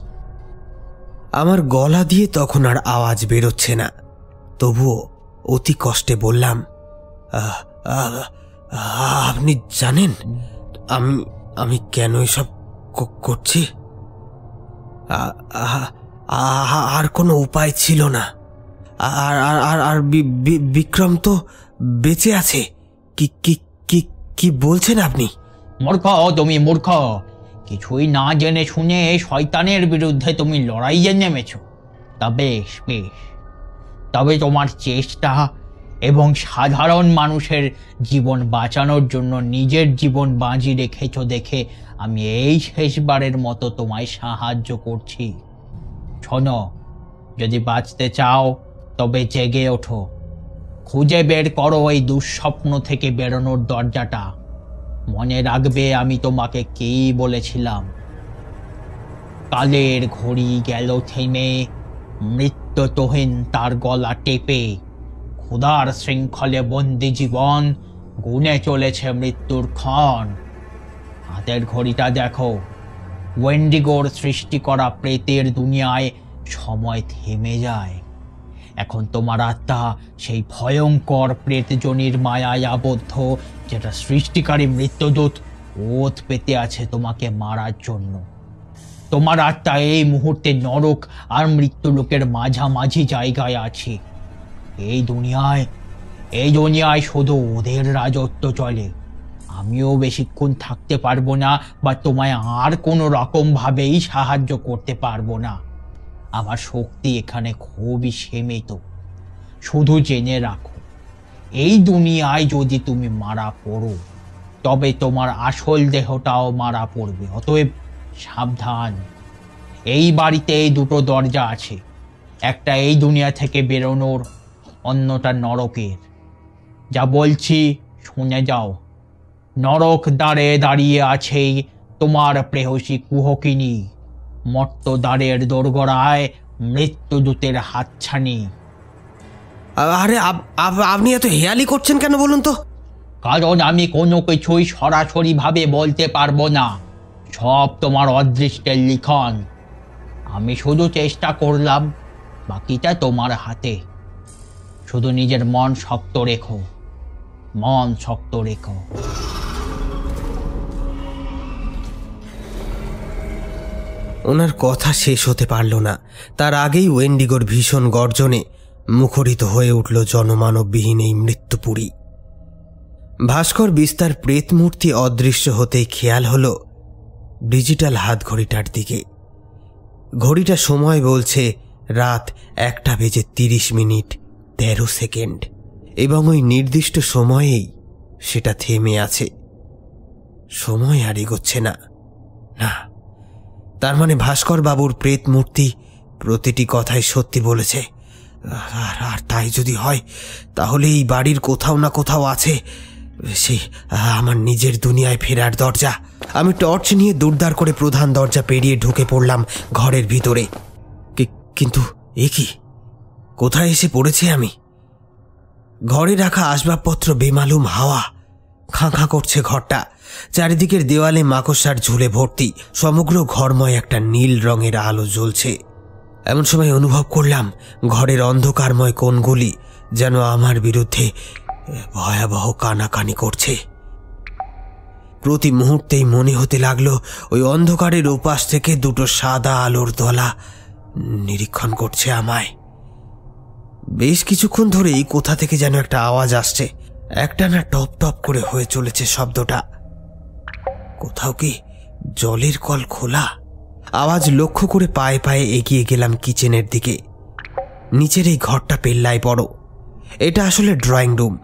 আমার গলা দিয়ে তখন আর আওয়াজ বেরোচ্ছে না। তবুও অতি কষ্টে বললাম "আহ, আহ, আপনি জানেন আমি আমি কেন এসব করছি? আর কোনো উপায় ছিল না। আর আর আর আর বিক্রম তো বেঁচে আছে। কি কি কি বলছেন আপনি? মূর্খ, তুমি মূর্খ। কিছুই না জেনে শুনে শয়তানের বিরুদ্ধে তুমি লড়াইয়ে নেমেছ। তা বেশ বেশ। তবে তোমার চেষ্টা এবং সাধারণ মানুষের জীবন বাঁচানোর জন্য নিজের জীবন বাজি রেখেছ দেখে আমি এই শেষবারের মতো তোমায় সাহায্য করছি। শোনো, যদি বাঁচতে চাও, তবে জেগে ওঠো। খুঁজে বের করো এই দুঃস্বপ্ন থেকে বেরোনোর দরজাটা। মনে রাখবে আমি তোমাকে কি বলেছিলাম। কালের ঘড়ি গেল থেমে মৃত্যুতহীন তার গলা টেপে। ক্ষুধার শৃঙ্খলে বন্দি জীবন, গুনে চলেছে মৃত্যুর ক্ষণ। হাতের ঘড়িটা দেখো, ওয়েন্ডিগোর সৃষ্টি করা প্রেতের দুনিয়ায় সময় থেমে যায়। এখন তোমার আত্মা সেই ভয়ঙ্কর প্রেতজনির মায়ায় আবদ্ধ, যেটা সৃষ্টিকারী মৃত্যুদূত ওত পেতে আছে তোমাকে মারার জন্য। তোমার আত্মা এই মুহূর্তে নরক আর মৃত্যুলোকের মাঝামাঝি জায়গায় আছে। এই দুনিয়ায় এই দুনিয়ায় শুধু ওদের রাজত্ব চলে। আমিও বেশিক্ষণ থাকতে পারব না বা তোমায় আর কোনো রকমভাবেই সাহায্য করতে পারব না। আমার শক্তি এখানে খুবই সীমিত। শুধু জেনে রাখো, এই দুনিয়ায় যদি তুমি মারা পড়ো, তবে তোমার আসল দেহটাও মারা পড়বে, অতএব সাবধান। এই বাড়িতে এই দুটো দরজা আছে, একটা এই দুনিয়া থেকে বেরোনোর, অন্যটা নরকের। যা বলছি শুনে যাও। নরক দ্বারে দাঁড়িয়ে আছে তোমার প্রেহসী কুহকিনী। মর্ত দ্বারের দোরগড়ায় মৃত্যুদূতের হাতছানি। আরে আপ- আপ- আপনি এত হেয়ালি করছেন কেন বলুন তো? কারণ আমি কোনো কিছুই সরাসরি ভাবে বলতে পারব না। সব তোমার অদৃষ্টের লিখন। আমি শুধু চেষ্টা করলাম বাকিটা তোমার হাতে। শুধু নিজের মন শক্ত রেখো। মন শক্ত রেখো। ওনার কথা শেষ হতে পারল না। তার আগেই ওয়েন্ডিগোর ভীষণ গর্জনে মুখরিত হয়ে উঠল জনমানববিহীন এই মৃত্যুপুরী। ভাস্কর বিস্তার প্রেতমূর্তি অদৃশ্য হতেই খেয়াল হল ডিজিটাল হাত ঘড়িটার দিকে। ঘড়িটা সময় বলছে রাত একটা বেজে তিরিশ মিনিট তেরো সেকেন্ড এবং ওই নির্দিষ্ট সময়েই সেটা থেমে আছে। সময় আর এগোচ্ছে না। না। তার মানে ভাস্কর বাবুর প্রেত মূর্তি প্রতিটি কথাই সত্যি বলেছে। আর আর তাই যদি হয়, তাহলে এই বাড়ির কোথাও না কোথাও আছে। সেই আমার নিজের দুনিয়ায় ফেরার দরজা। আমি টর্চ নিয়ে দুর্দার করে প্রধান দরজা পেরিয়ে ঢুকে পড়লাম ঘরের ভিতরে। কিন্তু এ কি? কোথায় এসে পড়েছি আমি? ঘরে রাখা আসবাবপত্র বেমালুম হাওয়া। খাঁ খাঁ করছে ঘরটা। চারিদিকের দেওয়ালে মাকড়সার ঝুলে ভর্তি। সমগ্র ঘরময় একটা নীল রঙের আলো জ্বলছে। এমন সময় অনুভব করলাম, ঘরের অন্ধকারময় কোণগুলি যেন আমার বিরুদ্ধে ভয়াবহ কানাকানি করছে। প্রতি মুহূর্তেই মনে হতে লাগল, ওই অন্ধকারের উপাস থেকে দুটো সাদা আলোর দলা নিরীক্ষণ করছে আমায়। বেশ কিছুক্ষণ ধরেই কোথা থেকে যেন একটা আওয়াজ আসছে। একটা না টপ টপ করে হয়ে চলেছে শব্দটা। কোথাও কি জলের কল খোলা? আওয়াজ লক্ষ্য করে পায়ে পায়ে এগিয়ে গেলাম কিচেনের দিকে। নিচের এই ঘরটা পেল্লায় বড়। এটা আসলে ড্রয়িং রুম।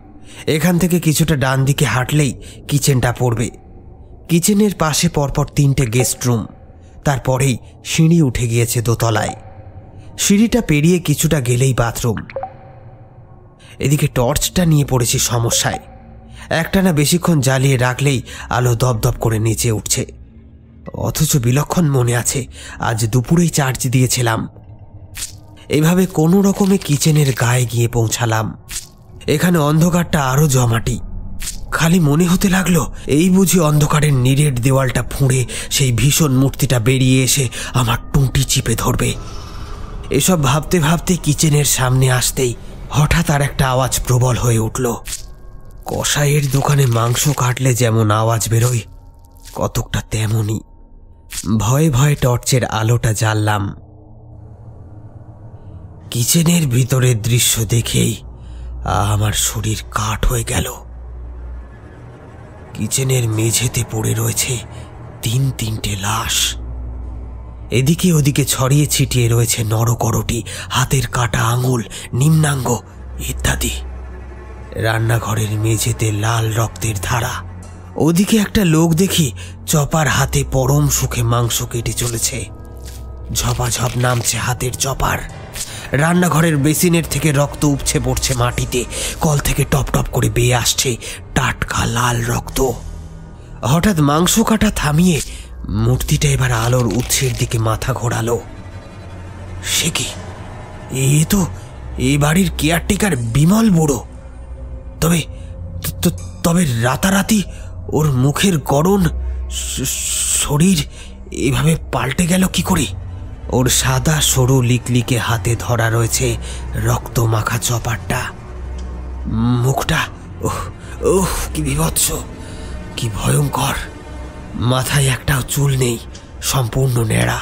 এখান থেকে কিছুটা ডান দিকে হাঁটলেই কিচেনটা পড়বে। কিচেনের পাশে পরপর তিনটে গেস্ট রুম। তারপরেই সিঁড়ি উঠে গিয়েছে দোতলায়। সিঁড়িটা পেরিয়ে কিছুটা গেলেই বাথরুম। এদিকে টর্চটা নিয়ে পড়েছি সমস্যায়। একটানা বেশিক্ষণ জ্বালিয়ে রাখলেই আলো দপদপ করে নিচে উঠছে। অথচ বিলক্ষণ মনে আছে, আজ দুপুরেই চার্জ দিয়েছিলাম। এভাবে কোনো রকমে কিচেনের গায়ে গিয়ে পৌঁছালাম। এখানে অন্ধকারটা আরও জমাটি। খালি মনে হতে লাগল, এই বুঝি অন্ধকারের নিরেট দেওয়ালটা ফুঁড়ে সেই ভীষণ মূর্তিটা বেরিয়ে এসে আমার টুঁটি চিপে ধরবে। এসব ভাবতে ভাবতে কিচেনের সামনে আসতেই হঠাৎ আর একটা আওয়াজ প্রবল হয়ে উঠল। কষাইয়ের দোকানে মাংস কাটলে যেমন আওয়াজ বেরোয়, কতকটা তেমনই। ভয়ে ভয়ে টর্চের আলোটা জ্বাললাম। কিচেনের ভিতরের দৃশ্য দেখেই, আমার শরীর কাঠ হয়ে গেল। কিচেনের মেঝেতে পড়ে রয়েছে তিন তিনটে লাশ। এদিকে ওদিকে ছড়িয়ে ছিটিয়ে রয়েছে নরকরটি, হাতের কাটা আঙুল, নিম্নাঙ্গ ইত্যাদি। রান্নাঘরের মেঝেতে লাল রক্তের ধারা। ওদিকে একটা লোক দেখি চপার হাতে পরম সুখে মাংস কেটে চলেছে। ঝপাঝপ নামছে হাতের চপার। রান্নাঘরের বেসিনের থেকে রক্ত উপছে পড়ছে মাটিতে। কল থেকে টপ টপ করে বেয়ে আসছে টাটকা লাল রক্ত। হঠাৎ মাংস কাটা থামিয়ে মূর্তিটা এবার আলোর উৎসের দিকে মাথা ঘোরালো। সে কি? এ তো এ বাড়ির কেয়ারটেকার বিমল বুড়ো। তবে তবে রাতারাতি ওর মুখের গড়ন শরীর এভাবে পাল্টে গেল কি করে? ওর সাদা সরু লিকলিকে হাতে ধরা রয়েছে রক্ত মাখা চপারটা মুখটা, ওহ ওহ, কি বিভৎস, কি ভয়ঙ্কর। মাথায় একটাও চুল নেই, সম্পূর্ণ নেড়া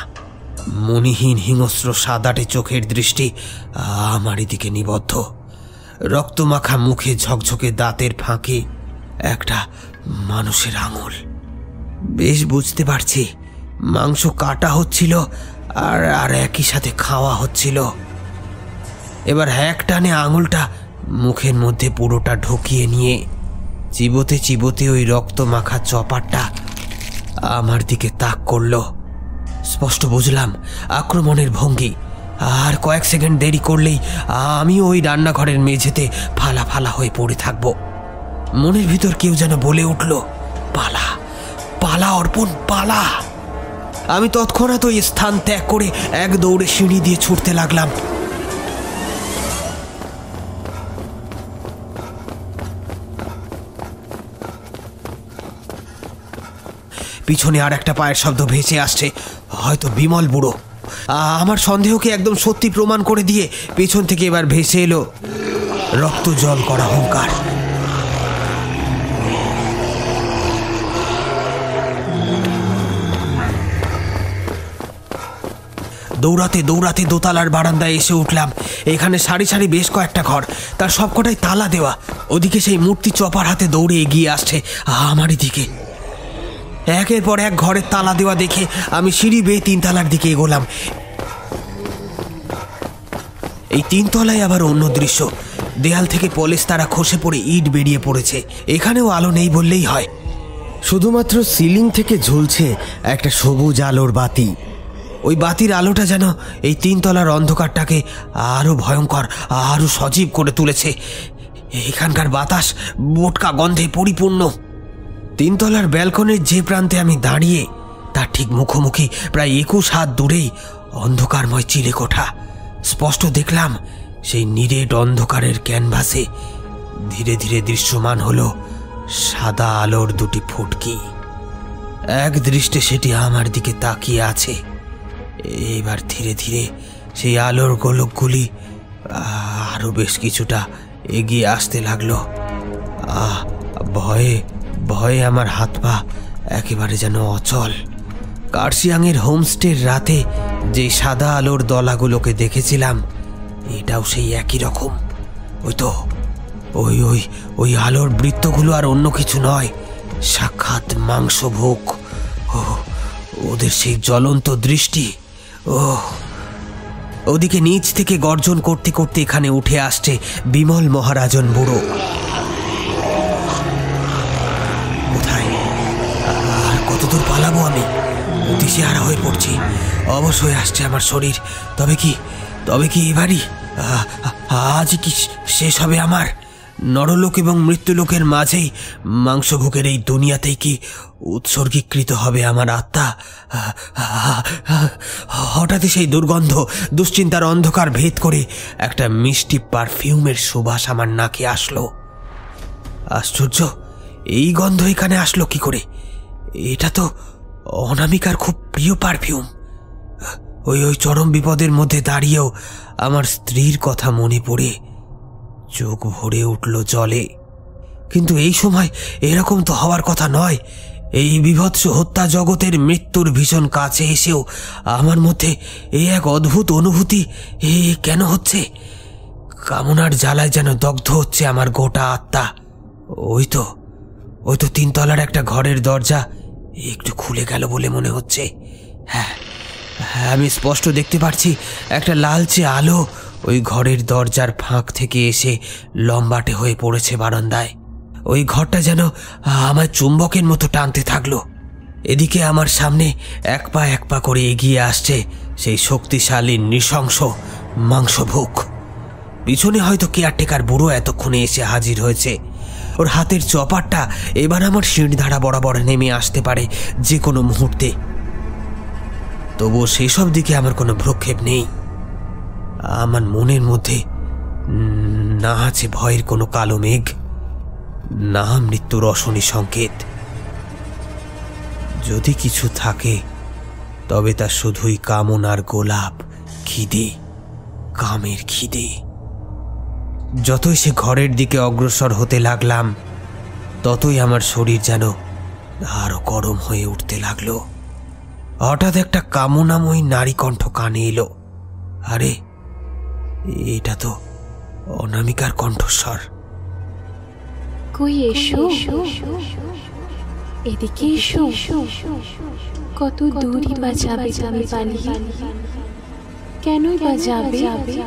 মনিহীন হিংস্র সাদাটে চোখের দৃষ্টি আমারই দিকে নিবদ্ধ। রক্তমাখা মুখে ঝকঝকে দাঁতের ফাঁকে একটা মানুষের আঙুল। বেশ বুঝতে পারছি, মাংস কাটা হচ্ছিল আর আর একই সাথে খাওয়া হচ্ছিল। এবার এক টানে আঙুলটা মুখের মধ্যে পুরোটা ঢুকিয়ে নিয়ে, চিবোতে চিবোতে ওই রক্ত মাখা চপারটা আমার দিকে তাক করল। স্পষ্ট বুঝলাম, আক্রমণের ভঙ্গি। আর কয়েক সেকেন্ড দেরি করলেই আমি ওই রান্নাঘরের মেঝেতে ফালা ফালা হয়ে পড়ে থাকব। মনের ভিতর কেউ যেন বলে উঠল, পালা পালা অর্পণ, পালা! আমি তৎক্ষণাৎ ওই স্থান ত্যাগ করে এক দৌড়ে সিঁড়ি দিয়ে ছুটতে লাগলাম। পিছনে আর একটা পায়ের শব্দ ভেসে আসছে। হয়তো বিমল বুড়ো। আমার সন্দেহকে একদম সত্যি প্রমাণ করে দিয়ে পেছন থেকে এবার ভেসে এলো। রক্ত জল করা হুঙ্কার। দৌড়াতে দৌড়াতে দোতলার বারান্দায় এসে উঠলাম। এখানে সারি সারি বেশ কয়েকটা ঘর। তার সবকটাই তালা দেওয়া। ওদিকে সেই মূর্তি চপার হাতে দৌড়ে এগিয়ে আসছে আমারই দিকে। একের পর এক ঘরের তালা দেওয়া দেখে আমি সিঁড়ি বেয়ে তিনতলার দিকে এগোলাম। এই তিনতলায় আবার অন্য দৃশ্য। দেয়াল থেকে পলিশ তারা খসে পড়ে ইট বেরিয়ে পড়েছে। এখানেও আলো নেই বললেই হয়। শুধুমাত্র সিলিং থেকে ঝুলছে একটা সবুজ আলোর বাতি। ওই বাতির আলোটা যেন এই তিনতলার অন্ধকারটাকে আরও ভয়ঙ্কর, আরও সজীব করে তুলেছে। এখানকার বাতাস বোটকা গন্ধে পরিপূর্ণ। তিনতলার ব্যালকনির যে প্রান্তে আমি দাঁড়িয়ে তার ঠিক মুখোমুখি প্রায় একুশ হাত দূরেই অন্ধকারময় চিলেকোঠা। স্পষ্ট দেখলাম সেই নিরেট অন্ধকারের ক্যানভাসে ধীরে ধীরে দৃশ্যমান হলো সাদা আলোর দুটি ফুটকি। এক দৃষ্টে সেটি আমার দিকে তাকিয়ে আছে। এবার ধীরে ধীরে সেই আলোর গোলকগুলি আরও বেশ কিছুটা এগিয়ে আসতে লাগল। আহ, ভয়ে ভয়ে আমার হাত পা একেবারে যেন অচল। কার্শিয়াংয়ের হোমস্টের রাতে যে সাদা আলোর দলাগুলোকে দেখেছিলাম, এটাও সেই একই রকম। ওই তো, ওই ওই ওই আলোর বৃত্তগুলো আর অন্য কিছু নয়, সাক্ষাৎ মাংস ভোগ ও, ওদের সেই জ্বলন্ত দৃষ্টি। ও, ওদিকে নিচ থেকে গর্জন করতে করতে এখানে উঠে আসছে বিমল মহারাজন বুড়ো। দিশেহারা হয়ে পড়ছি। অবশ্যই আসছে আমার শরীর। তবে কি তবে কি এবারই? আজ কি শেষ হবে আমার? নরলোক এবং মৃত্যুলোকের মাঝেই মাংসভোগের এই দুনিয়াতেই কি উৎসর্গীকৃত হবে আমার আত্মা? হঠাৎই সেই দুর্গন্ধ, দুশ্চিন্তার অন্ধকার ভেদ করে একটা মিষ্টি পারফিউমের সুবাস আমার নাকে আসলো। আশ্চর্য, এই গন্ধ এখানে আসলো কি করে? এটা তো অনামিকার খুব প্রিয় পারফিউম। ওই ওই চরম বিপদের মধ্যে দাঁড়িয়েও আমার স্ত্রীর কথা মনে পড়ে। চোখ ভরে উঠল জলে। কিন্তু এই সময় এরকম তো হওয়ার কথা নয়। এই বিভৎস হত্যা জগতের মৃত্যুর ভীষণ কাছে এসেও আমার মধ্যে এই এক অদ্ভুত অনুভূতি এ কেন হচ্ছে? কামনার জ্বালায় যেন দগ্ধ হচ্ছে আমার গোটা আত্মা। ওই তো ওই তো তিনতলার একটা ঘরের দরজা একটু খুলে গেল বলে মনে হচ্ছে। হ্যাঁ হ্যাঁ আমি স্পষ্ট দেখতে পাচ্ছি একটা লালচে আলো ওই ঘরের দরজার ফাঁক থেকে এসে লম্বাটে হয়ে পড়েছে বারান্দায়। ওই ঘরটা যেন আমার চুম্বকের মতো টানতে থাকল। এদিকে আমার সামনে এক পা এক পা করে এগিয়ে আসছে সেই শক্তিশালী নৃশংস মাংসভোগ। পিছনে হয়তো কেয়ারটেকার বুড়ো এতক্ষণে এসে হাজির হয়েছে। ওর হাতের চপারটা এবার আমার শিরধারা বরাবর নেমে আসতে পারে যে কোনো মুহূর্তে। তবুও সেসব দিকে আমার কোনো ভ্রক্ষেপ নেই। আমার মনের মধ্যে না আছে ভয়ের কোনো কালো মেঘ, না মৃত্যুর অশনি সংকেত। যদি কিছু থাকে, তবে তা শুধুই কামনার গোলাপ খিদে, কামের খিদে। যতই সে ঘরের দিকে অগ্রসর হতে লাগলাম, ততই আমার শরীর যেন আরও গরম হয়ে উঠতে লাগল। হঠাৎ একটা কামনাময়ী নারী কণ্ঠ কানে এলো। আরে, এটা তো অনামিকার কণ্ঠস্বর। কই এদিকে কত দূরই বা যাবে তুমি পালিয়ে কেনই বা যাবে?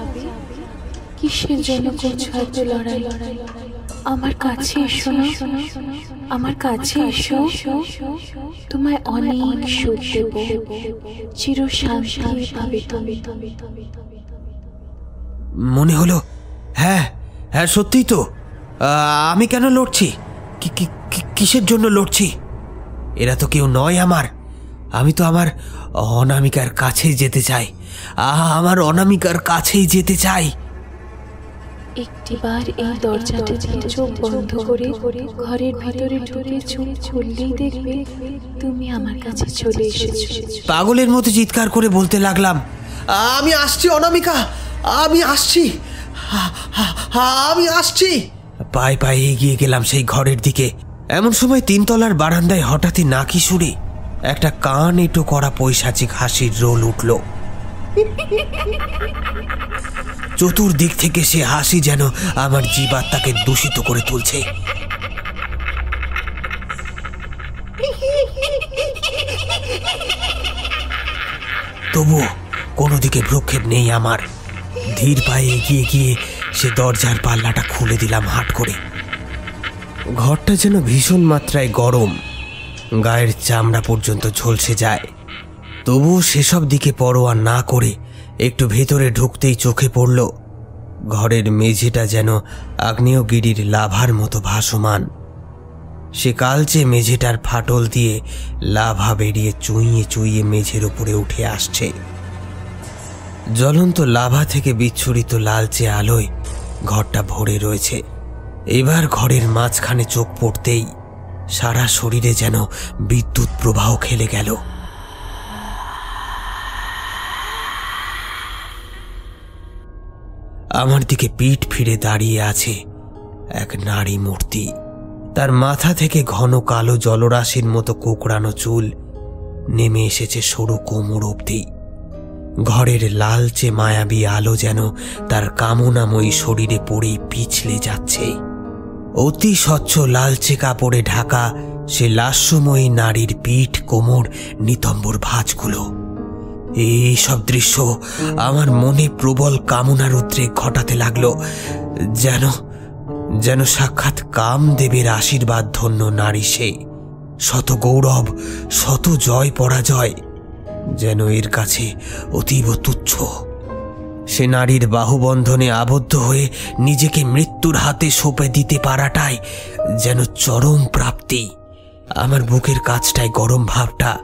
কিসের জন্য করছ এত লড়াই? আমার কাছে এসো না। আমার কাছে এসো। তোমায় অনেক সুখ দেব। চির শান্তি পাবে তুমি। মনে হলো? হ্যাঁ হ্যাঁ সত্যিই তো। আমি কেন লড়ছি? কি- কি- কি- কিসের জন্য লড়ছি? এরা তো কেউ নয় আমার। আমি তো আমার অনামিকার কাছেই যেতে চাই। আহা আমার অনামিকার কাছেই যেতে চাই। একটিবার এই দরজাটা দিয়ে চোখ বন্ধ করে ঘরের ভিতরে ঢুকে খুললেই দেখবে তুমি আমার কাছে চলে এসেছ। পাগলের মতো চিৎকার করে বলতে লাগলাম আমি আসছি অনামিকা আমি আসছি হা- হা- হা- আমি আসছি। পায়ে পায়ে এগিয়ে গেলাম সেই ঘরের দিকে। এমন সময় তিনতলার বারান্দায় হঠাৎই নাকি সুরে একটা কান এটো করা পৈশাচিক হাসির রোল উঠল। চতুর্দিক থেকে সে হাসি যেন আমার জীবাত্মাকে দূষিত করে তুলছে। তবুও কোনো দিকে ভ্রক্ষেপ নেই আমার। ধীর পায়ে এগিয়ে গিয়ে সে দরজার পাল্লাটা খুলে দিলাম হাট করে। ঘরটা যেন ভীষণ মাত্রায় গরম। গায়ের চামড়া পর্যন্ত ঝলসে যায়। তবুও সেসব দিকে পরোয়া না করে একটু ভেতরে ঢুকতেই চোখে পড়ল, ঘরের মেঝেটা যেন আগ্নেয়গিরির লাভার মতো ভাসমান। সে কালচে মেঝেটার ফাটল দিয়ে লাভা বেরিয়ে চুইয়ে চুইয়ে মেঝের উপরে উঠে আসছে। জ্বলন্ত লাভা থেকে বিচ্ছুরিত লালচে আলোয় ঘরটা ভরে রয়েছে। এবার ঘরের মাঝখানে চোখ পড়তেই সারা শরীরে যেন বিদ্যুৎ প্রবাহ খেলে গেল। আমার দিকে পিঠ ফিরে দাঁড়িয়ে আছে এক নারী মূর্তি। তার মাথা থেকে ঘন কালো জলরাশির মতো কোকড়ানো চুল নেমে এসেছে সরু কোমর অবধি। ঘরের লালচে মায়াবী আলো যেন তার কামনাময়ী শরীরে পড়ে পিছলে যাচ্ছে। অতি স্বচ্ছ লালচে কাপড়ে ঢাকা সে লাস্যময়ী নারীর পিঠ কোমর নিতম্বর ভাঁজগুলো। এই সব দৃশ্য আমার মনে প্রবল কামনার উদ্রেক ঘটাতে লাগল। যেন যেন সাক্ষাৎ কামদেবের আশীর্বাদ ধন্য নারী সে। শত গৌরব, শত জয় পরাজয় যেন এর কাছে অতীব তুচ্ছ। সে নারীর বাহুবন্ধনে আবদ্ধ হয়ে নিজেকে মৃত্যুর হাতে সঁপে দিতে পারাটাই যেন চরম প্রাপ্তি। আমার বুকের কাছটায় গরম ভাবটা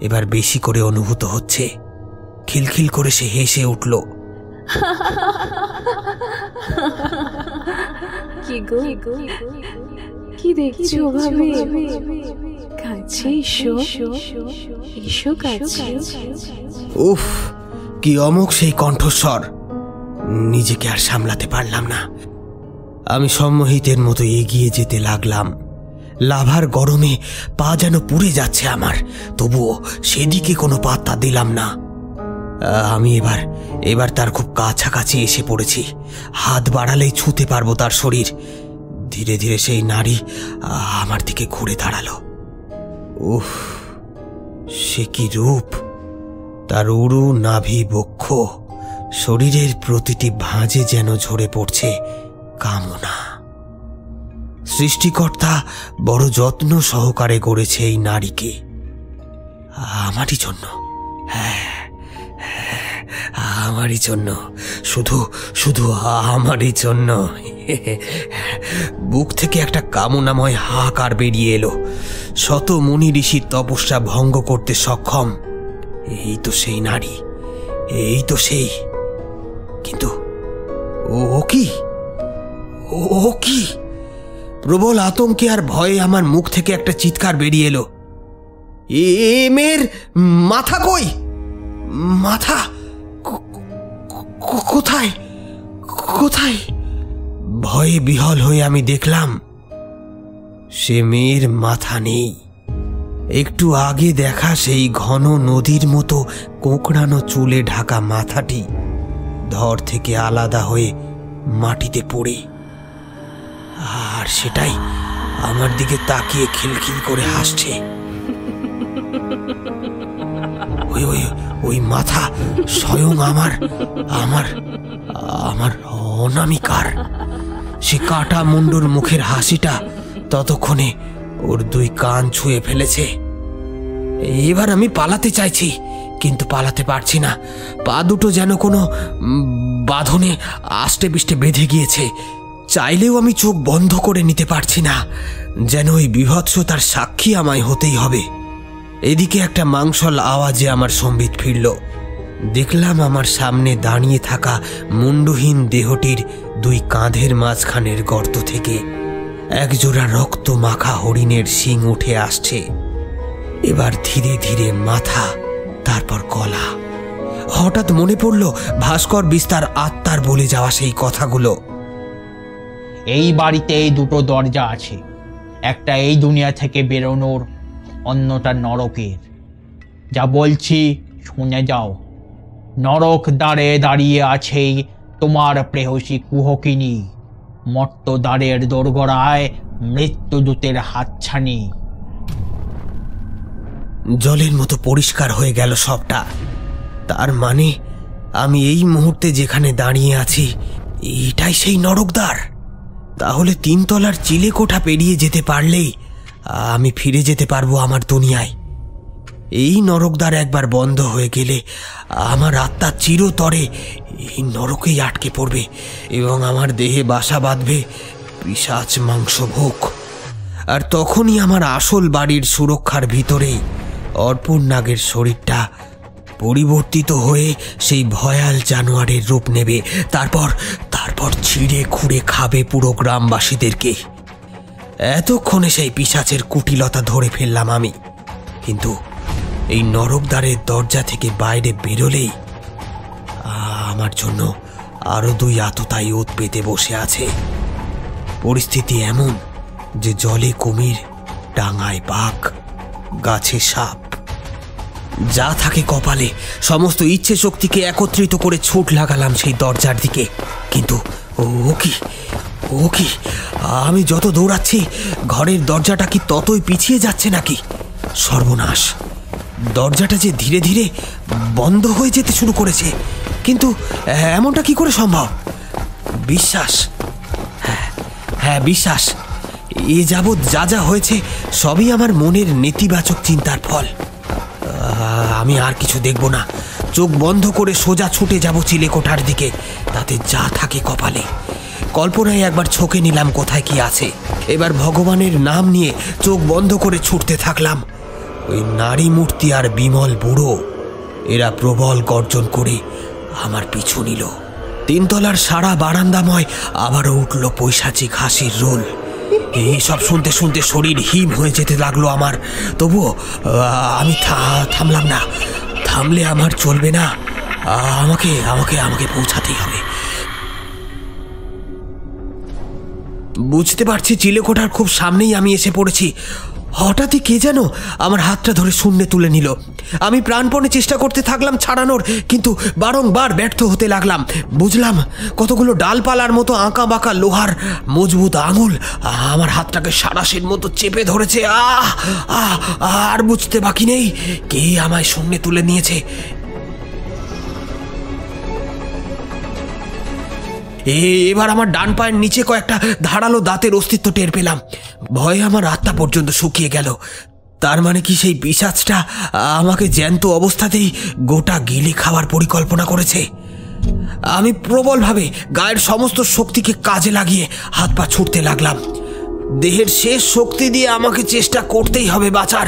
এবার বেশি করে অনুভূত হচ্ছে। খিলখিল করে সে হেসে উঠল। কি দেখছ ভাবে কাছে এসো এসো কাছে উফ কি অমোক সেই কণ্ঠস্বর। নিজেকে আর সামলাতে পারলাম না। আমি সম্মোহিতের মতো এগিয়ে যেতে লাগলাম। লাভার গরমে পা যেন পুড়ে যাচ্ছে আমার। তবুও সেদিকে কোনো পাত্তা দিলাম না। আমি এবার এবার তার খুব কাছাকাছি এসে পড়েছি। হাত বাড়ালেই ছুঁতে পারব তার শরীর। ধীরে ধীরে সেই নারী আমার দিকে ঘুরে দাঁড়াল। উফ সে কি রূপ? তার উড়ু নাভি বক্ষ। শরীরের প্রতিটি ভাঁজে যেন ঝরে পড়ছে কামনা। সৃষ্টিকর্তা বড় যত্ন সহকারে গড়েছে এই নারীকে। আমারই জন্য। হ্যাঁ হ্যাঁ, আমারই জন্য, শুধু শুধু আমারই জন্য। বুক থেকে একটা কামনাময় হাহাকার বেরিয়ে এলো। শত মুনি ঋষির তপস্যা ভঙ্গ করতে সক্ষম। এই তো সেই নারী, এই তো সেই। কিন্তু ও কি? ও কি? প্রবল আতঙ্কে আর ভয়ে আমার মুখ থেকে একটা চিৎকার বেরিয়ে এলো। এ, মেয়ের মাথা কই? মাথা? কোথায়? কোথায়? ভয়ে বিহল হয়ে আমি দেখলাম, সে মেয়ের মাথা নেই। একটু আগে দেখা সেই ঘন নদীর মতো কোঁকড়ানো চুলে ঢাকা মাথাটি ধর থেকে আলাদা হয়ে মাটিতে পড়ে। আর সেটাই আমার দিকে তাকিয়ে খিলখিল করে হাসছে। ওই ওই ওই মাথা স্বয়ং আমার আমার আমার অনামিকার। সে কাটা মুন্ডুর মুখের হাসিটা ততক্ষণে ওর দুই কান ছুঁয়ে ফেলেছে। এবার আমি পালাতে চাইছি, কিন্তু পালাতে পারছি না। পা দুটো যেন কোনো বাঁধনে আষ্টে পিষ্টে বেঁধে গিয়েছে। চাইলেও আমি চোখ বন্ধ করে নিতে পারছি না, যেন ওই বিভৎসতার সাক্ষী আমায় হতেই হবে। এদিকে একটা মাংসল আওয়াজে আমার সম্বিত ফিরল। দেখলাম আমার সামনে দাঁড়িয়ে থাকা মুন্ডহীন দেহটির দুই কাঁধের মাঝখানের গর্ত থেকে একজোড়া রক্ত মাখা হরিণের শিং উঠে আসছে। এবার ধীরে ধীরে মাথা, তারপর গলা। হঠাৎ মনে পড়ল, ভাস্কর বিস্তার আত্মার বলে যাওয়া সেই কথাগুলো। এই বাড়িতে দুটো দরজা আছে। একটা এই দুনিয়া থেকে বেরোনোর অন্যটা নরকের। যা বলছি শুনে যাও। নরক দ্বারে দাঁড়িয়ে আছে তোমার প্রেহসী কুহকিনী। মর্ত দ্বারের দোরগড়ায় মৃত্যুদূতের হাতছানি। জলের মতো পরিষ্কার হয়ে গেল সবটা। তার মানে আমি এই মুহূর্তে যেখানে দাঁড়িয়ে আছি, এটাই সেই নরকদ্বার। তাহলে তিনতলার চিলে কোঠা পেরিয়ে যেতে পারলেই আমি ফিরে যেতে পারব আমার দুনিয়ায়। এই নরকদ্বার একবার বন্ধ হয়ে গেলে আমার আত্মা চিরতরে এই নরকেই আটকে পড়বে এবং আমার দেহে বাসা বাঁধবে পিসাচ মাংস ভোগ আর তখনই আমার আসল বাড়ির সুরক্ষার ভিতরে অর্পণ নাগের শরীরটা পরিবর্তিত হয়ে সেই ভয়াল জানোয়ারের রূপ নেবে। তারপর তারপর ছিঁড়ে খুঁড়ে খাবে পুরো গ্রামবাসীদেরকে। এতক্ষণে সেই পিসাচের কুটিলতা ধরে ফেললাম আমি। কিন্তু এই নরকদ্বারের দরজা থেকে বাইরে বেরোলেই আমার জন্য আরও দুই আততায়ী ওত পেতে বসে আছে। পরিস্থিতি এমন যে জলে কুমির, ডাঙায় বাঘ, গাছে সাপ, যা থাকে কপালে, সমস্ত ইচ্ছে শক্তিকে একত্রিত করে ছুট লাগালাম সেই দরজার দিকে। কিন্তু ও কি? ও কি? আমি যত দৌড়াচ্ছি, ঘরের দরজাটা কি ততই পিছিয়ে যাচ্ছে নাকি? সর্বনাশ। দরজাটা যে ধীরে ধীরে বন্ধ হয়ে যেতে শুরু করেছে, কিন্তু এমনটা কি করে সম্ভব? বিশ্বাস। হ্যাঁ হ্যাঁ বিশ্বাস। এ যাবৎ যা যা হয়েছে, সবই আমার মনের নেতিবাচক চিন্তার ফল। আমি আর কিছু দেখব না। চোখ বন্ধ করে সোজা ছুটে যাব চিলেকোঠার দিকে, তাতে যা থাকে কপালে। কল্পনায় একবার ছকে নিলাম কোথায় কি আছে। এবার ভগবানের নাম নিয়ে চোখ বন্ধ করে ছুটতে থাকলাম। ওই নারী মূর্তি আর বিমল বুড়ো, এরা প্রবল গর্জন করে আমার পিছু নিল। তিনতলার সারা বারান্দাময় আবারও উঠল পৈশাচিক হাসির রোল। এইসব শুনতে শুনতে শরীর হিম হয়ে যেতে লাগল আমার। তবুও আমি থামলাম না। থামলে আমার চলবে না। আমাকে আমাকে আমাকে পৌঁছাতেই হবে। বুঝতে পারছি চিলেকোঠার খুব সামনেই আমি এসে পড়েছি। হঠাৎই কে যেন আমার হাতটা ধরে শূন্যে তুলে নিল। আমি প্রাণপণে চেষ্টা করতে থাকলাম ছাড়ানোর, কিন্তু বারংবার ব্যর্থ হতে লাগলাম। বুঝলাম কতগুলো ডালপালার মতো আঁকা বাঁকা লোহার মজবুত আঙুল আমার হাতটাকে সারাশের মতো চেপে ধরেছে। আহ, আর বুঝতে বাকি নেই। কে আমায় শূন্যে তুলে নিয়েছে? এবার আমার ডান পায়ের নিচে কয়েকটা ধারালো দাঁতের অস্তিত্ব টের পেলাম। ভয়ে আমার আত্মা পর্যন্ত শুকিয়ে গেল। তার মানে কি সেই পিসাজটা আমাকে জ্যান্ত অবস্থাতেই গোটা গিলে খাওয়ার পরিকল্পনা করেছে? আমি প্রবলভাবে গায়ের সমস্ত শক্তিকে কাজে লাগিয়ে হাত পা ছুটতে লাগলাম। দেহের শেষ শক্তি দিয়ে আমাকে চেষ্টা করতেই হবে বাঁচার!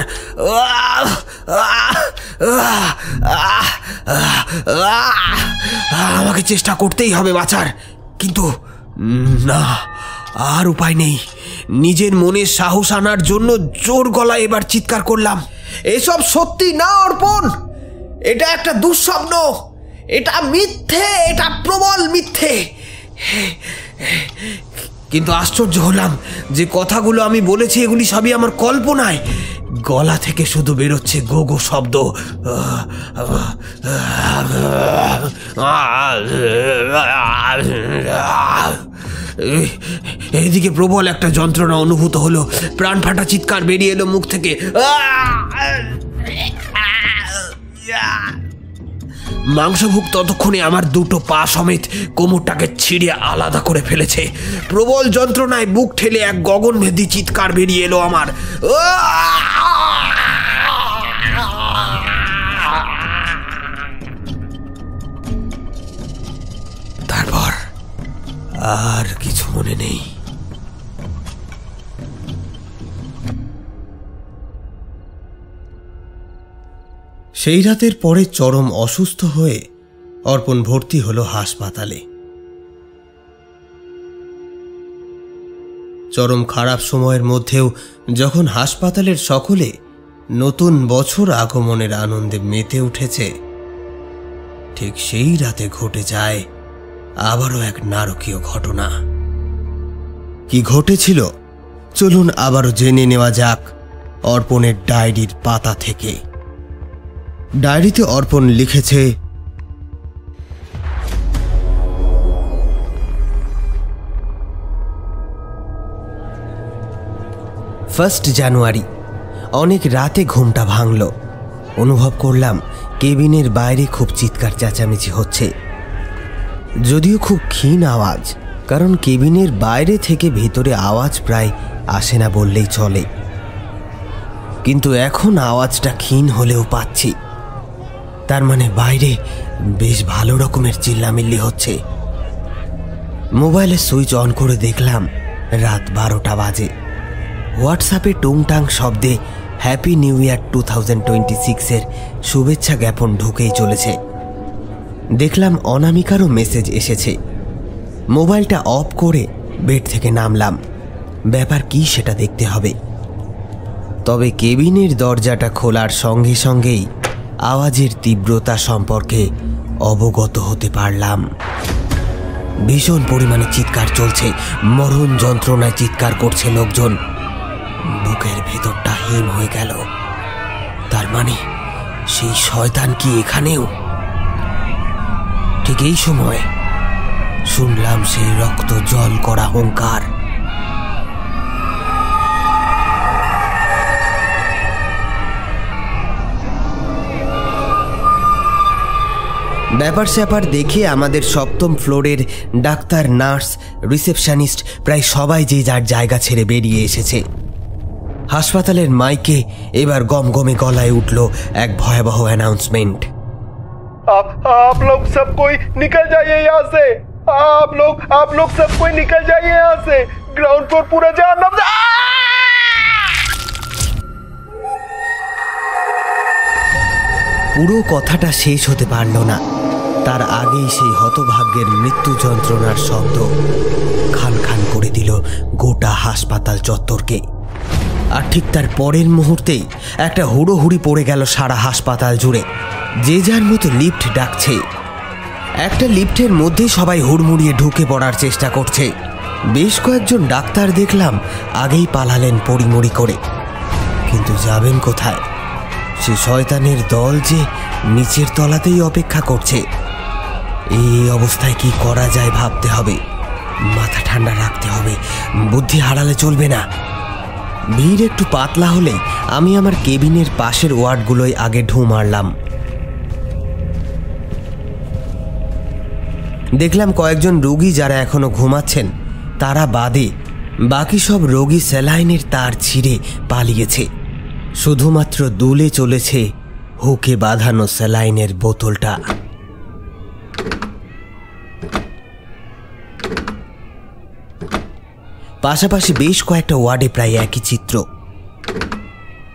আমাকে চেষ্টা করতেই হবে বাঁচার। কিন্তু না, আর উপায় নেই। নিজের মনে সাহস আনার জন্য জোর গলায় এবার চিৎকার করলাম। এসব সত্যি না, অর্পণ? এটা একটা দুঃস্বপ্ন। এটা মিথ্যে, এটা প্রবল মিথ্যে। কিন্তু আশ্চর্য হলাম যে কথাগুলো আমি বলেছি, এগুলি সবই আমার কল্পনায়। গলা থেকে শুধু বেরোচ্ছে গো গো শব্দ। এদিকে প্রবল একটা যন্ত্রণা অনুভূত হলো। প্রাণ ফাটা চিৎকার বেরিয়ে এলো মুখ থেকে। মাংসভুক ততক্ষণে আমার দুটো পা সমেত কোমরটাকে ছিঁড়ে আলাদা করে ফেলেছে। প্রবল যন্ত্রণায় বুক ঠেলে এক গগনভেদী চিৎকার বেরিয়ে এলো আমার। তারপর আর কিছু মনে নেই। সেই রাতের পরে চরম অসুস্থ হয়ে অর্পণ ভর্তি হল হাসপাতালে। চরম খারাপ সময়ের মধ্যেও যখন হাসপাতালের সকলে নতুন বছর আগমনের আনন্দে মেতে উঠেছে, ঠিক সেই রাতে ঘটে যায় আবারও এক নারকীয় ঘটনা। কি ঘটেছিল? চলুন আবারও জেনে নেওয়া যাক অর্পণের ডায়েরির পাতা থেকে। ডায়েরিতে অর্পণ লিখেছে, ফার্স্ট জানুয়ারি, অনেক রাতে ঘুমটা ভাঙল। অনুভব করলাম কেবিনের বাইরে খুব চিৎকার চেঁচামেচি হচ্ছে। যদিও খুব ক্ষীণ আওয়াজ, কারণ কেবিনের বাইরে থেকে ভেতরে আওয়াজ প্রায় আসে না বললেই চলে। কিন্তু এখন আওয়াজটা ক্ষীণ হলেও পাচ্ছি। তার মানে বাইরে বেশ ভালো রকমের চিল্লামিল্লি হচ্ছে। মোবাইলে সুইচ অন করে দেখলাম রাত বারোটা বাজে। হোয়াটসঅ্যাপে টুংটাং শব্দে happy new year two thousand twenty সিক্সের শুভেচ্ছা জ্ঞাপন ঢুকেই চলেছে। দেখলাম অনামিকারও মেসেজ এসেছে। মোবাইলটা অফ করে বেড থেকে নামলাম। ব্যাপার কি সেটা দেখতে হবে। তবে কেবিনের দরজাটা খোলার সঙ্গে সঙ্গেই আওয়াজের তীব্রতা সম্পর্কে অবগত হতে পারলাম। ভীষণ পরিমাণে চিৎকার চলছে। মরণ যন্ত্রণায় চিৎকার করছে লোকজন। বুকের ভেতরটা হিম হয়ে গেল। তার মানে সেই শয়তান কি এখানেও? ঠিক এই সময় শুনলাম সেই রক্ত জল করা হুঙ্কার। ব্যাপার স্যাপার দেখে আমাদের সপ্তম ফ্লোরের ডাক্তার নার্স রিসেপশনিস্ট প্রায় সবাই যে যার জায়গা ছেড়ে বেরিয়ে এসেছে হাসপাতালের মাইকে এবার গমগমে গলায় উঠল এক ভয়াবহ অ্যানাউন্সমেন্ট आप आप लोग सब कोई निकल जाइए यहाँ से आप लोग आप लोग सब कोई निकल जाइए यहाँ से ग्राउंड फ्लोर पूरा जाम পুরো কথাটা শেষ হতে পারল না তার আগেই সেই হতভাগ্যের মৃত্যু যন্ত্রণার শব্দ খান খান করে দিল গোটা হাসপাতাল চত্বরকে। আর ঠিক তার পরের মুহূর্তেই একটা হুড়োহুড়ি পড়ে গেল সারা হাসপাতাল জুড়ে। যে যার মতো লিফট ডাকছে। একটা লিফটের মধ্যে সবাই হুড়মুড়িয়ে ঢুকে পড়ার চেষ্টা করছে। বেশ কয়েকজন ডাক্তার দেখলাম আগেই পালালেন পড়িমড়ি করে। কিন্তু যাবেন কোথায়? সে শয়তানের দল যে নিচের তলাতেই অপেক্ষা করছে। এই অবস্থায় কি করা যায় ভাবতে হবে? মাথা ঠান্ডা রাখতে হবে। বুদ্ধি হারালে চলবে না। ভিড় একটু পাতলা হলে আমি আমার কেবিনের পাশের ওয়ার্ডগুলোয় আগে ঢু মারলাম। দেখলাম কয়েকজন রোগী যারা এখনও ঘুমাচ্ছেন, তারা বাদে। বাকি সব রোগী স্যালাইনের তার ছিঁড়ে পালিয়েছে। শুধুমাত্র দুলে চলেছে হুকে বাঁধানো স্যালাইনের বোতলটা। পাশাপাশি বেশ কয়েকটা ওয়ার্ডে প্রায় একই চিত্র।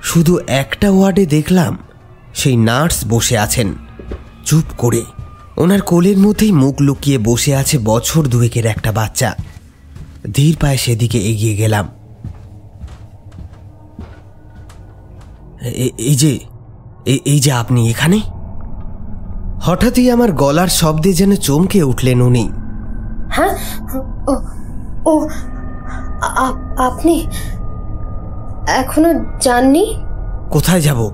শুধু একটা ওয়ার্ডে দেখলাম সেই নার্স বসে আছেন। চুপ করে। ওনার কোলের মধ্যেই মুখ লুকিয়ে বসে আছে বছর দুয়েকের একটা বাচ্চা। ধীর পায়ে সেদিকে এগিয়ে গেলাম। এই যে এই যে আপনি এখানে? হঠাৎই আমার গলার শব্দে যেন চমকে উঠলেন উনি। হ্যাঁ ও আপনি এখনও যাননি? কোথায় যাব?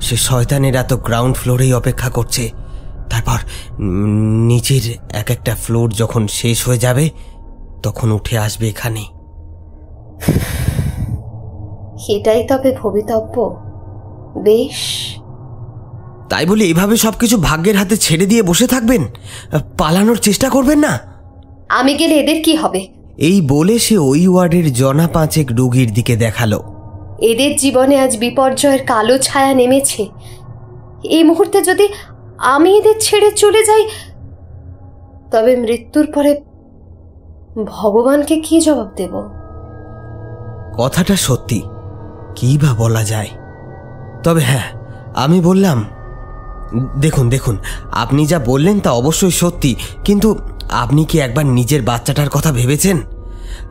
সে শয়তানের এত গ্রাউন্ড ফ্লোরেই অপেক্ষা করছে। তারপর নিচের এক একটা ফ্লোর যখন শেষ হয়ে যাবে তখন উঠে আসবে এখানে। এটাই তবে ভবিতব্য। বেশ। তাই বলে এভাবে সবকিছু ভাগ্যের হাতে ছেড়ে দিয়ে বসে থাকবেন? পালানোর চেষ্টা করবেন না? আমি গেলে এদের কি হবে? এই বলে সে ওই ওয়ার্ডের জনা পাঁচেক রুগীর দিকে দেখাল। এদের জীবনে আজ বিপর্যয়ের কালো ছায়া নেমেছে। এই মুহূর্তে যদি আমি এদের ছেড়ে চলে যাই তবে মৃত্যুর পরে ভগবানকে কি জবাব দেব? কথাটা সত্যি কী বা বলা যায়। তবে হ্যাঁ আমি বললাম দেখুন দেখুন আপনি যা বললেন তা অবশ্যই সত্যি কিন্তু আপনি কি একবার নিজের বাচ্চাটার কথা ভেবেছেন?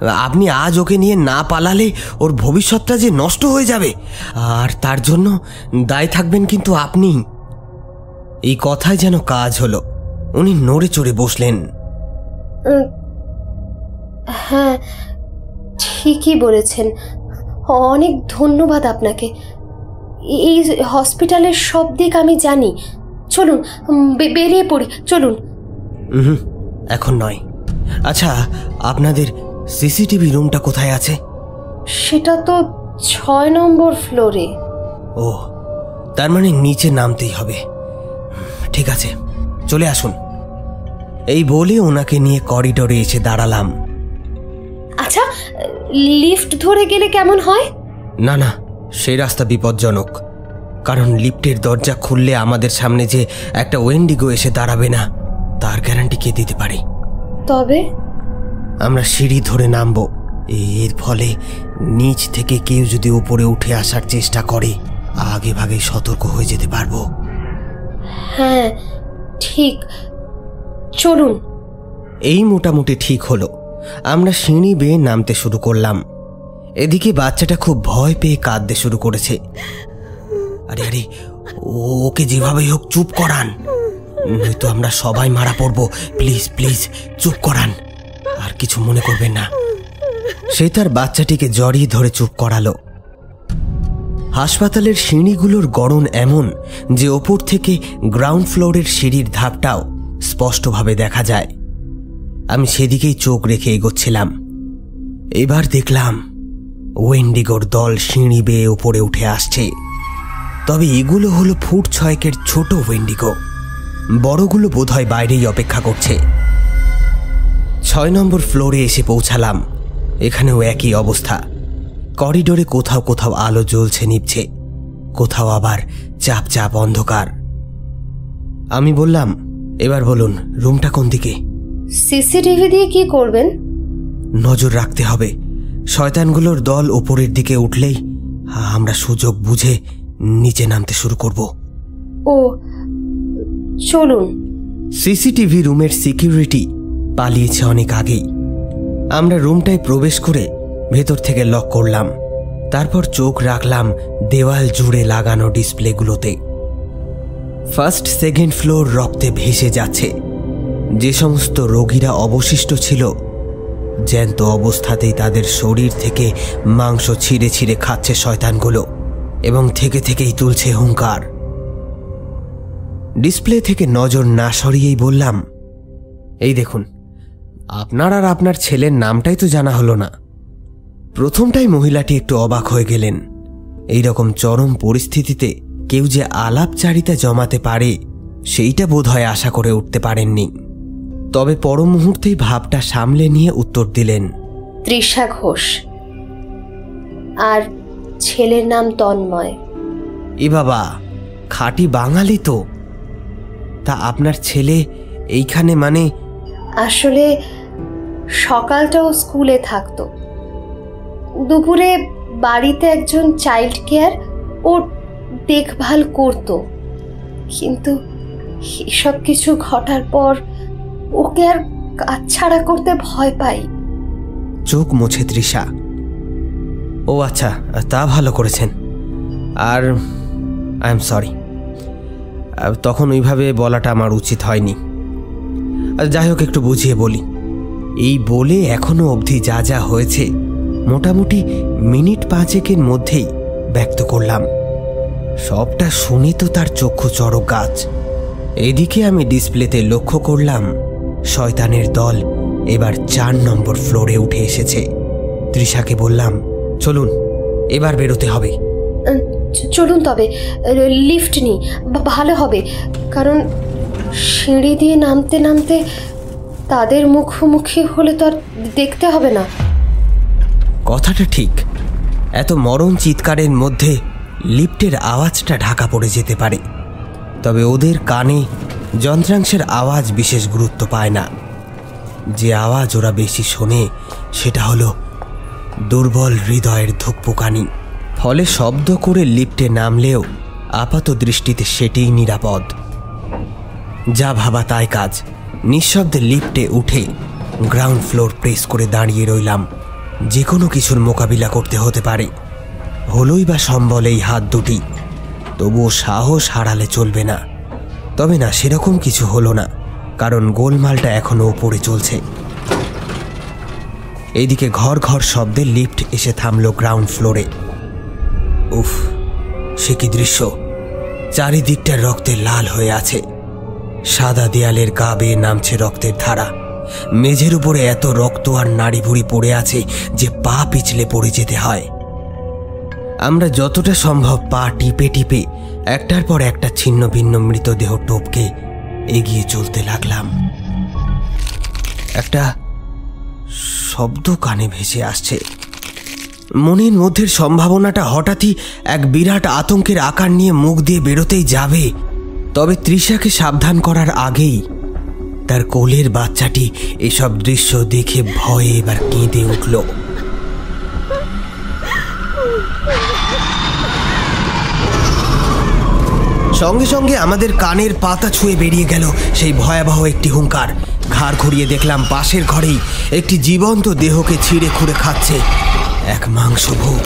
আপনি আজ ওকে নিয়ে না পালালে ওর ভবিষ্যৎটা যে নষ্ট হয়ে যাবে। আর তার জন্য দায় থাকবেন কিন্তু আপনি। এই কথায় যেন কাজ হলো। উনি নড়ে চড়ে বসলেন। হ্যাঁ ঠিকই বলেছেন। অনেক ধন্যবাদ আপনাকে। এই হসপিটালের সব দিক আমি জানি। চলুন বেরিয়ে পড়ি চলুন। হুম এখন নয়। আচ্ছা আপনাদের সিসিটিভি রুমটা কোথায় আছে? সেটা তো ছয় নম্বর ফ্লোরে। ও তার মানে নিচে নামতেই হবে। ঠিক আছে। চলে আসুন। এই বলে ওনাকে নিয়ে করিডোরে এসে দাঁড়ালাম। আচ্ছা লিফট ধরে গেলে কেমন হয়? না না সেই রাস্তা বিপজ্জনক। কারণ লিফটের দরজা খুললে আমাদের সামনে যে একটা ওয়েন্ডিগো এসে দাঁড়াবে না। তার গ্যারান্টি কে দিতে পারে? তবে? আমরা সিঁড়ি ধরে নামবো। এর ফলে নিচ থেকে কেউ যদি উপরে উঠে আসার চেষ্টা করে আগে ভাগে সতর্ক হয়ে যেতে পারব। হ্যাঁ ঠিক। চলুন। এই মোটামুটি ঠিক হলো। আমরা সিঁড়ি বেয়ে নামতে শুরু করলাম। এদিকে বাচ্চাটা খুব ভয় পেয়ে কাঁদতে শুরু করেছে। আরে আরে ওকে যেভাবেই হোক চুপ করান। নয়তো আমরা সবাই মারা পড়ব। প্লিজ প্লিজ, চুপ করান। আর কিছু মনে করবেন না। সে তার বাচ্চাটিকে জড়িয়ে ধরে চুপ করালো। হাসপাতালের সিঁড়িগুলোর গড়ন এমন যে ওপর থেকে গ্রাউন্ড ফ্লোরের সিঁড়ির ধাপটাও স্পষ্টভাবে দেখা যায়। আমি সেদিকেই চোখ রেখে এগোচ্ছিলাম। এবার দেখলাম ওয়েন্ডিগোর দল সিঁড়ি বেয়ে ওপরে উঠে আসছে। তবে এগুলো হলো ফুট ছয়েকের ছোট ওয়েন্ডিগো। বড়গুলো বোধহয় বাইরেই অপেক্ষা করছে। ছয় নম্বর ফ্লোরে এসে পৌঁছালাম। এখানেও একই অবস্থা। করিডোরে কোথাও কোথাও আলো জ্বলছে নিভছে। কোথাও আবার চাপ চাপ অন্ধকার। আমি বললাম এবার বলুন রুমটা কোন দিকে? সিসিটিভি দিয়ে কি করবেন? নজর রাখতে হবে। শয়তানগুলোর দল ওপরের দিকে উঠলেই আমরা সুযোগ বুঝে নিচে নামতে শুরু করব। ও চলুন। সিসিটিভি রুমের সিকিউরিটি পালিয়েছে অনেক আগেই। আমরা রুমটায় প্রবেশ করে ভেতর থেকে লক করলাম। তারপর চোখ রাখলাম দেওয়াল জুড়ে লাগানো ডিসপ্লেগুলোতে। ফার্স্ট, সেকেন্ড ফ্লোর রক্তে ভেসে যাচ্ছে। যে সমস্ত রোগীরা অবশিষ্ট ছিল, জ্যান্ত অবস্থাতেই তাদের শরীর থেকে মাংস ছিঁড়ে ছিঁড়ে খাচ্ছে শয়তানগুলো এবং থেকে থেকেই তুলছে হুঙ্কার। ডিসপ্লে থেকে নজর না সরিয়েই বললাম এই দেখুন আপনার আর আপনার ছেলের নামটাই তো জানা হলো না। প্রথমটাই মহিলাটি একটু অবাক হয়ে গেলেন। এই রকম চরম পরিস্থিতিতে কেউ যে আলাপচারিতা জমাতে পারে সেইটা বোধহয় আশা করে উঠতে পারেননি। তবে পর মুহূর্তেই ভাবটা সামলে নিয়ে উত্তর দিলেন তৃষা ঘোষ। আর ছেলের নাম তন্ময়। এ বাবা খাঁটি বাঙালি তো। তা আপনার ছেলে এইখানে মানে? আসলে সকালটাও স্কুলে থাকতো। দুপুরে বাড়িতে একজন চাইল্ড কেয়ার ও দেখভাল করত। কিন্তু এসব কিছু ঘটার পর ওকে আর কাজ ছাড়া করতে ভয় পাই। চোখ মুছে তৃষা। ও আচ্ছা তা ভালো করেছেন। আর আই এম সরি তখন ওইভাবে বলাটা আমার উচিত হয়নি। যাই হোক, একটু বুঝিয়ে বলি। এই বলে এখনও অবধি যা যা হয়েছে, মোটামুটি মিনিট পাঁচেকের মধ্যেই ব্যক্ত করলাম। সবটা শুনে তো তার চক্ষু চড়ক গাছ। এদিকে আমি ডিসপ্লেতে লক্ষ্য করলাম, শয়তানের দল এবার চার নম্বর ফ্লোরে উঠে এসেছে। তৃষাকে বললাম, চলুন, এবার বেরোতে হবে। চলুন তবে লিফট নিই। ভালো হবে, কারণ সিঁড়ি দিয়ে নামতে নামতে তাদের মুখোমুখি হলে তো আর দেখতে হবে না। কথাটা ঠিক। এত মরণ চিৎকারের মধ্যে লিফটের আওয়াজটা ঢাকা পড়ে যেতে পারে। তবে ওদের কানে যন্ত্রাংশের আওয়াজ বিশেষ গুরুত্ব পায় না। যে আওয়াজ ওরা বেশি শোনে, সেটা হলো দুর্বল হৃদয়ের ধুকপুকানি ফলে শব্দ করে লিফটে নামলেও আপাত দৃষ্টিতে সেটিই নিরাপদ। যা ভাবা তাই কাজ। নিঃশব্দে লিফটে উঠে গ্রাউন্ড ফ্লোর প্রেস করে দাঁড়িয়ে রইলাম। যে কোনো কিছুর মোকাবিলা করতে হতে পারে। হলোই বা সম্বল এই হাত দুটি। তবুও সাহস হারালে চলবে না। তবে না, সেরকম কিছু হলো না, কারণ গোলমালটা এখনও ওপরে চলছে। এইদিকে ঘর ঘর শব্দে লিফট এসে থামল গ্রাউন্ড ফ্লোরে। উফ, সে কি দৃশ্য? চারিদিকটা রক্তে লাল হয়ে আছে। সাদা দেয়ালের গা বেয়ে নামছে রক্তের ধারা। মেঝের উপরে এত রক্ত আর নাড়ি ভুড়ি পড়ে আছে যে পা পিছলে পড়ে যেতে হয়। আমরা যতটা সম্ভব পা টিপে টিপে একটার পর একটা ছিন্ন ভিন্ন মৃতদেহ টোপকে এগিয়ে চলতে লাগলাম। একটা শব্দ কানে ভেসে আসছে। মনের মধ্যের সম্ভাবনাটা হঠাৎই এক বিরাট আতঙ্কের আকার নিয়ে মুখ দিয়ে বেরোতেই যাবে। তবে তৃষাকে সাবধান করার আগেই তার কোলের বাচ্চাটি এসব দৃশ্য দেখে ভয়ে এবার কেঁদে উঠল। সঙ্গে সঙ্গে আমাদের কানের পাতা ছুঁয়ে বেরিয়ে গেল সেই ভয়াবহ একটি হুঙ্কার। ঘাড় ঘুরিয়ে দেখলাম পাশের ঘরেই একটি জীবন্ত দেহকে ছিঁড়ে খুঁড়ে খাচ্ছে। এক মাংস ভোগ।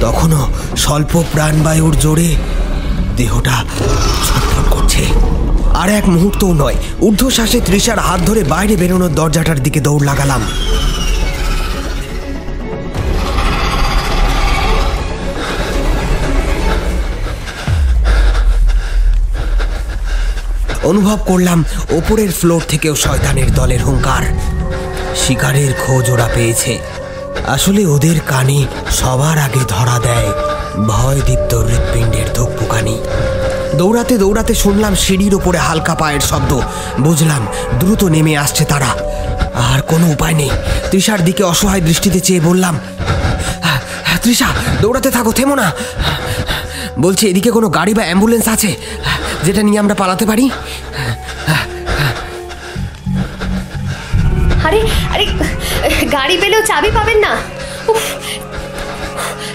তখনও স্বল্প প্রাণবায়ুর জোরে দেহটা ছটফট করছে। আর এক মুহূর্তও নয়, ঊর্ধ্বশ্বাসে তৃষার হাত ধরে বাইরে বেরোনোর দরজাটার দিকে দৌড় লাগালাম। অনুভব করলাম ওপরের ফ্লোর থেকেও শয়তানের দলের হুঙ্কার। শিকারের খোঁজ ওরা পেয়েছে। আসলে ওদের কানে সবার আগে ধরা দেয় ভয় দীপ্ত হৃৎপিণ্ডের ধুকপুকানি। দৌড়াতে দৌড়াতে শুনলাম সিঁড়ির ওপরে হালকা পায়ের শব্দ। বুঝলাম দ্রুত নেমে আসছে তারা। আর কোনো উপায় নেই। তৃষার দিকে অসহায় দৃষ্টিতে চেয়ে বললাম "হ্যাঁ, হ্যাঁ, তৃষা দৌড়াতে থাকো থেমো না। বলছি এদিকে কোনো গাড়ি বা অ্যাম্বুলেন্স আছে যেটা নিয়ে আমরা পালাতে পারি? আরে আরে গাড়ি পেলেও চাবি পাবেন না? উফ,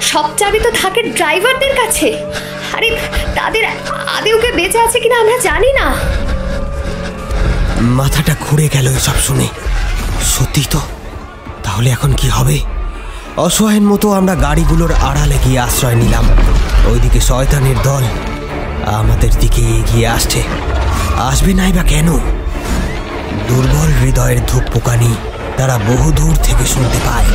সব চাবি তো থাকে ড্রাইভারদের কাছে। আরে তাদের আদেও কে বেঁচে আছে কিনা আমরা জানি না। মাথাটা ঘুরে গেল এসব শুনে। সত্যি তো? তাহলে এখন কি হবে? অসহায়ের মতো আমরা গাড়িগুলোর আড়ালে গিয়ে আশ্রয় নিলাম। ওইদিকে শয়তানের দল আমাদের দিকে এগিয়ে আসছে। আসবে নাই বা কেন? দুর্বল হৃদয়ের ধূপ পোকানি তারা বহু দূর থেকে শুনতে পায়।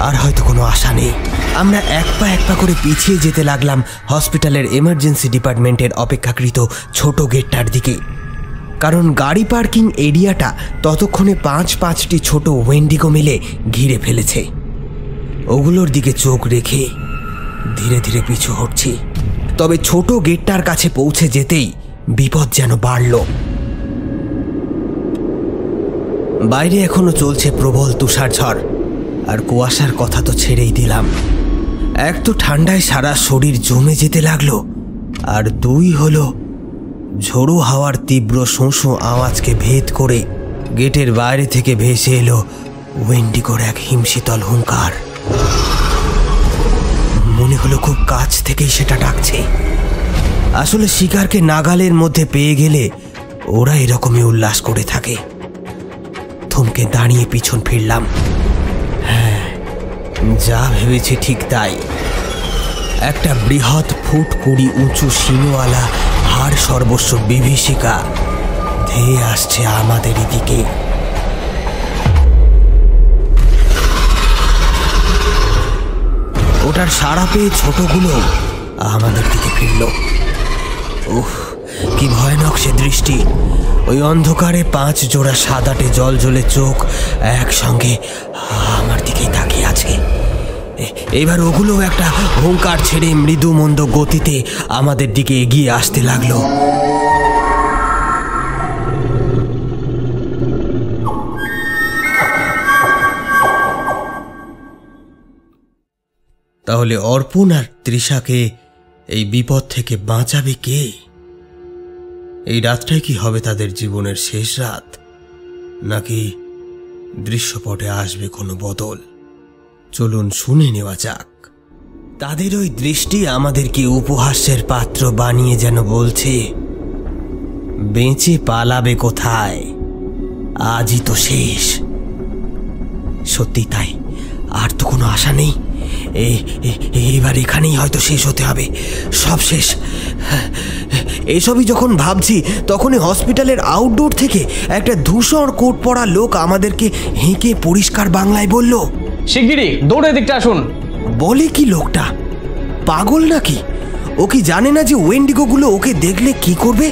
আর হয়তো কোনো আশা নেই। আমরা এক পা এক পা করে পিছিয়ে যেতে লাগলাম হসপিটালের এমার্জেন্সি ডিপার্টমেন্টের অপেক্ষাকৃত ছোট গেটটার দিকে। কারণ গাড়ি পার্কিং এরিয়াটা ততক্ষণে পাঁচ পাঁচটি ছোট ওয়েন্ডিগো মিলে ঘিরে ফেলেছে। ওগুলোর দিকে চোখ রেখে ধীরে ধীরে পিছু হটছি। তবে ছোট গেটটার কাছে পৌঁছে যেতেই বিপদ যেন বাড়ল। বাইরে এখনও চলছে প্রবল তুষার ঝড় আর কুয়াশার কথা তো ছেড়েই দিলাম। এক তো ঠান্ডায় সারা শরীর জমে যেতে লাগল, আর দুই হলো ঝোড়ো হাওয়ার তীব্র শোঁশো আওয়াজকে ভেদ করে গেটের বাইরে থেকে ভেসে এলো ওয়েন্ডিগোর এক হিমশীতল হুঙ্কার। মনে হলো খুব কাছ থেকেই সেটা ডাকছে। আসলে শিকারকে নাগালের মধ্যে পেয়ে গেলে ওরা এরকমই উল্লাস করে থাকে। থমকে দাঁড়িয়ে পিছন ফিরলাম। হ্যাঁ যা ভেবেছি ঠিক তাই। একটা বৃহৎ ফুট কুড়ি উঁচু সিনোওয়ালা হাড় সর্বস্ব বিভীষিকা ধেয়ে আসছে আমাদের দিকে ওটার সাড়া পেয়ে ছোটগুলো আমাদের দিকে ফিরল। উহ কি ভয়ানক সে দৃষ্টি। ওই অন্ধকারে পাঁচ জোড়া সাদাটে জল জ্বলে চোখ একসঙ্গে আমার দিকেই তাকিয়ে আছে। এবার ওগুলো একটা হুঙ্কার ছেড়ে মৃদু মন্দ গতিতে আমাদের দিকে এগিয়ে আসতে লাগল। তাহলে অর্পণ আর তৃষাকে এই বিপদ থেকে বাঁচাবে কে? এই রাতটাই কি হবে তাদের জীবনের শেষ রাত? নাকি দৃশ্যপটে আসবে কোনো বদল? চলুন শুনে নেওয়া যাক। তাদের ওই দৃষ্টি আমাদেরকে উপহাস্যের পাত্র বানিয়ে যেন বলছে, বেঁচে পালাবে কোথায়? আজই তো শেষ। সত্যি তাই, আর তো কোনো আশা নেই। এ- এ- এবার এখানেই হয়তো শেষ হতে হবে। সব শেষ। এসবই যখন ভাবছি তখনই হসপিটালের আউটডোর থেকে একটা ধূসর কোট পরা লোক আমাদেরকে হেঁকে পরিষ্কার বাংলায় বলল শিগগিরই দৌড়ে দিকটা আসুন। বলে কি লোকটা? পাগল নাকি? ও কি জানে না যে ওয়েন্ডিগোগুলো ওকে দেখলে কি করবে?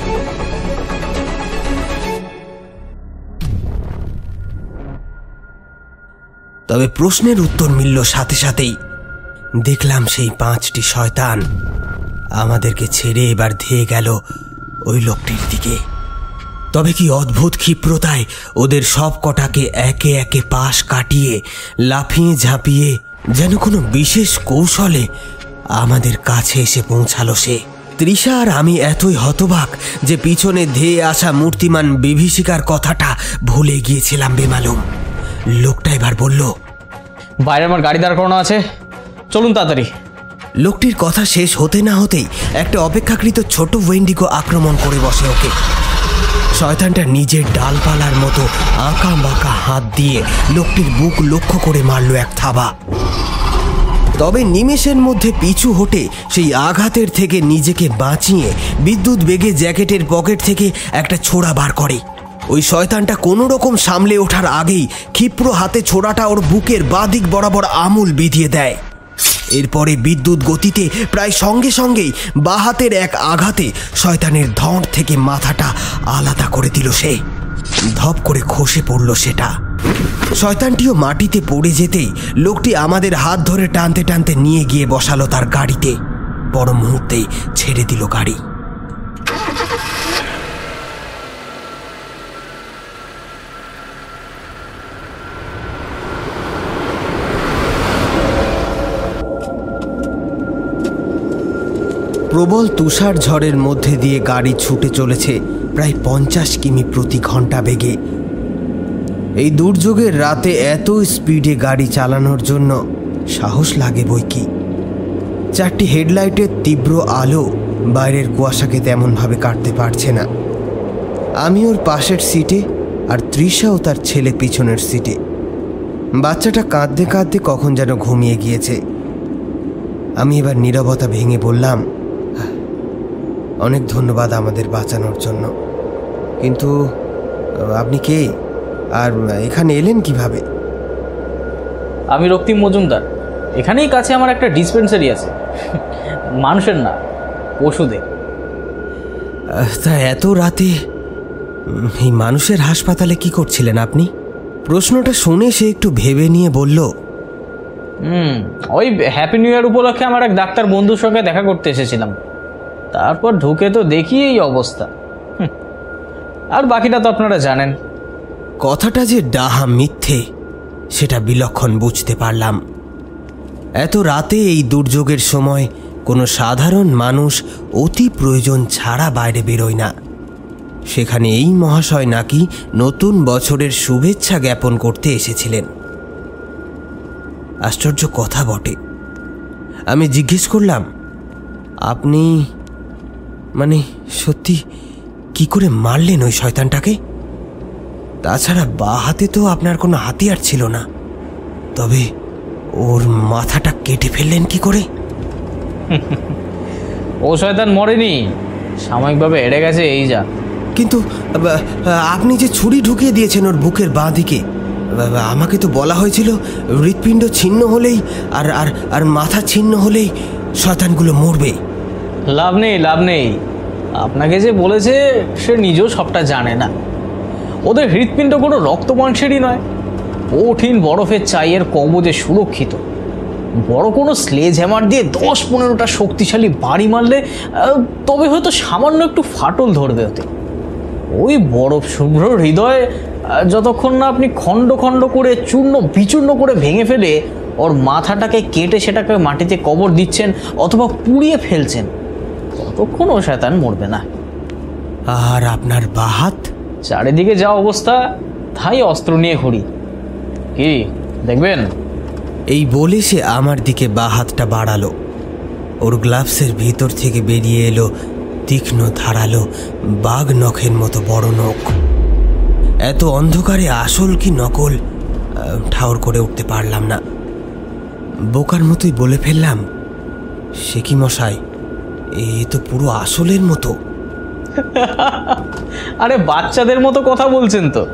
তবে প্রশ্নের উত্তর মিলল সাথে সাথেই। দেখলাম সেই পাঁচটি শয়তান। আমাদেরকে ছেড়ে এবার ধেয়ে গেল ওই লোকটির দিকে। তবে কি অদ্ভুত ক্ষিপ্রতায় ওদের সব কটাকে একে একে পাশ কাটিয়ে, লাফিয়ে ঝাঁপিয়ে যেন কোনো বিশেষ কৌশলে আমাদের কাছে এসে পৌঁছালো সে। তৃষা আর আমি এতই হতবাক যে পিছনে ধেয়ে আসা মূর্তিমান বিভীষিকার কথাটা ভুলে গিয়েছিলাম বেমালুম। লোকটা এবার বলল, বাইরে আমার গাড়ি দাঁড় করানো আছে। চলুন তাড়াতাড়ি। লোকটির কথা শেষ হতে না হতেই একটা অপেক্ষাকৃত ছোট ওয়েন্ডিগো আক্রমণ করে বসে ওকে। শয়তানটা নিজের ডালপালার মতো আঁকা বাঁকা হাত দিয়ে লোকটির বুক লক্ষ্য করে মারল এক থাবা। তবে নিমেষের মধ্যে পিছু হটে সেই আঘাতের থেকে নিজেকে বাঁচিয়ে বিদ্যুৎ বেগে জ্যাকেটের পকেট থেকে একটা ছোড়া বার করে। ওই শয়তানটা কোনো রকম সামলে ওঠার আগেই ক্ষিপ্র হাতে ছোড়াটা ওর বুকের বাদিক বরাবর আমূল বিধিয়ে দেয়। এরপরে বিদ্যুৎ গতিতে প্রায় সঙ্গে সঙ্গেই বাহাতের এক আঘাতে শয়তানের ধর থেকে মাথাটা আলাদা করে দিল সে। ধপ করে খসে পড়ল সেটা। শয়তানটিও মাটিতে পড়ে যেতেই লোকটি আমাদের হাত ধরে টানতে টানতে নিয়ে গিয়ে বসালো তার গাড়িতে। বড় মুহূর্তেই ছেড়ে দিল গাড়ি। প্রবল তুষার ঝড়ের মধ্যে দিয়ে গাড়ি ছুটে চলেছে প্রায় পঞ্চাশ কিমি প্রতি ঘণ্টা বেগে। এই দুর্যোগের রাতে এত স্পিডে গাড়ি চালানোর জন্য সাহস লাগে বই কি? চারটি হেডলাইটের তীব্র আলো বাইরের কুয়াশাকে তেমনভাবে কাটতে পারছে না। আমি ওর পাশের সিটে আর তৃষাও তার ছেলে পিছনের সিটে। বাচ্চাটা কাঁদতে কাঁদতে কখন যেন ঘুমিয়ে গিয়েছে। আমি এবার নীরবতা ভেঙে বললাম অনেক ধন্যবাদ আমাদের বাঁচানোর জন্য। কিন্তু আপনি কে? আর এখানে এলেন কীভাবে? আমি রক্তিম মজুমদার। এখানেই কাছে আমার একটা ডিসপেন্সারি আছে। মানুষের না পশুদের। তা এত রাতে এই মানুষের হাসপাতালে কি করছিলেন আপনি? প্রশ্নটা শুনে সে একটু ভেবে নিয়ে বলল হুম ওই হ্যাপি নিউ ইয়ার উপলক্ষে আমার এক ডাক্তার বন্ধুর সঙ্গে দেখা করতে এসেছিলাম। তারপর ঢুকে তো দেখি এই অবস্থা। আর বাকিটা তো আপনারা জানেন। কথাটা যে ডাহা মিথ্যে, সেটা বিলক্ষণ বুঝতে পারলাম। এত রাতে এই দুর্যোগের সময় কোনো সাধারণ মানুষ অতি প্রয়োজন ছাড়া বাইরে বেরোয় না। সেখানে এই মহাশয় নাকি নতুন বছরের শুভেচ্ছা জ্ঞাপন করতে এসেছিলেন। আশ্চর্য কথা বটে। আমি জিজ্ঞেস করলাম, আপনি মানে সত্যি কি করে মারলেন ওই শয়তানটাকে? তাছাড়া বা হাতে তো আপনার কোনো হাতিয়ার ছিল না। তবে ওর মাথাটা কেটে ফেললেন কি করে? ও শয়তান মরেনি। সাময়িকভাবে এড়ে গেছে এই যা। কিন্তু আপনি যে ছুরি ঢুকিয়ে দিয়েছেন ওর বুকের বাঁ দিকে আমাকে তো বলা হয়েছিল হৃৎপিণ্ড ছিন্ন হলেই আর আর আর মাথা ছিন্ন হলেই শয়তানগুলো মরবে। লাভ নেই লাভ নেই। আপনাকে যে বলেছে, সে নিজেও সবটা জানে না। ওদের হৃৎপিণ্ড কোনো রক্ত মাংসেরই নয়। কঠিন বরফের চাইয়ের কবজে সুরক্ষিত। বড় কোনো স্লেজ হ্যামার দিয়ে দশ পনেরোটা শক্তিশালী বাড়ি মারলে তবে হয়তো সামান্য একটু ফাটল ধরবে ওতে। ওই বরফ শুভ্র হৃদয় যতক্ষণ না আপনি খণ্ড খণ্ড করে চূর্ণ বিচূর্ণ করে ভেঙে ফেলে, ওর মাথাটাকে কেটে সেটাকে মাটিতে কবর দিচ্ছেন অথবা পুড়িয়ে ফেলছেন ততক্ষণ ও শয়তান মরবে না। আর আপনার বাহাত চারিদিকে যা অবস্থা তাই অস্ত্র নিয়ে ঘুরি। কি দেখবেন? এই বলে সে আমার দিকে বা হাতটা বাড়ালো। ওর গ্লাভসের ভিতর থেকে বেরিয়ে এলো তীক্ষ্ণ ধারালো বাঘ নখের মতো বড় নখ। এত অন্ধকারে আসল কি নকল ঠাউর করে উঠতে পারলাম না। বোকার মতোই বলে ফেললাম সে কি মশাই? এ তো পুরো আসলের মতো। আরে বাচ্চাদের মতো কথা বলছেন তো।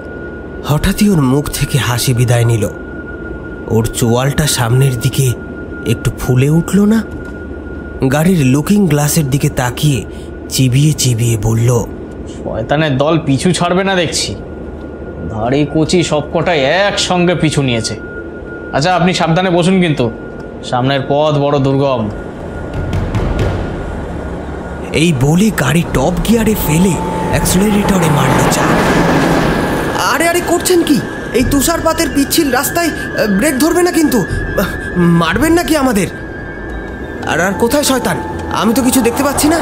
হঠাৎই ওর মুখ থেকে হাসি বিদায় নিল। ওর চোয়ালটা সামনের দিকে একটু ফুলে উঠল না? গাড়ির লুকিং গ্লাসের দিকে তাকিয়ে চিবিয়ে চিবিয়ে বলল শয়তানের দল পিছু ছাড়বে না দেখছি। ধাড়ি কুচি সবকটাই একসঙ্গে পিছু নিয়েছে। আচ্ছা আপনি সাবধানে বসুন কিন্তু। সামনের পথ বড় দুর্গম। এই বলে গাড়ি টপ গিয়ারে ফেলে অ্যাক্সিলারেটরে মারল চাপ। আরে আরে করছেন কি? এই তুষারপাতের পিচ্ছিল রাস্তায় ব্রেক ধরবে না কিন্তু। মারবেন নাকি আমাদের? আর আর কোথায় শয়তান? আমি তো কিছু দেখতে পাচ্ছি না।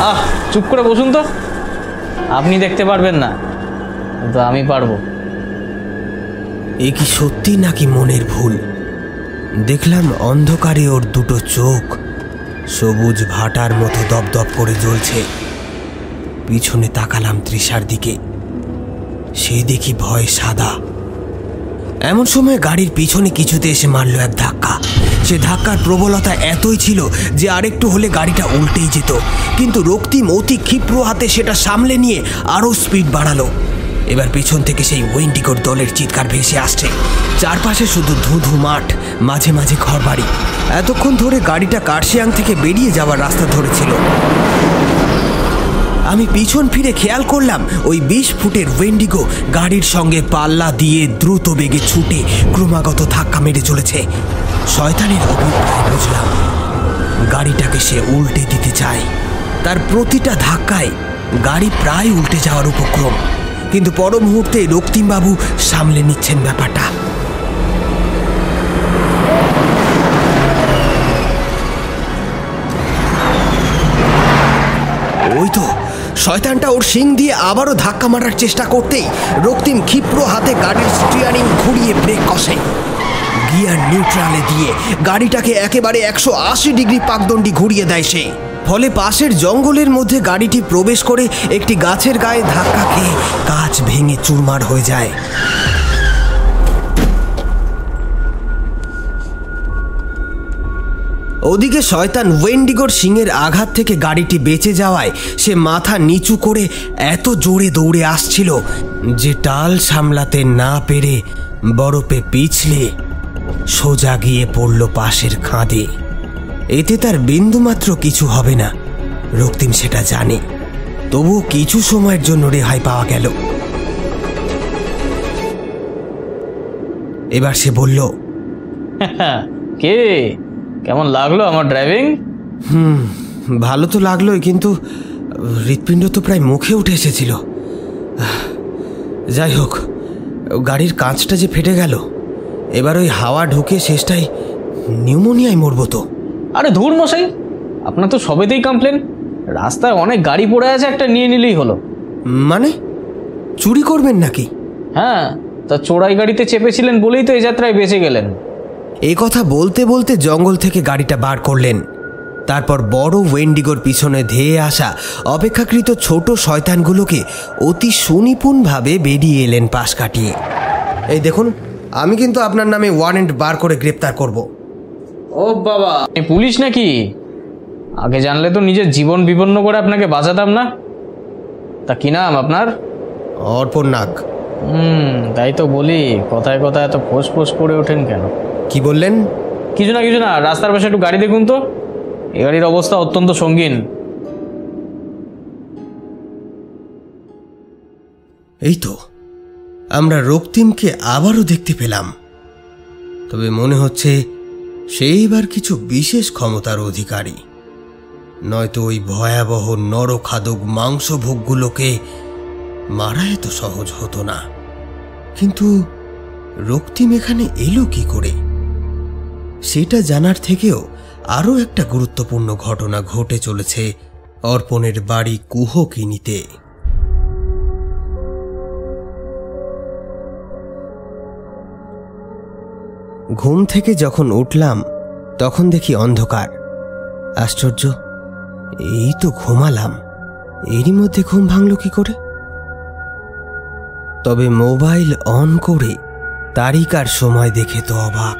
আহ চুপ করে বসুন তো। আপনি দেখতে পারবেন না। কিন্তু আমি পারব। এ কি সত্যি নাকি মনের ভুল? দেখলাম অন্ধকারে ওর দুটো চোখ। সবুজ ভাটার মতো দপদপ করে জ্বলছে। পিছনে তাকালাম তৃষার দিকে। সে দেখি ভয় সাদা। এমন সময় গাড়ির পিছনে কিছুতে এসে মারল এক ধাক্কা। সে ধাক্কার প্রবলতা এতই ছিল যে আরেকটু হলে গাড়িটা উল্টেই যেত। কিন্তু রক্তিম অতি ক্ষিপ্র হাতে সেটা সামলে নিয়ে আরও স্পিড বাড়ালো। এবার পেছন থেকে সেই ওয়েন্ডিগোর দলের চিৎকার ভেসে আসছে। চারপাশে শুধু ধু ধু মাঠ, মাঝে মাঝে ঘরবাড়ি। এতক্ষণ ধরে গাড়িটা কার্শিয়াং থেকে বেরিয়ে যাওয়ার রাস্তা ধরেছিল। আমি পিছন ফিরে খেয়াল করলাম, ওই বিশ ফুটের ওয়েন্ডিগো গাড়ির সঙ্গে পাল্লা দিয়ে দ্রুত বেগে ছুটে ক্রমাগত ধাক্কা মেরে চলেছে। শয়তানের অভিপ্রায় বুঝলাম, গাড়িটাকে সে উল্টে দিতে চায়। তার প্রতিটা ধাক্কায় গাড়ি প্রায় উল্টে যাওয়ার উপক্রম, কিন্তু পর মুহূর্তে রক্তিমবাবু সামলে নিচ্ছেন ব্যাপারটা। ওই তো, শয়তানটা ওর শিং দিয়ে আবারও ধাক্কা মারার চেষ্টা করতেই রক্তিম ক্ষিপ্র হাতে গাড়ির স্টিয়ারিং ঘুরিয়ে ব্রেক কষে। গিয়ার নিউট্রালে দিয়ে গাড়িটাকে একেবারে একশো আশি ডিগ্রি পাকদণ্ডি ঘুরিয়ে দেয় সে। ফলে পাশের জঙ্গলের মধ্যে গাড়িটি প্রবেশ করে একটি গাছের গায়ে ধাক্কা খেয়ে গাছ ভেঙে চুরমার হয়ে যায়। ওদিকে শয়তান ওয়েন্ডিগোর সিংয়ের আঘাত থেকে গাড়িটি বেঁচে যাওয়ায় সে মাথা নিচু করে এত জোরে দৌড়ে আসছিল যে টাল সামলাতে না পেরে বরফে পিছলে সোজা গিয়ে পড়ল পাশের খাঁদে। এতে তার বিন্দুমাত্র কিছু হবে না, রক্তিম সেটা জানে। তবুও কিছু সময়ের জন্য রেহাই পাওয়া গেল। এবার সে বলল, কে? কেমন লাগল আমার ড্রাইভিং হুম ভালো তো লাগলোই কিন্তু হৃৎপিণ্ড তো প্রায় মুখে উঠে এসেছিল। যাই হোক গাড়ির কাঁচটা যে ফেটে গেল এবার ওই হাওয়া ঢুকে শেষটাই নিউমোনিয়ায় মরবো তো। আরে ধুর মশাই আপনার তো সবেতেই কমপ্লেন রাস্তায় অনেক গাড়ি পড়ে আছে একটা নিয়ে নিলেই হলো। মানে? চুরি করবেন নাকি? হ্যাঁ তা চোরাই গাড়িতে চেপেছিলেন বলেই তো এই যাত্রায় বেঁচে গেলেন। এই কথা বলতে বলতে জঙ্গল থেকে গাড়িটা বার করলেন। তারপর বড় ওয়েন্ডিগোর পিছনে ধেয়ে আসা অপেক্ষাকৃত ছোট শয়তানগুলোকে অতি সুনিপুণভাবে বেরিয়ে এলেন পাশ কাটিয়ে। এই দেখুন আমি কিন্তু আপনার নামে ওয়ারেন্ট বার করে গ্রেপ্তার করব। ও বাবা পুলিশ নাকি? আগে জানলে তো নিজের জীবন বিপন্ন করে আপনাকে বাঁচাতাম না। তা কি নাম আপনার? অর্পণ নাগ। হুম তাই তো বলি কথায় কথায় এত ফোস ফোস করে ওঠেন কেন? কি বললেন? কিছু না কিছু না রাস্তার পাশে একটু গাড়ি দেখুন তো। এই গাড়ির অবস্থা অত্যন্ত সঙ্গীন। এই তো আমরা রক্তিমকে আবারও দেখতে পেলাম। তবে মনে হচ্ছে সেইবার কিছু বিশেষ ক্ষমতার অধিকারী। নয়তো ওই ভয়াবহ নরখাদক মাংসভোগগুলোকে মারা এত সহজ হতো না। কিন্তু রক্তিম এখানে এলো কি করে? সেটা জানার থেকেও আরও একটা গুরুত্বপূর্ণ ঘটনা ঘটে চলেছে অর্পণের বাড়ি কুহকিনিতে। ঘুম থেকে যখন উঠলাম, তখন দেখি অন্ধকার। আশ্চর্য, এই তো ঘুমালাম, এরই মধ্যে ঘুম ভাঙল কি করে? তবে মোবাইল অন করে তারিকার সময় দেখে তো অবাক।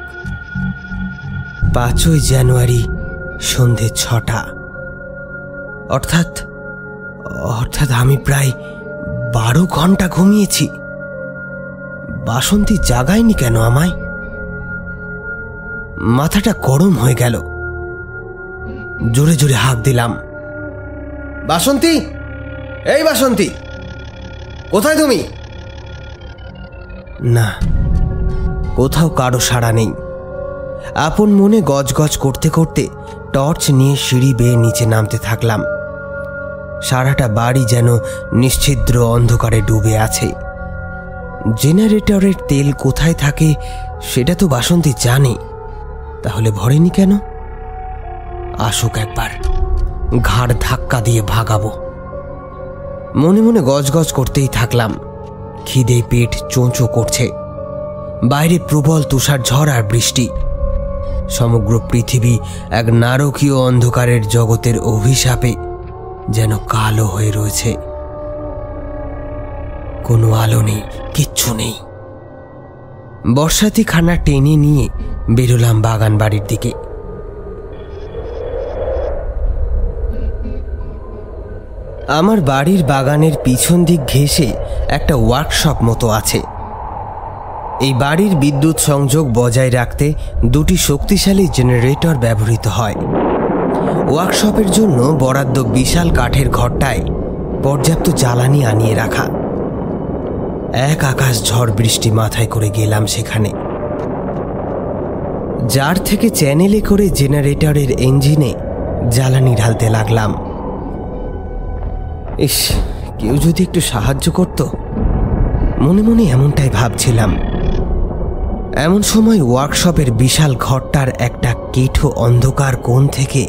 পাঁচই জানুয়ারি সন্ধে ছটা। অর্থাৎ অর্থাৎ আমি প্রায় বারো ঘণ্টা ঘুমিয়েছি। বাসন্তী জাগায়নি কেন আমায়? মাথাটা গরম হয়ে গেল। জোরে জোরে হাঁক দিলাম। বাসন্তী? এই বাসন্তী, কোথায় তুমি? না, কোথাও কারও সাড়া নেই। আপন মনে গজগজ করতে করতে টর্চ নিয়ে সিঁড়ি বেয়ে নিচে নামতে থাকলাম। সারাটা বাড়ি যেন নিশ্ছিদ্র অন্ধকারে ডুবে আছে। জেনারেটরের তেল কোথায় থাকে সেটা তো বাসন্তী জানে। তাহলে ভরেনি কেন? আসুক একবার, ঘাড় ধাক্কা দিয়ে ভাগাবো। মনে মনে গজগজ করতেই থাকলাম। খিদে পেট চোঁচো করছে। বাইরে প্রবল তুষার ঝড় আর বৃষ্টি। সমগ্র পৃথিবী এক নারকীয় অন্ধকারের জগতের অভিশাপে যেন কালো হয়ে রয়েছে। কোনো আলো নেই, কিচ্ছু নেই। বর্ষাতি খানা টেনে নিয়ে বেরোলাম বাগান বাড়ির দিকে। আমার বাড়ির বাগানের পিছন দিক ঘেঁষে একটা ওয়ার্কশপ মতো আছে। এই বাড়ির বিদ্যুৎ সংযোগ বজায় রাখতে দুটি শক্তিশালী জেনারেটর ব্যবহৃত হয়। ওয়ার্কশপের জন্য বরাদ্দ বিশাল কাঠের ঘরটায় পর্যাপ্ত জ্বালানি আনিয়ে রাখা। এক আকাশ ঝড় বৃষ্টি মাথায় করে গেলাম সেখানে। যার থেকে চ্যানেলে করে জেনারেটরের ইঞ্জিনে জ্বালানি ঢালতে লাগলাম। ইস, কেউ যদি একটু সাহায্য করত? মনে মনে এমনটাই ভাবছিলাম। এমন সময় ওয়ার্কশপের বিশাল ঘরটার একটা কেঠো অন্ধকার কোণ থেকে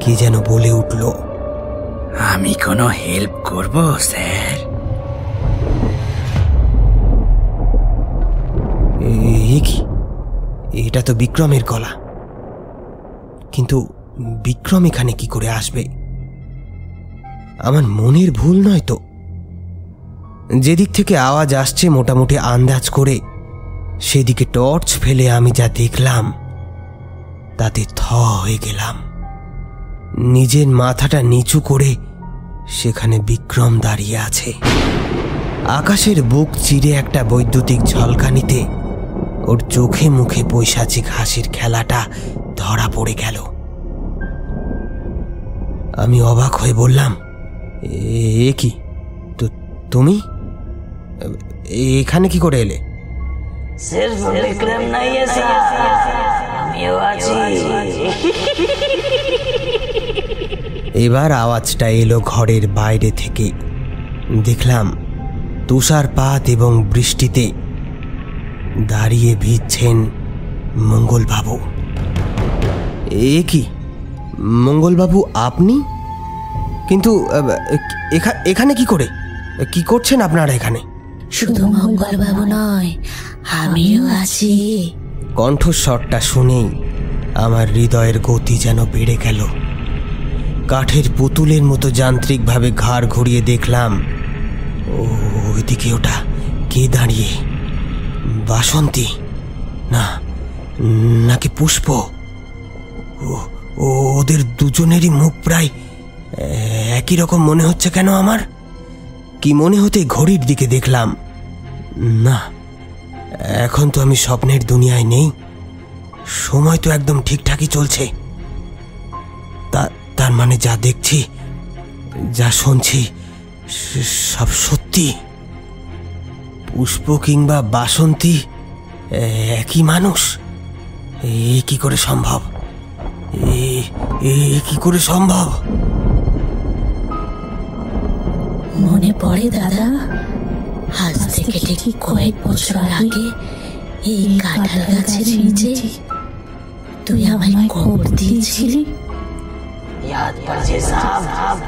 কে যেন বলে উঠল, আমি কোনো হেল্প করব, স্যার? এ এটা তো বিক্রমের গলা। কিন্তু বিক্রম এখানে কি করে আসবে? আমার মনের ভুল নয় তো? যেদিক থেকে আওয়াজ আসছে, মোটামুটি আন্দাজ করে সেদিকে টর্চ ফেলে আমি যা দেখলাম, তাতে থ হয়ে গেলাম। নিজের মাথাটা নিচু করে সেখানে বিক্রম দাঁড়িয়ে আছে। আকাশের বুক চিরে একটা বৈদ্যুতিক ঝলকানিতে ওর চোখে মুখে পৈশাচিক হাসির খেলাটা ধরা পড়ে গেল। আমি অবাক হয়ে বললাম, "এ- কি? তো, তুমি? এখানে কি করে এলে? सिर्फ विक्रम नहीं है सर আমিও আছি এবার আওয়াজটা এলো ঘরের বাইরে থেকে দেখলাম তুষারপাত এবং বৃষ্টিতে দাঁড়িয়ে ভিজছেন মঙ্গলবাবু এ কি মঙ্গলবাবু আপনি কিন্তু আহ, এখা- এখানে কি করে কি করছেন আপনারা এখানে শুধু মঙ্গলবাবু নয় আমিও আছি। কণ্ঠস্বরটা শুনেই আমার হৃদয়ের গতি যেন বেড়ে গেল। কাঠের পুতুলের মতো যান্ত্রিকভাবে ঘাড় ঘুরিয়ে দেখলাম ও ওইদিকে ওটা কে দাঁড়িয়ে? বাসন্তী? না, নাকি পুষ্প? ও ওদের দুজনেরই মুখ প্রায় একই রকম মনে হচ্ছে কেন আমার? কি মনে হতে ঘড়ির দিকে দেখলাম, না এখন তো আমি স্বপ্নের দুনিয়ায় নেই। সময় তো একদম ঠিকঠাকই চলছে। তার মানে যা দেখছি, যা শুনছি সব সত্যি। পুষ্প কিংবা বাসন্তী একই মানুষ? এ কি করে সম্ভব? এ কি করে সম্ভব? মনে পড়ে দাদা আজ থেকে ঠিক কয়েক বছর আগে এই কাঁঠাল গাছের নিচে তুই আমায় কবর দিয়েছিলি ইয়াদ পড়ছে সাহেব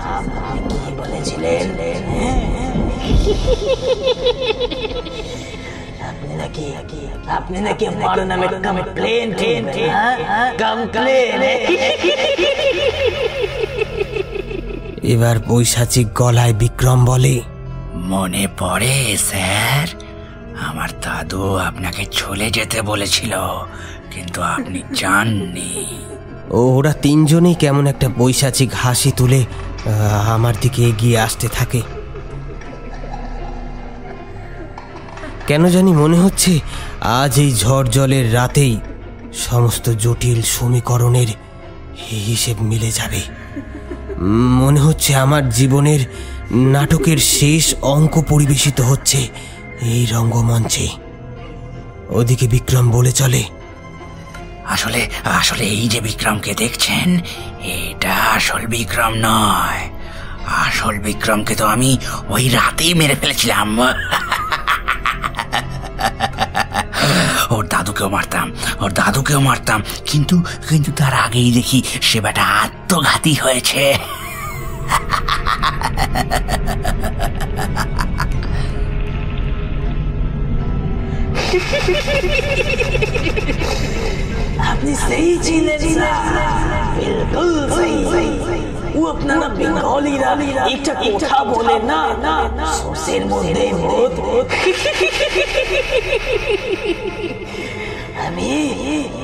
কি বলেছিলেন আপনি নাকি আপনি নাকি আমার নামে কমপ্লেন কমপ্লেন এবার বৈশাচিক গলায় বিক্রম বলে মনে পড়ে স্যার? আমার দাদু আপনাকে চলে যেতে বলেছিল কিন্তু আপনি জাননি ও ওরা তিনজনেই কেমন একটা বৈশাচিক হাসি তুলে আমার দিকে এগিয়ে আসতে থাকে। কেন জানি মনে হচ্ছে আজ এই ঝড় জলের রাতেই সমস্ত জটিল সমীকরণের হিসেব মিলে যাবে। মনে হচ্ছে আমার জীবনের নাটকের শেষ অঙ্ক পরিবেশিত হচ্ছে এই রঙ্গমঞ্চে। ওদিকে বিক্রম বলে চলে, আসলে আসলে এই যে বিক্রমকে দেখছেন, এটা আসল বিক্রম নয়। আসল বিক্রমকে তো আমি ওই রাতেই মেরে ফেলেছিলাম। ওর দাদুকেও মারতাম, ওর দাদুকেও মারতাম, কিন্তু কিন্তু তার আগেই দেখি সে বেটা আত্মঘাতী হয়েছে। আপনি সেই ছিলেন বিলকুল সেই ও আপনারা বেঙ্গলিরা একটা কথা বলে না সর্ষের মধ্যে ভূত আমি আমি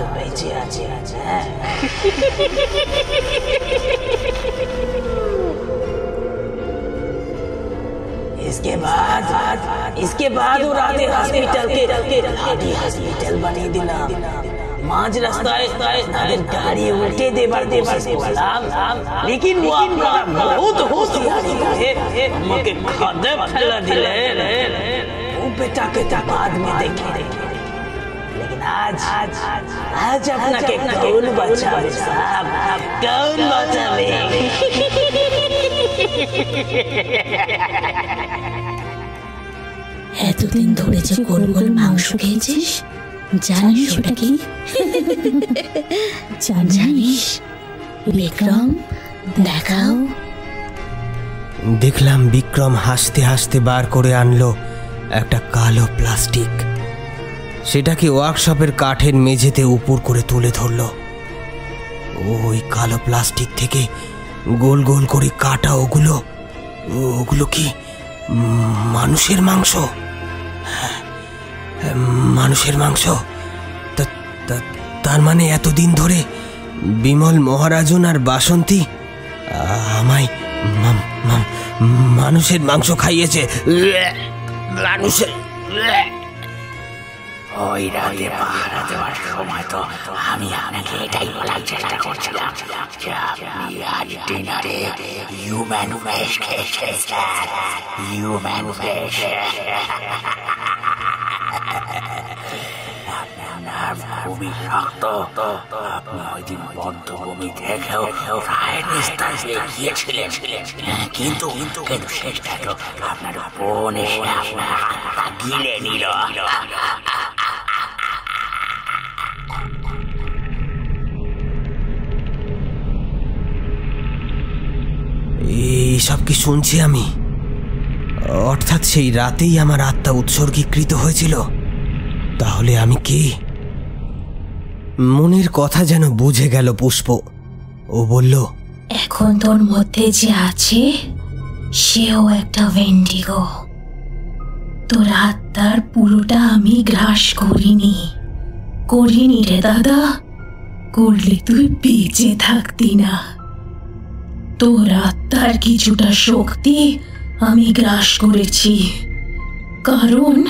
तो बेचे आजे इसके बाद इसके बाद वो राधे हॉस्पिटल के राधे हॉस्पिटल बने दिना। माज रास्ता है रास्ता है ना अगर गाड़ी उल्टे दे बार दे बार से सलाम लेकिन वो अपना बहुत होश यारी है मके खदे फैला दिले। वो बेटा के आदमी देखे देखे। আজ আজ আজ আপনাকে বাঁচাবে বাঁচাবে এতদিন ধরে যে গোল গোল মাংস খেয়েছিস জানিস ওটা কি? জানিস? বিক্রম দেখাও। দেখলাম বিক্রম হাসতে হাসতে বার করে আনলো একটা কালো প্লাস্টিক। সেটাকে ওয়ার্কশপের কাঠের মেঝেতে উপর করে তুলে ধরলো। ওই কালো প্লাস্টিক থেকে গোল গোল করে কাটা ওগুলো ওগুলো কি মানুষের মাংস? মানুষের মাংস? তার মানে এতদিন ধরে বিমল মহারাজন আর বাসন্তী, আমায় মানুষের মাংস খাইয়েছে। মানুষের ওই রাতে পাহারা দেওয়ার সময় তো আমি আপনাকে এটাই বলার চেষ্টা করছিলাম যে আপনি আজ ডিনারে হিউম্যান ফেস খেয়েছেন হিউম্যান ফেস ওই দিন বদ্ধ ভূমি দেখেও প্রায় গিয়েছিলেন। কিন্তু কিন্তু কিন্তু শেষটা তো আপনার বোন এসে আপনার গিলে নিল। এইসব কি শুনছি আমি? অর্থাৎ সেই রাতেই আমার আত্মা উৎসর্গীকৃত হয়েছিল। তাহলে আমি কে? মনের কথা যেন বুঝে গেল পুষ্প। ও বলল, এখন তোর মধ্যে যে আছে, সেও একটা ভেন্ডিগো। তোর আত্মার পুরোটা আমি গ্রাস করিনি। করিনি রে দাদা, করলে তুই বেঁচে থাকতি না। তোর আত্মার কিছুটা শক্তি আমি গ্রাস করেছি। কারণ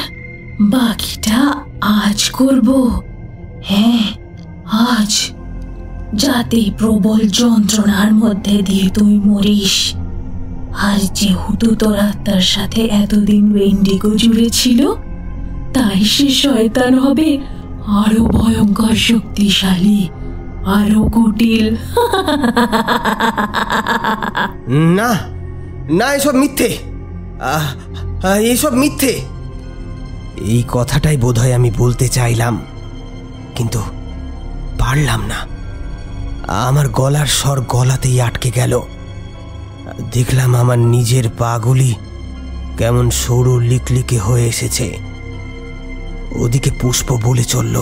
বাকিটা আজ করব। হ্যাঁ আজ। যাতে প্রবল যন্ত্রণার মধ্যে দিয়ে তুই মরিস। আর যেহেতু তোর আত্মার সাথে এতদিন ওয়েন্ডিগো জুড়ে ছিল, তাই সে শয়তান হবে আরও ভয়ঙ্কর শক্তিশালী। আরও কুটিল না না, এসব মিথ্যে। এসব মিথ্যে। এই কথাটাই বোধহয় আমি বলতে চাইলাম, কিন্তু পারলাম না। আমার গলার স্বর গলাতেই আটকে গেল। দেখলাম আমার নিজের পাগুলি কেমন সরু লিকলিকে হয়ে এসেছে। ওদিকে পুষ্প বলে চলল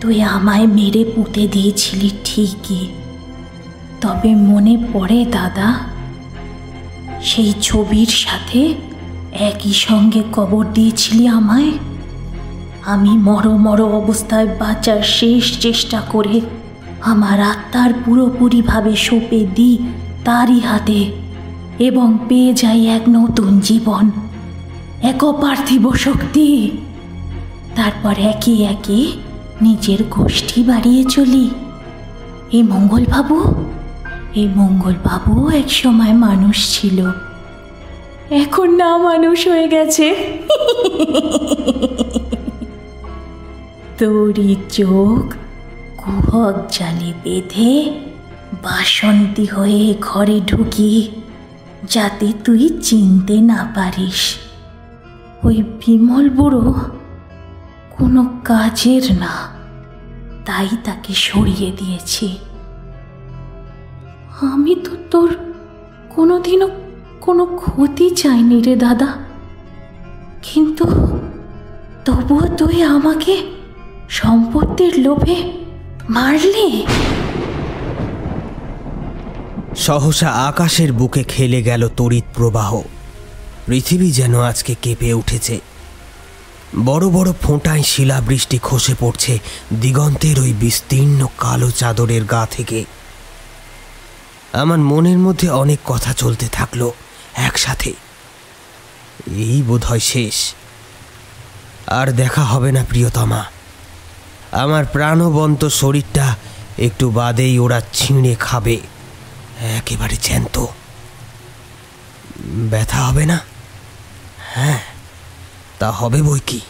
তুই আমায় মেরে পুঁতে দিয়েছিলি ঠিকই। তবে মনে পড়ে দাদা, সেই ছবির সাথে একই সঙ্গে কবর দিয়েছিলি আমায়। আমি মর মর অবস্থায় বাঁচার শেষ চেষ্টা করে আমার আত্মার পুরোপুরিভাবে সঁপে দিই তারই হাতে এবং পেয়ে যাই এক নতুন জীবন, এক অপার্থিব শক্তি। তারপর একে একে নিজের গোষ্ঠী বাড়িয়ে চলি। এই মঙ্গলবাবু? এই মঙ্গলবাবু এক সময় মানুষ ছিল। এখন না মানুষ হয়ে গেছে। তোরই চোখ কুহক জালে বেঁধে, বাসন্তী হয়ে ঘরে ঢুকি, যাতে তুই চিনতে না পারিস। ওই বিমল বুড়ো কোনো কাজের না, তাই তাকে সরিয়ে দিয়েছি। আমি তো তোর কোনোদিনও কোনো ক্ষতি চাইনি রে দাদা। কিন্তু তবুও তুই আমাকে সম্পত্তির লোভে মারলি। সহসা আকাশের বুকে খেলে গেল তড়িৎ প্রবাহ। পৃথিবী যেন আজকে কেঁপে উঠেছে। বড় বড় ফোঁটায় শিলাবৃষ্টি খসে পড়ছে দিগন্তের ওই বিস্তীর্ণ কালো চাদরের গা থেকে। আমার মনের মধ্যে অনেক কথা চলতে থাকল একসাথে। এই বোধহয় শেষ। আর দেখা হবে না, প্রিয়তমা। আমার প্রাণবন্ত শরীরটা একটু বাদেই ওরা ছিঁড়ে খাবে, একেবারে জ্যান্ত। ব্যথা হবে না? হ্যাঁ। তা হবে বই কি?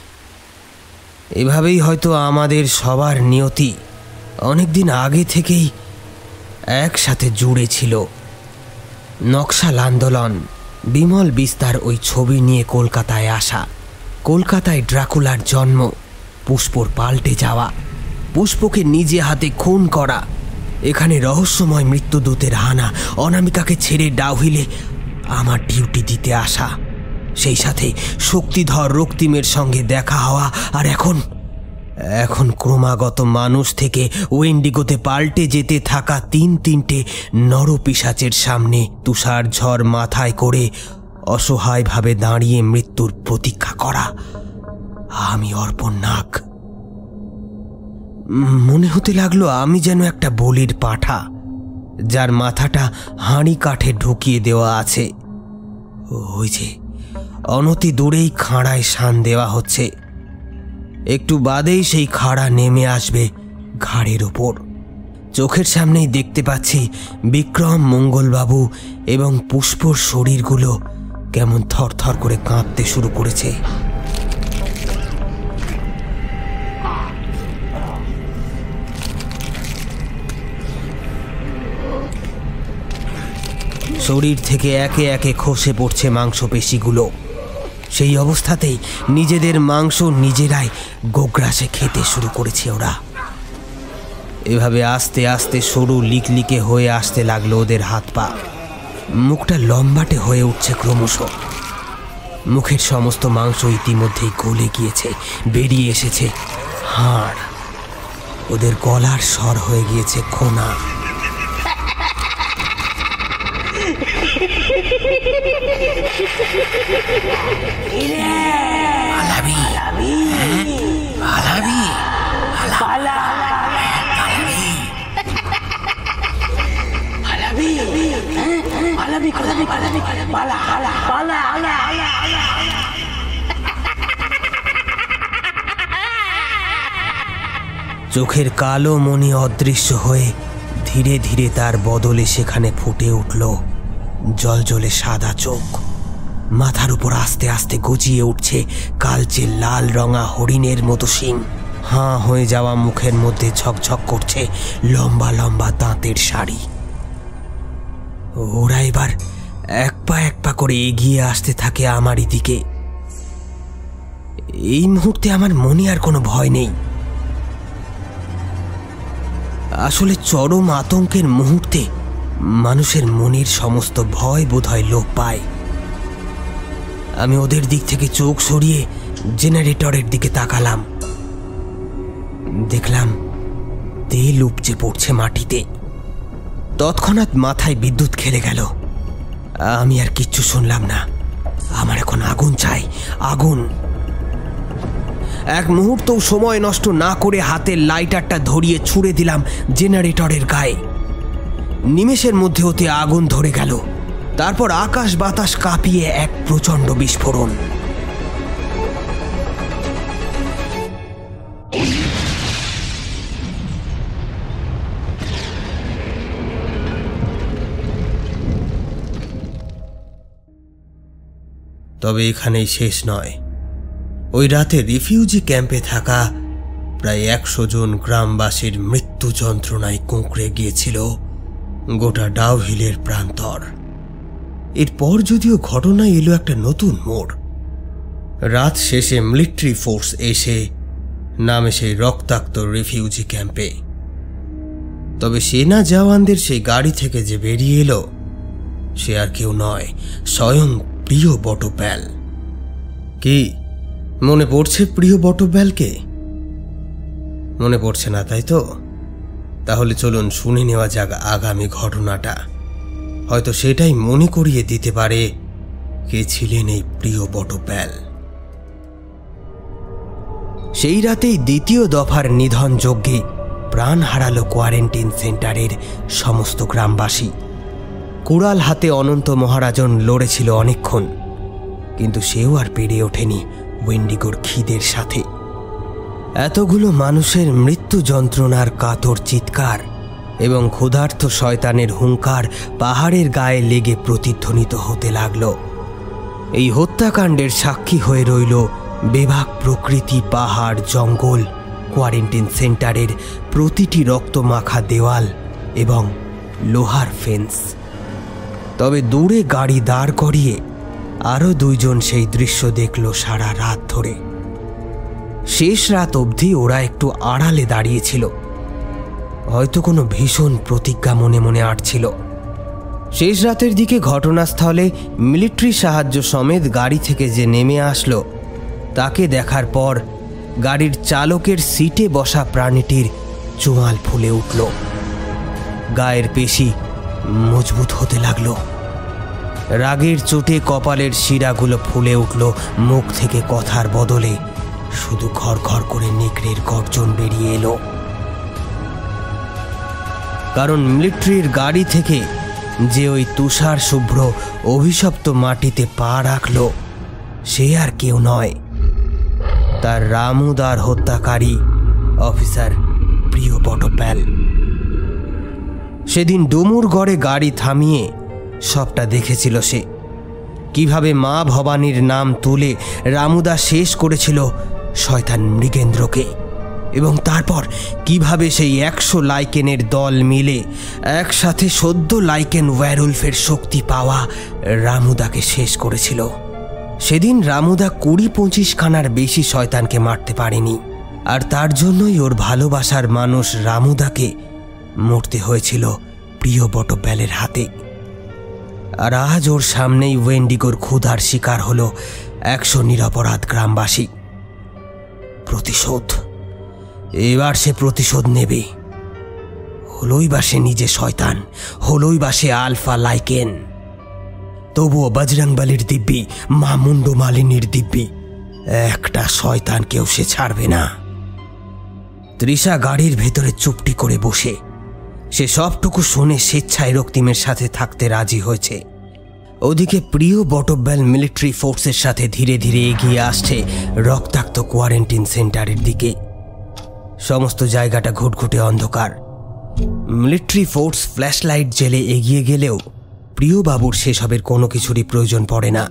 এভাবেই হয়তো আমাদের সবার নিয়তি অনেকদিন আগে থেকেই একসাথে জুড়ে ছিল। নকশাল আন্দোলন, বিমল বিস্তার ওই ছবি নিয়ে কলকাতায় আসা, কলকাতায় ড্রাকুলার জন্ম, পুষ্পর পাল্টে যাওয়া, পুষ্পকে নিজে হাতে খুন করা, এখানে রহস্যময় মৃত্যুদূতের হানা, অনামিকাকে ছেড়ে ডাউহিলে আমার ডিউটি দিতে আসা। সেই সাথে শক্তিধর রক্তিমের সঙ্গে দেখা হওয়া, আর এখন এখন ক্রমাগত মানুষ থেকে ওয়েন্ডিগোতে পাল্টে যেতে থাকা তিন তিনটে নরপিসাচের সামনে তুষার ঝড় মাথায় করে অসহায়ভাবে দাঁড়িয়ে মৃত্যুর প্রতীক্ষা করা। আমি অর্পণ নাক মনে হতে লাগল আমি যেন একটা বলির পাঠা, যার মাথাটা হাঁড়ি কাঠে ঢুকিয়ে দেওয়া আছে। ওই যে অনতি দূরেই খাঁড়ায় শান দেওয়া হচ্ছে। একটু বাদেই সেই খাড়া নেমে আসবে ঘাড়ের ওপর। চোখের সামনেই দেখতে পাচ্ছি বিক্রম, মঙ্গলবাবু এবং পুষ্পর শরীরগুলো কেমন থরথর করে কাঁপতে শুরু করেছে। শরীর থেকে একে একে খসে পড়ছে মাংসপেশিগুলো। সেই অবস্থাতেই নিজেদের মাংস নিজেরাই গোগ্রাসে খেতে শুরু করেছে ওরা। এভাবে আস্তে আস্তে সরু লিকলিকে হয়ে আসতে লাগল ওদের হাত পা। মুখটা লম্বাটে হয়ে উঠছে ক্রমশ। মুখের সমস্ত মাংস ইতিমধ্যেই গলে গিয়েছে, বেরিয়ে এসেছে হাড়। ওদের গলার স্বর হয়ে গিয়েছে খোনা। চোখের কালো মনি অদৃশ্য হয়ে ধীরে ধীরে তার বদলে সেখানে ফুটে উঠল। জলজলে সাদা চোখ। মাথার উপর আস্তে আস্তে গজিয়ে উঠছে কালচে লাল রঙা হরিণের মতো শিং। হাঁ হয়ে যাওয়া মুখের মধ্যে ঝকঝক করছে লম্বা লম্বা দাঁতের শাড়ি। ওরা এবার এক পা এক পা করে এগিয়ে আসতে থাকে আমারই দিকে। এই মুহূর্তে আমার মনে আর কোনো ভয় নেই। আসলে চরম আতঙ্কের মুহূর্তে মানুষের মনের সমস্ত ভয় বোধহয় লোপ পায়। আমি ওদের দিক থেকে চোখ সরিয়ে জেনারেটরের দিকে তাকালাম। দেখলাম তেল উপচে পড়ছে মাটিতে। তৎক্ষণাৎ মাথায় বিদ্যুৎ খেলে গেল। আমি আর কিচ্ছু শুনলাম না। আমার এখন আগুন চাই, আগুন। এক মুহূর্ত সময় নষ্ট না করে হাতের লাইটারটা ধরিয়ে ছুড়ে দিলাম জেনারেটরের গায়ে। নিমেষের মধ্যে ওতে আগুন ধরে গেল। তারপর আকাশ বাতাস কাঁপিয়ে এক প্রচণ্ড বিস্ফোরণ। তবে এখানেই শেষ নয়। ওই রাতে রিফিউজি ক্যাম্পে থাকা প্রায় একশো জন গ্রামবাসীর মৃত্যু যন্ত্রণায় কুঁকড়ে গিয়েছিল। গোটা ডাউ হিলের প্রান্তর। এরপর যদিও ঘটনায় এলো একটা নতুন মোড়। রাত শেষে মিলিটারি ফোর্স এসে নামে সেই রক্তাক্ত রিফিউজি ক্যাম্পে। তবে সেনা জওয়ানদের সেই গাড়ি থেকে যে বেরিয়ে এলো, সে আর কেউ নয়, স্বয়ং প্রিয় বটব্যাল কি? মনে পড়ছে প্রিয় বটব্যালকে মনে পড়ছে না, তাই তো? তাহলে চলুন শুনে নেওয়া যাক আগামী ঘটনাটা। হয়তো সেটাই মনে করিয়ে দিতে পারে কে ছিলেন এই প্রিয় বটপ্যাল। সেই রাতেই দ্বিতীয় দফার নিধন যজ্ঞে প্রাণ হারালো কোয়ারেন্টিন সেন্টারের সমস্ত গ্রামবাসী। কুড়াল হাতে অনন্ত মহারাজন লড়েছিল অনেকক্ষণ, কিন্তু সেও আর পেরে ওঠেনি ওয়েন্ডিগোর খিদের সাথে। এতগুলো মানুষের মৃত্যু যন্ত্রণার কাতর চিৎকার এবং ক্ষুধার্ত শয়তানের হুঙ্কার পাহাড়ের গায়ে লেগে প্রতিধ্বনিত হতে লাগল। এই হত্যাকাণ্ডের সাক্ষী হয়ে রইল বেভাগ প্রকৃতি পাহাড় জঙ্গল কোয়ারেন্টিন সেন্টারের প্রতিটি রক্তমাখা দেওয়াল এবং লোহার ফেন্স তবে দূরে গাড়ি দাঁড় করিয়ে আরও দুইজন সেই দৃশ্য দেখল সারা রাত ধরে। শেষ রাত অবধি ওরা একটু আড়ালে দাঁড়িয়েছিল। হয়তো কোনো ভীষণ প্রতিজ্ঞা মনে মনে আটছিল। শেষ রাতের দিকে ঘটনাস্থলে মিলিটারি সাহায্য সমেত গাড়ি থেকে যে নেমে আসলো, তাকে দেখার পর গাড়ির চালকের সিটে বসা প্রাণীটির চোয়াল ফুলে উঠল। গায়ের পেশি মজবুত হতে লাগল। রাগের চোটে কপালের শিরাগুলো ফুলে উঠল মুখ থেকে কথার বদলে। শুধু ঘর ঘর করে নেকড়ের গর্জন বেরিয়ে এলো। কারণ মিলিটারির গাড়ি থেকে যে ওই তুষার শুভ্র অভিশপ্ত মাটিতে পা রাখল, সে আর কেউ নয়। তার রামুদার হত্যাকারী অফিসার প্রিয় বটপ্যাল সেদিন ডুমুর গড়ে গাড়ি থামিয়ে সবটা দেখেছিল সে। কীভাবে মা ভবানীর নাম তুলে রামুদা শেষ করেছিল শয়তান মৃগেন্দ্রকে। এবং তারপর কীভাবে সেই একশো লাইকেনের দল মিলে একসাথে সদ্য লাইকেন ওয়ারুলফের শক্তি পাওয়া রামুদাকে শেষ করেছিল। সেদিন রামুদা কুড়ি পঁচিশ খানার বেশি শয়তানকে মারতে পারেনি। আর তার জন্যই ওর ভালোবাসার মানুষ রামুদাকে মরতে হয়েছিল প্রিয় বট বটব্যালের হাতে। আর আজ ওর সামনেই ওয়েন্ডিগোর ক্ষুধার শিকার হলো একশো নিরপরাধ গ্রামবাসী। প্রতিশোধ? এবার সে প্রতিশোধ নেবে। হলোই বা সে নিজে শয়তান, হলোই বা সে আলফা লাইকেন। তবুও বজরংবলির দিব্যি, মা মুন্ডু মালিনীর দিব্যি, একটা শয়তানকেও সে ছাড়বে না। তৃষা গাড়ির ভেতরে চুপটি করে বসে। সে সবটুকু শুনে স্বেচ্ছায় রক্তিমের সাথে থাকতে রাজি হয়েছে। ওদিকে প্রিয় বটব্যাল মিলিটারি ফোর্সের সাথে ধীরে ধীরে এগিয়ে আসছে রক্তাক্ত কোয়ারেন্টিন সেন্টারের দিকে। সমস্ত জায়গাটা ঘুটঘুটে অন্ধকার। মিলিটারি ফোর্স ফ্ল্যাশ লাইট জেলে এগিয়ে গেলেও প্রিয়বাবুর সেসবের কোনো কিছুরই প্রয়োজন পড়ে না।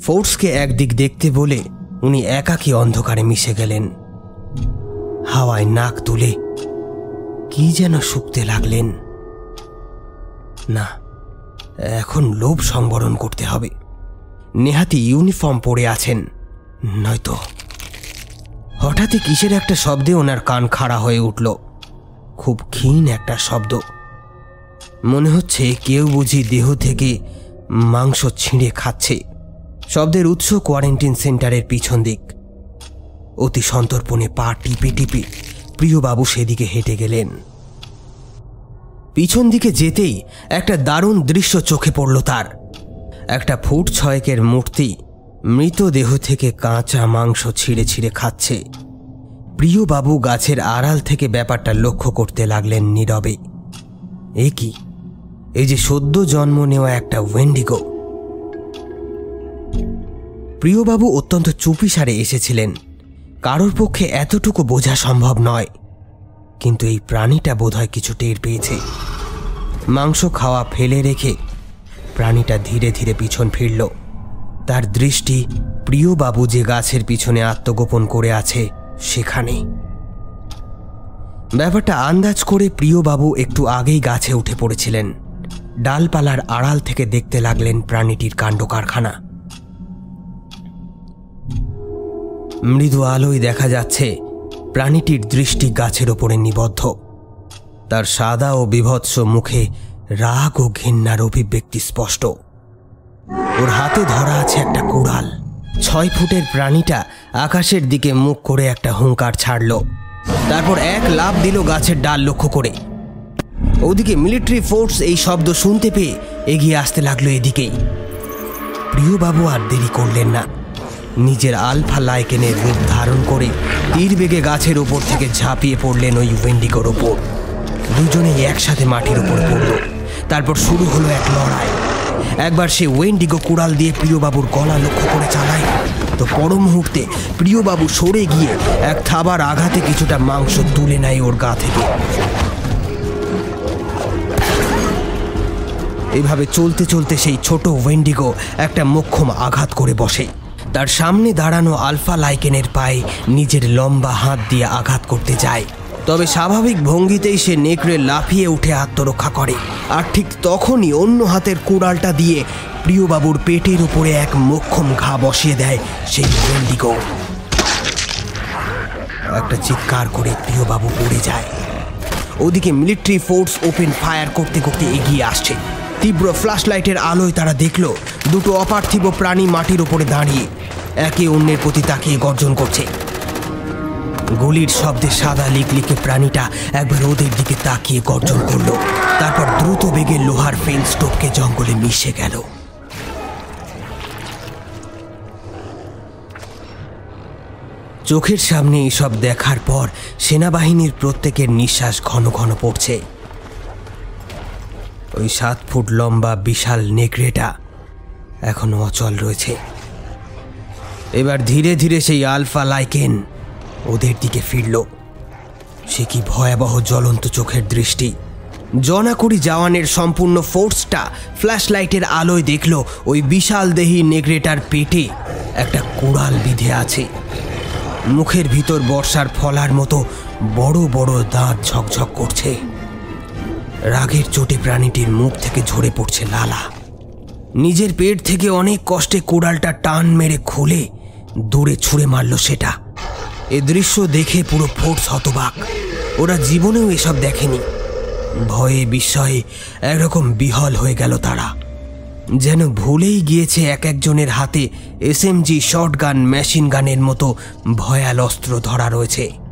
ফোর্সকে একদিক দেখতে বলে উনি একাকী অন্ধকারে মিশে গেলেন। হাওয়ায় নাক তুলে কি যেন শুকতে লাগলেন। না এখন লোভ সংবরণ করতে হবে। নেহাতি ইউনিফর্ম পরে আছেন, নয়তো। হঠাৎই কিসের একটা শব্দে ওনার কান খাড়া হয়ে উঠল। খুব ক্ষীণ একটা শব্দ। মনে হচ্ছে কেউ বুঝি দেহ থেকে মাংস ছিঁড়ে খাচ্ছে। শব্দের উৎস কোয়ারেন্টিন সেন্টারের পিছন দিক। অতি সন্তর্পণে পা টিপে টিপে প্রিয়বাবু সেদিকে হেঁটে গেলেন। পিছন দিকে যেতেই একটা দারুণ দৃশ্য চোখে পড়ল তার। একটা ফুট ছয়েকের মূর্তি মৃতদেহ থেকে কাঁচা মাংস ছিঁড়ে ছিঁড়ে খাচ্ছে। প্রিয়বাবু গাছের আড়াল থেকে ব্যাপারটা লক্ষ্য করতে লাগলেন নীরবে। এ কি? এই যে সদ্য জন্ম নেওয়া একটা ওয়েন্ডিগো। প্রিয়বাবু অত্যন্ত চুপিসারে এসেছিলেন। কারোর পক্ষে এতটুকু বোঝা সম্ভব নয়। কিন্তু এই প্রাণীটা বোধহয় কিছু টের পেয়েছে। মাংস খাওয়া ফেলে রেখে প্রাণীটা ধীরে ধীরে পিছন ফিরল। তার দৃষ্টি প্রিয় বাবু যে গাছের পিছনে আত্মগোপন করে আছে, সেখানে। ব্যাপারটা আন্দাজ করে প্রিয়বাবু একটু আগেই গাছে উঠে পড়েছিলেন। ডালপালার আড়াল থেকে দেখতে লাগলেন প্রাণীটির কাণ্ড কারখানা মৃদু আলোয় দেখা যাচ্ছে প্রাণীটির দৃষ্টি গাছের ওপরে নিবদ্ধ। তার সাদা ও বিভৎস মুখে রাগ ও ঘৃণার অভিব্যক্তি স্পষ্ট। ওর হাতে ধরা আছে একটা কুড়াল। ছয় ফুটের প্রাণীটা আকাশের দিকে মুখ করে একটা হুঙ্কার ছাড়ল। তারপর এক লাভ দিল গাছের ডাল লক্ষ্য করে। ওদিকে মিলিটারি ফোর্স এই শব্দ শুনতে পেয়ে এগিয়ে আসতে লাগল এদিকেই। প্রিয়বাবু আর দেরি করলেন না। নিজের আলফা লাইকেনের রূপ ধারণ করে তীর বেগে গাছের ওপর থেকে ঝাঁপিয়ে পড়লেন ওই ওয়েন্ডিগোর ওপর দুজনেই একসাথে মাটির ওপর পড়ল। তারপর শুরু হলো এক লড়াই। একবার সে ওয়েন্ডিগো কুড়াল দিয়ে প্রিয়বাবুর গলা লক্ষ্য করে চালায়। তো পর মুহূর্তে প্রিয়বাবু সরে গিয়ে এক থাবার আঘাতে কিছুটা মাংস তুলে নেয় ওর গা থেকে। এভাবে চলতে চলতে সেই ছোট ওয়েন্ডিগো একটা মোক্ষম আঘাত করে বসে। তার সামনে দাঁড়ানো আলফা লাইকেনের পায়ে নিজের লম্বা হাত দিয়ে আঘাত করতে যায় তবে স্বাভাবিক ভঙ্গিতেই সে নেকড়ে লাফিয়ে উঠে আত্মরক্ষা করে। আর ঠিক তখনই অন্য হাতের কুড়ালটা দিয়ে প্রিয়বাবুর পেটের উপরে এক মোক্ষম ঘা বসিয়ে দেয় সেই ওয়েন্ডিগো একটা চিৎকার করে প্রিয়বাবু পড়ে যায়। ওদিকে মিলিটারি ফোর্স ওপেন ফায়ার করতে করতে এগিয়ে আসছে। তীব্র ফ্ল্যাশ লাইটের আলোয় তারা দেখল দুটো অপার্থিব প্রাণী মাটির ওপরে দাঁড়িয়ে একে অন্যের প্রতি তাকিয়ে গর্জন করছে। গুলির শব্দে সাদা লিকলিকে প্রাণীটা একবার ওদের দিকে তাকিয়ে গর্জন করল। তারপর দ্রুত বেগে লোহার ফেন্স টপকে জঙ্গলে মিশে গেল। চোখের সামনে এসব দেখার পর সেনাবাহিনীর প্রত্যেকের নিঃশ্বাস ঘন ঘন পড়ছে। ওই সাত ফুট লম্বা বিশাল নেকড়েটা এখনও অচল রয়েছে। এবার ধীরে ধীরে সেই আলফা লাইকেন ওদের দিকে ফিরল। সে কি ভয়াবহ জ্বলন্ত চোখের দৃষ্টি? জনাকুড়ি জওয়ানের সম্পূর্ণ ফোর্সটা ফ্ল্যাশ লাইটের আলোয় দেখল ওই বিশাল দেহি নেগরেটার পেটে একটা কোড়াল বিধে আছে। মুখের ভিতর বর্ষার ফলার মতো বড় বড় দাঁত ঝকঝক করছে। রাগের চোটে প্রাণীটির মুখ থেকে ঝরে পড়ছে লালা। নিজের পেট থেকে অনেক কষ্টে কোড়ালটা টান মেরে খুলে, দূরে ছুঁড়ে মারল সেটা। এ দৃশ্য দেখে পুরো ফোর্স হতবাক। ওরা জীবনেও এসব দেখেনি। ভয়ে, বিস্ময়ে একরকম বিহল হয়ে গেল তারা। যেন ভুলেই গিয়েছে এক একজনের হাতে এসএমজি শর্ট গান মেশিন গানের মতো ভয়াল অস্ত্র ধরা রয়েছে।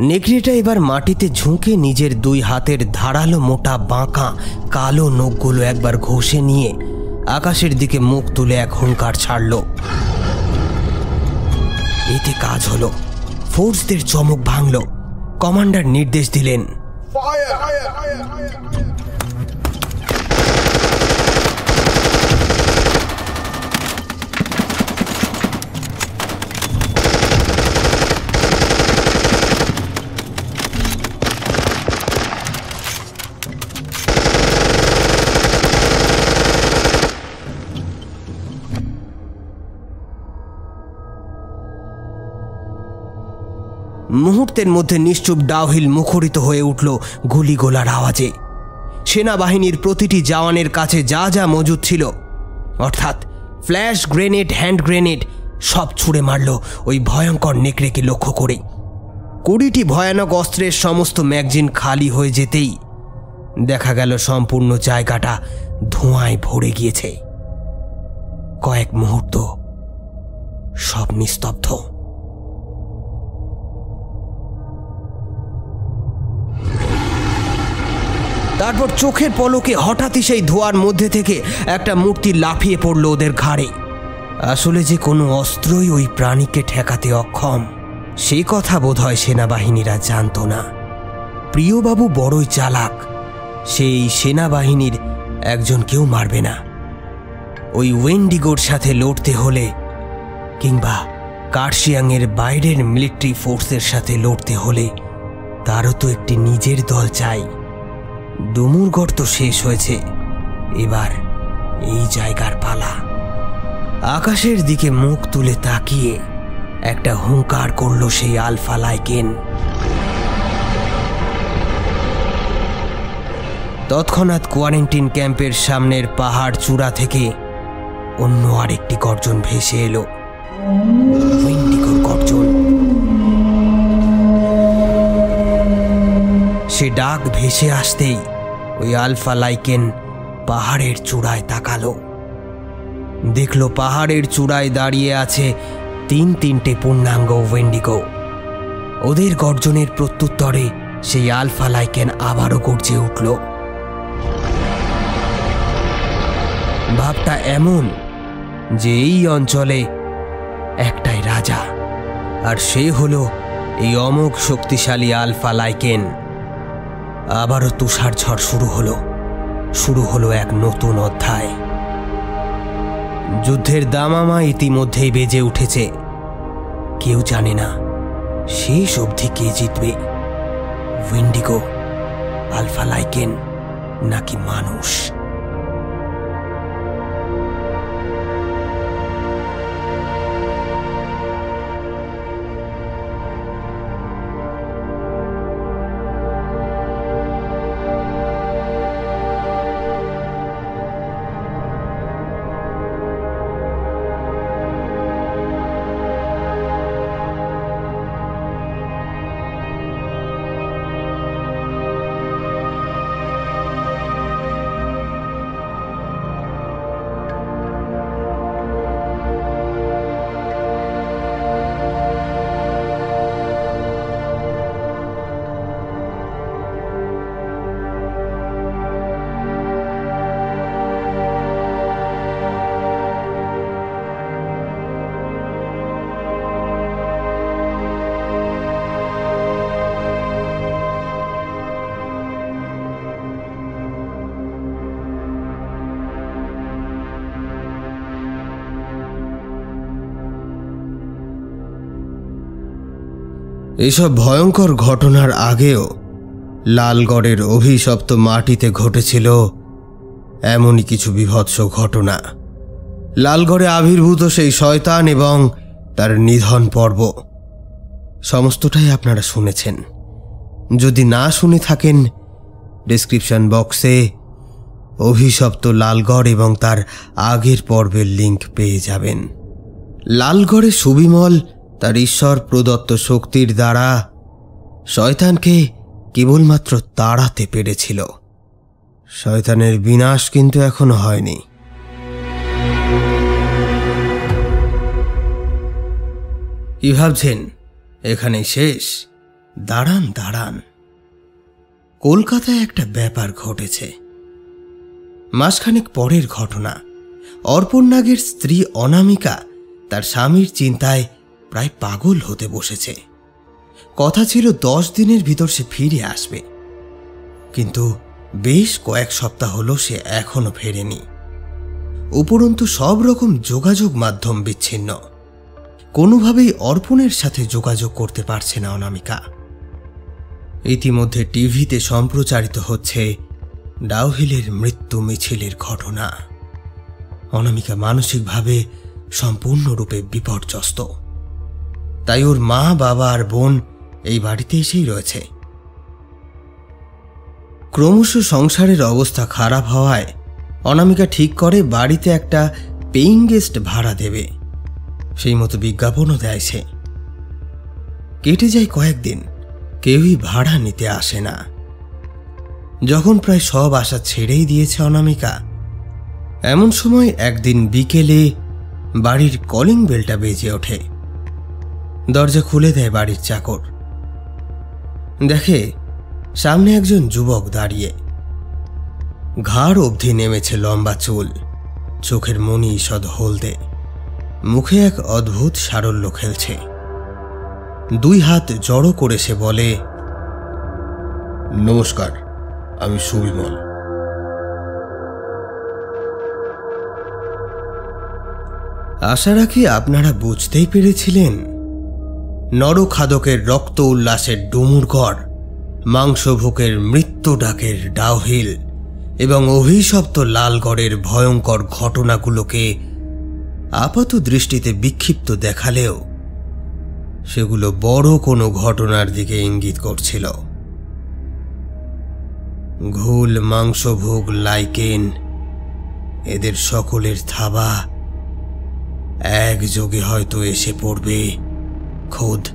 নেকড়েটা এবার মাটিতে ঝুঁকে নিজের দুই হাতের ধারালো মোটা বাঁকা কালো নখগুলো একবার ঘষে নিয়ে আকাশের দিকে মুখ তুলে এক হুঙ্কার ছাড়ল। এতে কাজ হলো। ফোর্সদের চমক ভাঙল। কমান্ডার নির্দেশ দিলেন। মুহূর্তের মধ্যে নিশ্চুপ ডাউহিল মুখরিত হয়ে উঠল গুলিগোলার আওয়াজে। সেনাবাহিনীর প্রতিটি জওয়ানের কাছে যা যা মজুদ ছিল, অর্থাৎ ফ্ল্যাশ গ্রেনেড, হ্যান্ড গ্রেনেড, সব ছুঁড়ে মারল ওই ভয়ঙ্কর নেকড়েকে লক্ষ্য করে কুড়িটি ভয়ানক অস্ত্রের সমস্ত ম্যাগজিন খালি হয়ে যেতেই দেখা গেল সম্পূর্ণ জায়গাটা ধোঁয়ায় ভরে গিয়েছে। কয়েক মুহূর্ত সব নিস্তব্ধ। তারপর চোখের পলকে হঠাৎই সেই ধোয়ার মধ্যে থেকে একটা মূর্তি লাফিয়ে পড়ল ওদের ঘাড়ে। আসলে যে কোনো অস্ত্রই ওই প্রাণীকে ঠেকাতে অক্ষম, সে কথা বোধহয় সেনাবাহিনীরা জানত না। প্রিয়বাবু বড়ই চালাক, সেই সেনাবাহিনীর একজন কেউ মারবে না। ওই ওয়েন্ডিগোর সাথে লড়তে হলে কিংবা কার্শিয়াংয়ের বাইরের মিলিটারি ফোর্সের সাথে লড়তে হলে তারও তো একটি নিজের দল চাই। ডুমুর গর্ত শেষ হয়েছে। এবার এই জায়গার পালা। আকাশের দিকে মুখ তুলে তাকিয়ে একটা হুঙ্কার করল সেই আলফা লাইকেন। তৎক্ষণাৎ কোয়ারেন্টিন ক্যাম্পের সামনের পাহাড় চূড়া থেকে অন্য আরেকটি গর্জন ভেসে এলো। সে ডাক ভেসে আসতেই ওই আলফা লাইকেন পাহাড়ের চূড়ায় তাকালো। দেখল পাহাড়ের চূড়ায় দাঁড়িয়ে আছে তিন তিনটে পূর্ণাঙ্গ ওয়েন্ডিগো। ওদের গর্জনের প্রত্যুত্তরে সেই আলফা লাইকেন আবারও গর্জে উঠল। ভাবটা এমন যে এই অঞ্চলে একটাই রাজা, আর সে হলো এই অমোঘ শক্তিশালী আলফা লাইকেন। আবারও তুষার ঝড় শুরু হলো। শুরু হলো এক নতুন অধ্যায়। যুদ্ধের দামামা ইতিমধ্যেই বেজে উঠেছে। কেউ জানে না শেষ অবধি কে জিতবে। উইন্ডিগো আলফা লাইকেন নাকি মানুষ? এসব ভয়ঙ্কর ঘটনার আগেও লালগড়ের অভিশপ্ত মাটিতে ঘটেছিল এমনই কিছু বিভৎস ঘটনা। লালগড়ে আবির্ভূত সেই শয়তান এবং তার নিধন পর্ব। সমস্তটাই আপনারা শুনেছেন। যদি না শুনে থাকেন ডিসক্রিপশন বক্সে অভিশপ্ত লালগড় এবং তার আগের পর্বের লিংক পেয়ে যাবেন। লালগড়ে সুবিমল তার ঈশ্বর প্রদত্ত শক্তির দ্বারা শয়তানকে কেবলমাত্র তাড়াতে পেরেছিল। শয়তানের বিনাশ কিন্তু এখনও হয়নি। কি ভাবছেন? এখানে শেষ? দাঁড়ান দাঁড়ান। কলকাতায় একটা ব্যাপার ঘটেছে। মাসখানেক পরের ঘটনা। অর্পণ নাগের স্ত্রী অনামিকা তার স্বামীর চিন্তায় প্রায় পাগল হতে বসেছে। কথা ছিল দশ দিনের ভিতর সে ফিরে আসবে। কিন্তু বেশ কয়েক সপ্তাহ হলো সে এখনও ফেরেনি। উপরন্তু সব রকম যোগাযোগ মাধ্যম বিচ্ছিন্ন। কোনোভাবেই অর্পণের সাথে যোগাযোগ করতে পারছে না অনামিকা। ইতিমধ্যে টিভিতে সম্প্রচারিত হচ্ছে ডাউহিলের মৃত্যু মিছিলের ঘটনা। অনামিকা মানসিকভাবে সম্পূর্ণরূপে বিপর্যস্ত। তাই ওর মা, বাবা আর বোন এই বাড়িতে এসেই রয়েছে। ক্রমশ সংসারের অবস্থা খারাপ হওয়ায় অনামিকা ঠিক করে বাড়িতে একটা পেইং গেস্ট ভাড়া দেবে। সেই মতো বিজ্ঞাপনও দেয় সে। কেটে যায় কয়েকদিন, কেউই ভাড়া নিতে আসে না। যখন প্রায় সব আশা ছেড়েই দিয়েছে অনামিকা, এমন সময় একদিন বিকেলে বাড়ির কলিং বেলটা বেজে ওঠে। দরজা খুলে দেয় বাড়ির চাকর। দেখে সামনে একজন যুবক দাঁড়িয়ে। ঘাড় অবধি নেমেছে লম্বা চুল, চোখের মনি ঈষদ হলদে, মুখে এক অদ্ভুত সারল্য খেলছে। দুই হাত জড়ো করে সে বলে, নমস্কার, আমি সুবিমল। আশা রাখি আপনারা বুঝতেই পেরেছিলেন নরখাদকের রক্ত উল্লাসের ডুমুরগড় মাংসভোকের মৃত্যু ডাকের ডাউহিল এবং অভিশপ্ত লালগড়ের ভয়ঙ্কর ঘটনাগুলোকে আপাত দৃষ্টিতে বিক্ষিপ্ত দেখালেও সেগুলো বড় কোনো ঘটনার দিকে ইঙ্গিত করছিল। ঘুল, মাংসভোগ, লাইকেন, এদের সকলের থাবা একযোগে হয়তো এসে পড়বে। খোদ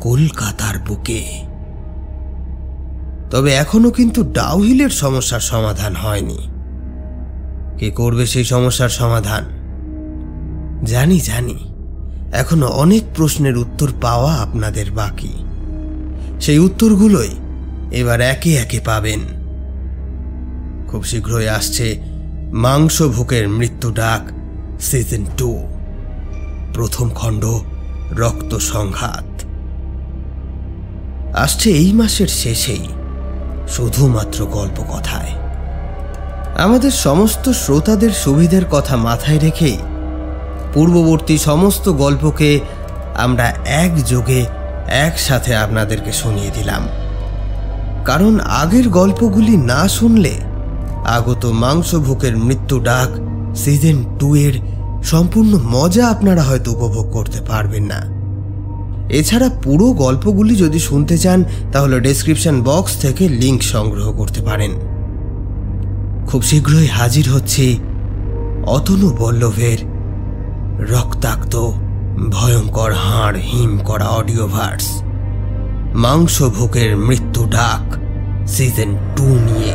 কলকাতার বুকে। তবে এখনও কিন্তু ডাউহিলের সমস্যার সমাধান হয়নি। কে করবে সেই সমস্যার সমাধান? জানি জানি। এখনও অনেক প্রশ্নের উত্তর পাওয়া আপনাদের বাকি। সেই উত্তরগুলোই এবার একে একে পাবেন। খুব শীঘ্রই আসছে মাংস ভুকের মৃত্যু ডাক সিজন টু। প্রথম খণ্ড রক্ত সংঘাত। আসছে এই মাসের শেষেই শুধুমাত্র গল্প কথায় আমাদের সমস্ত শ্রোতাদের সুবিধের কথা মাথায় রেখেই পূর্ববর্তী সমস্ত গল্পকে আমরা একযোগে একসাথে আপনাদেরকে শুনিয়ে দিলাম। কারণ আগের গল্পগুলি না শুনলে আগত মাংসভোকের মৃত্যু ডাক সিজন টু এর সম্পূর্ণ মজা আপনারা হয়তো উপভোগ করতে পারবেন না। এছাড়া পুরো গল্পগুলি যদি শুনতে চান, তাহলে ডেসক্রিপশন বক্স থেকে লিংক সংগ্রহ করতে পারেন। খুব শীঘ্রই হাজির হচ্ছে অতনু বল্লভের রক্তাক্ত, ভয়ঙ্কর হাড় হিম করা অডিও ভার্স মাংস ভোকের মৃত্যু ডাক সিজন টু নিয়ে।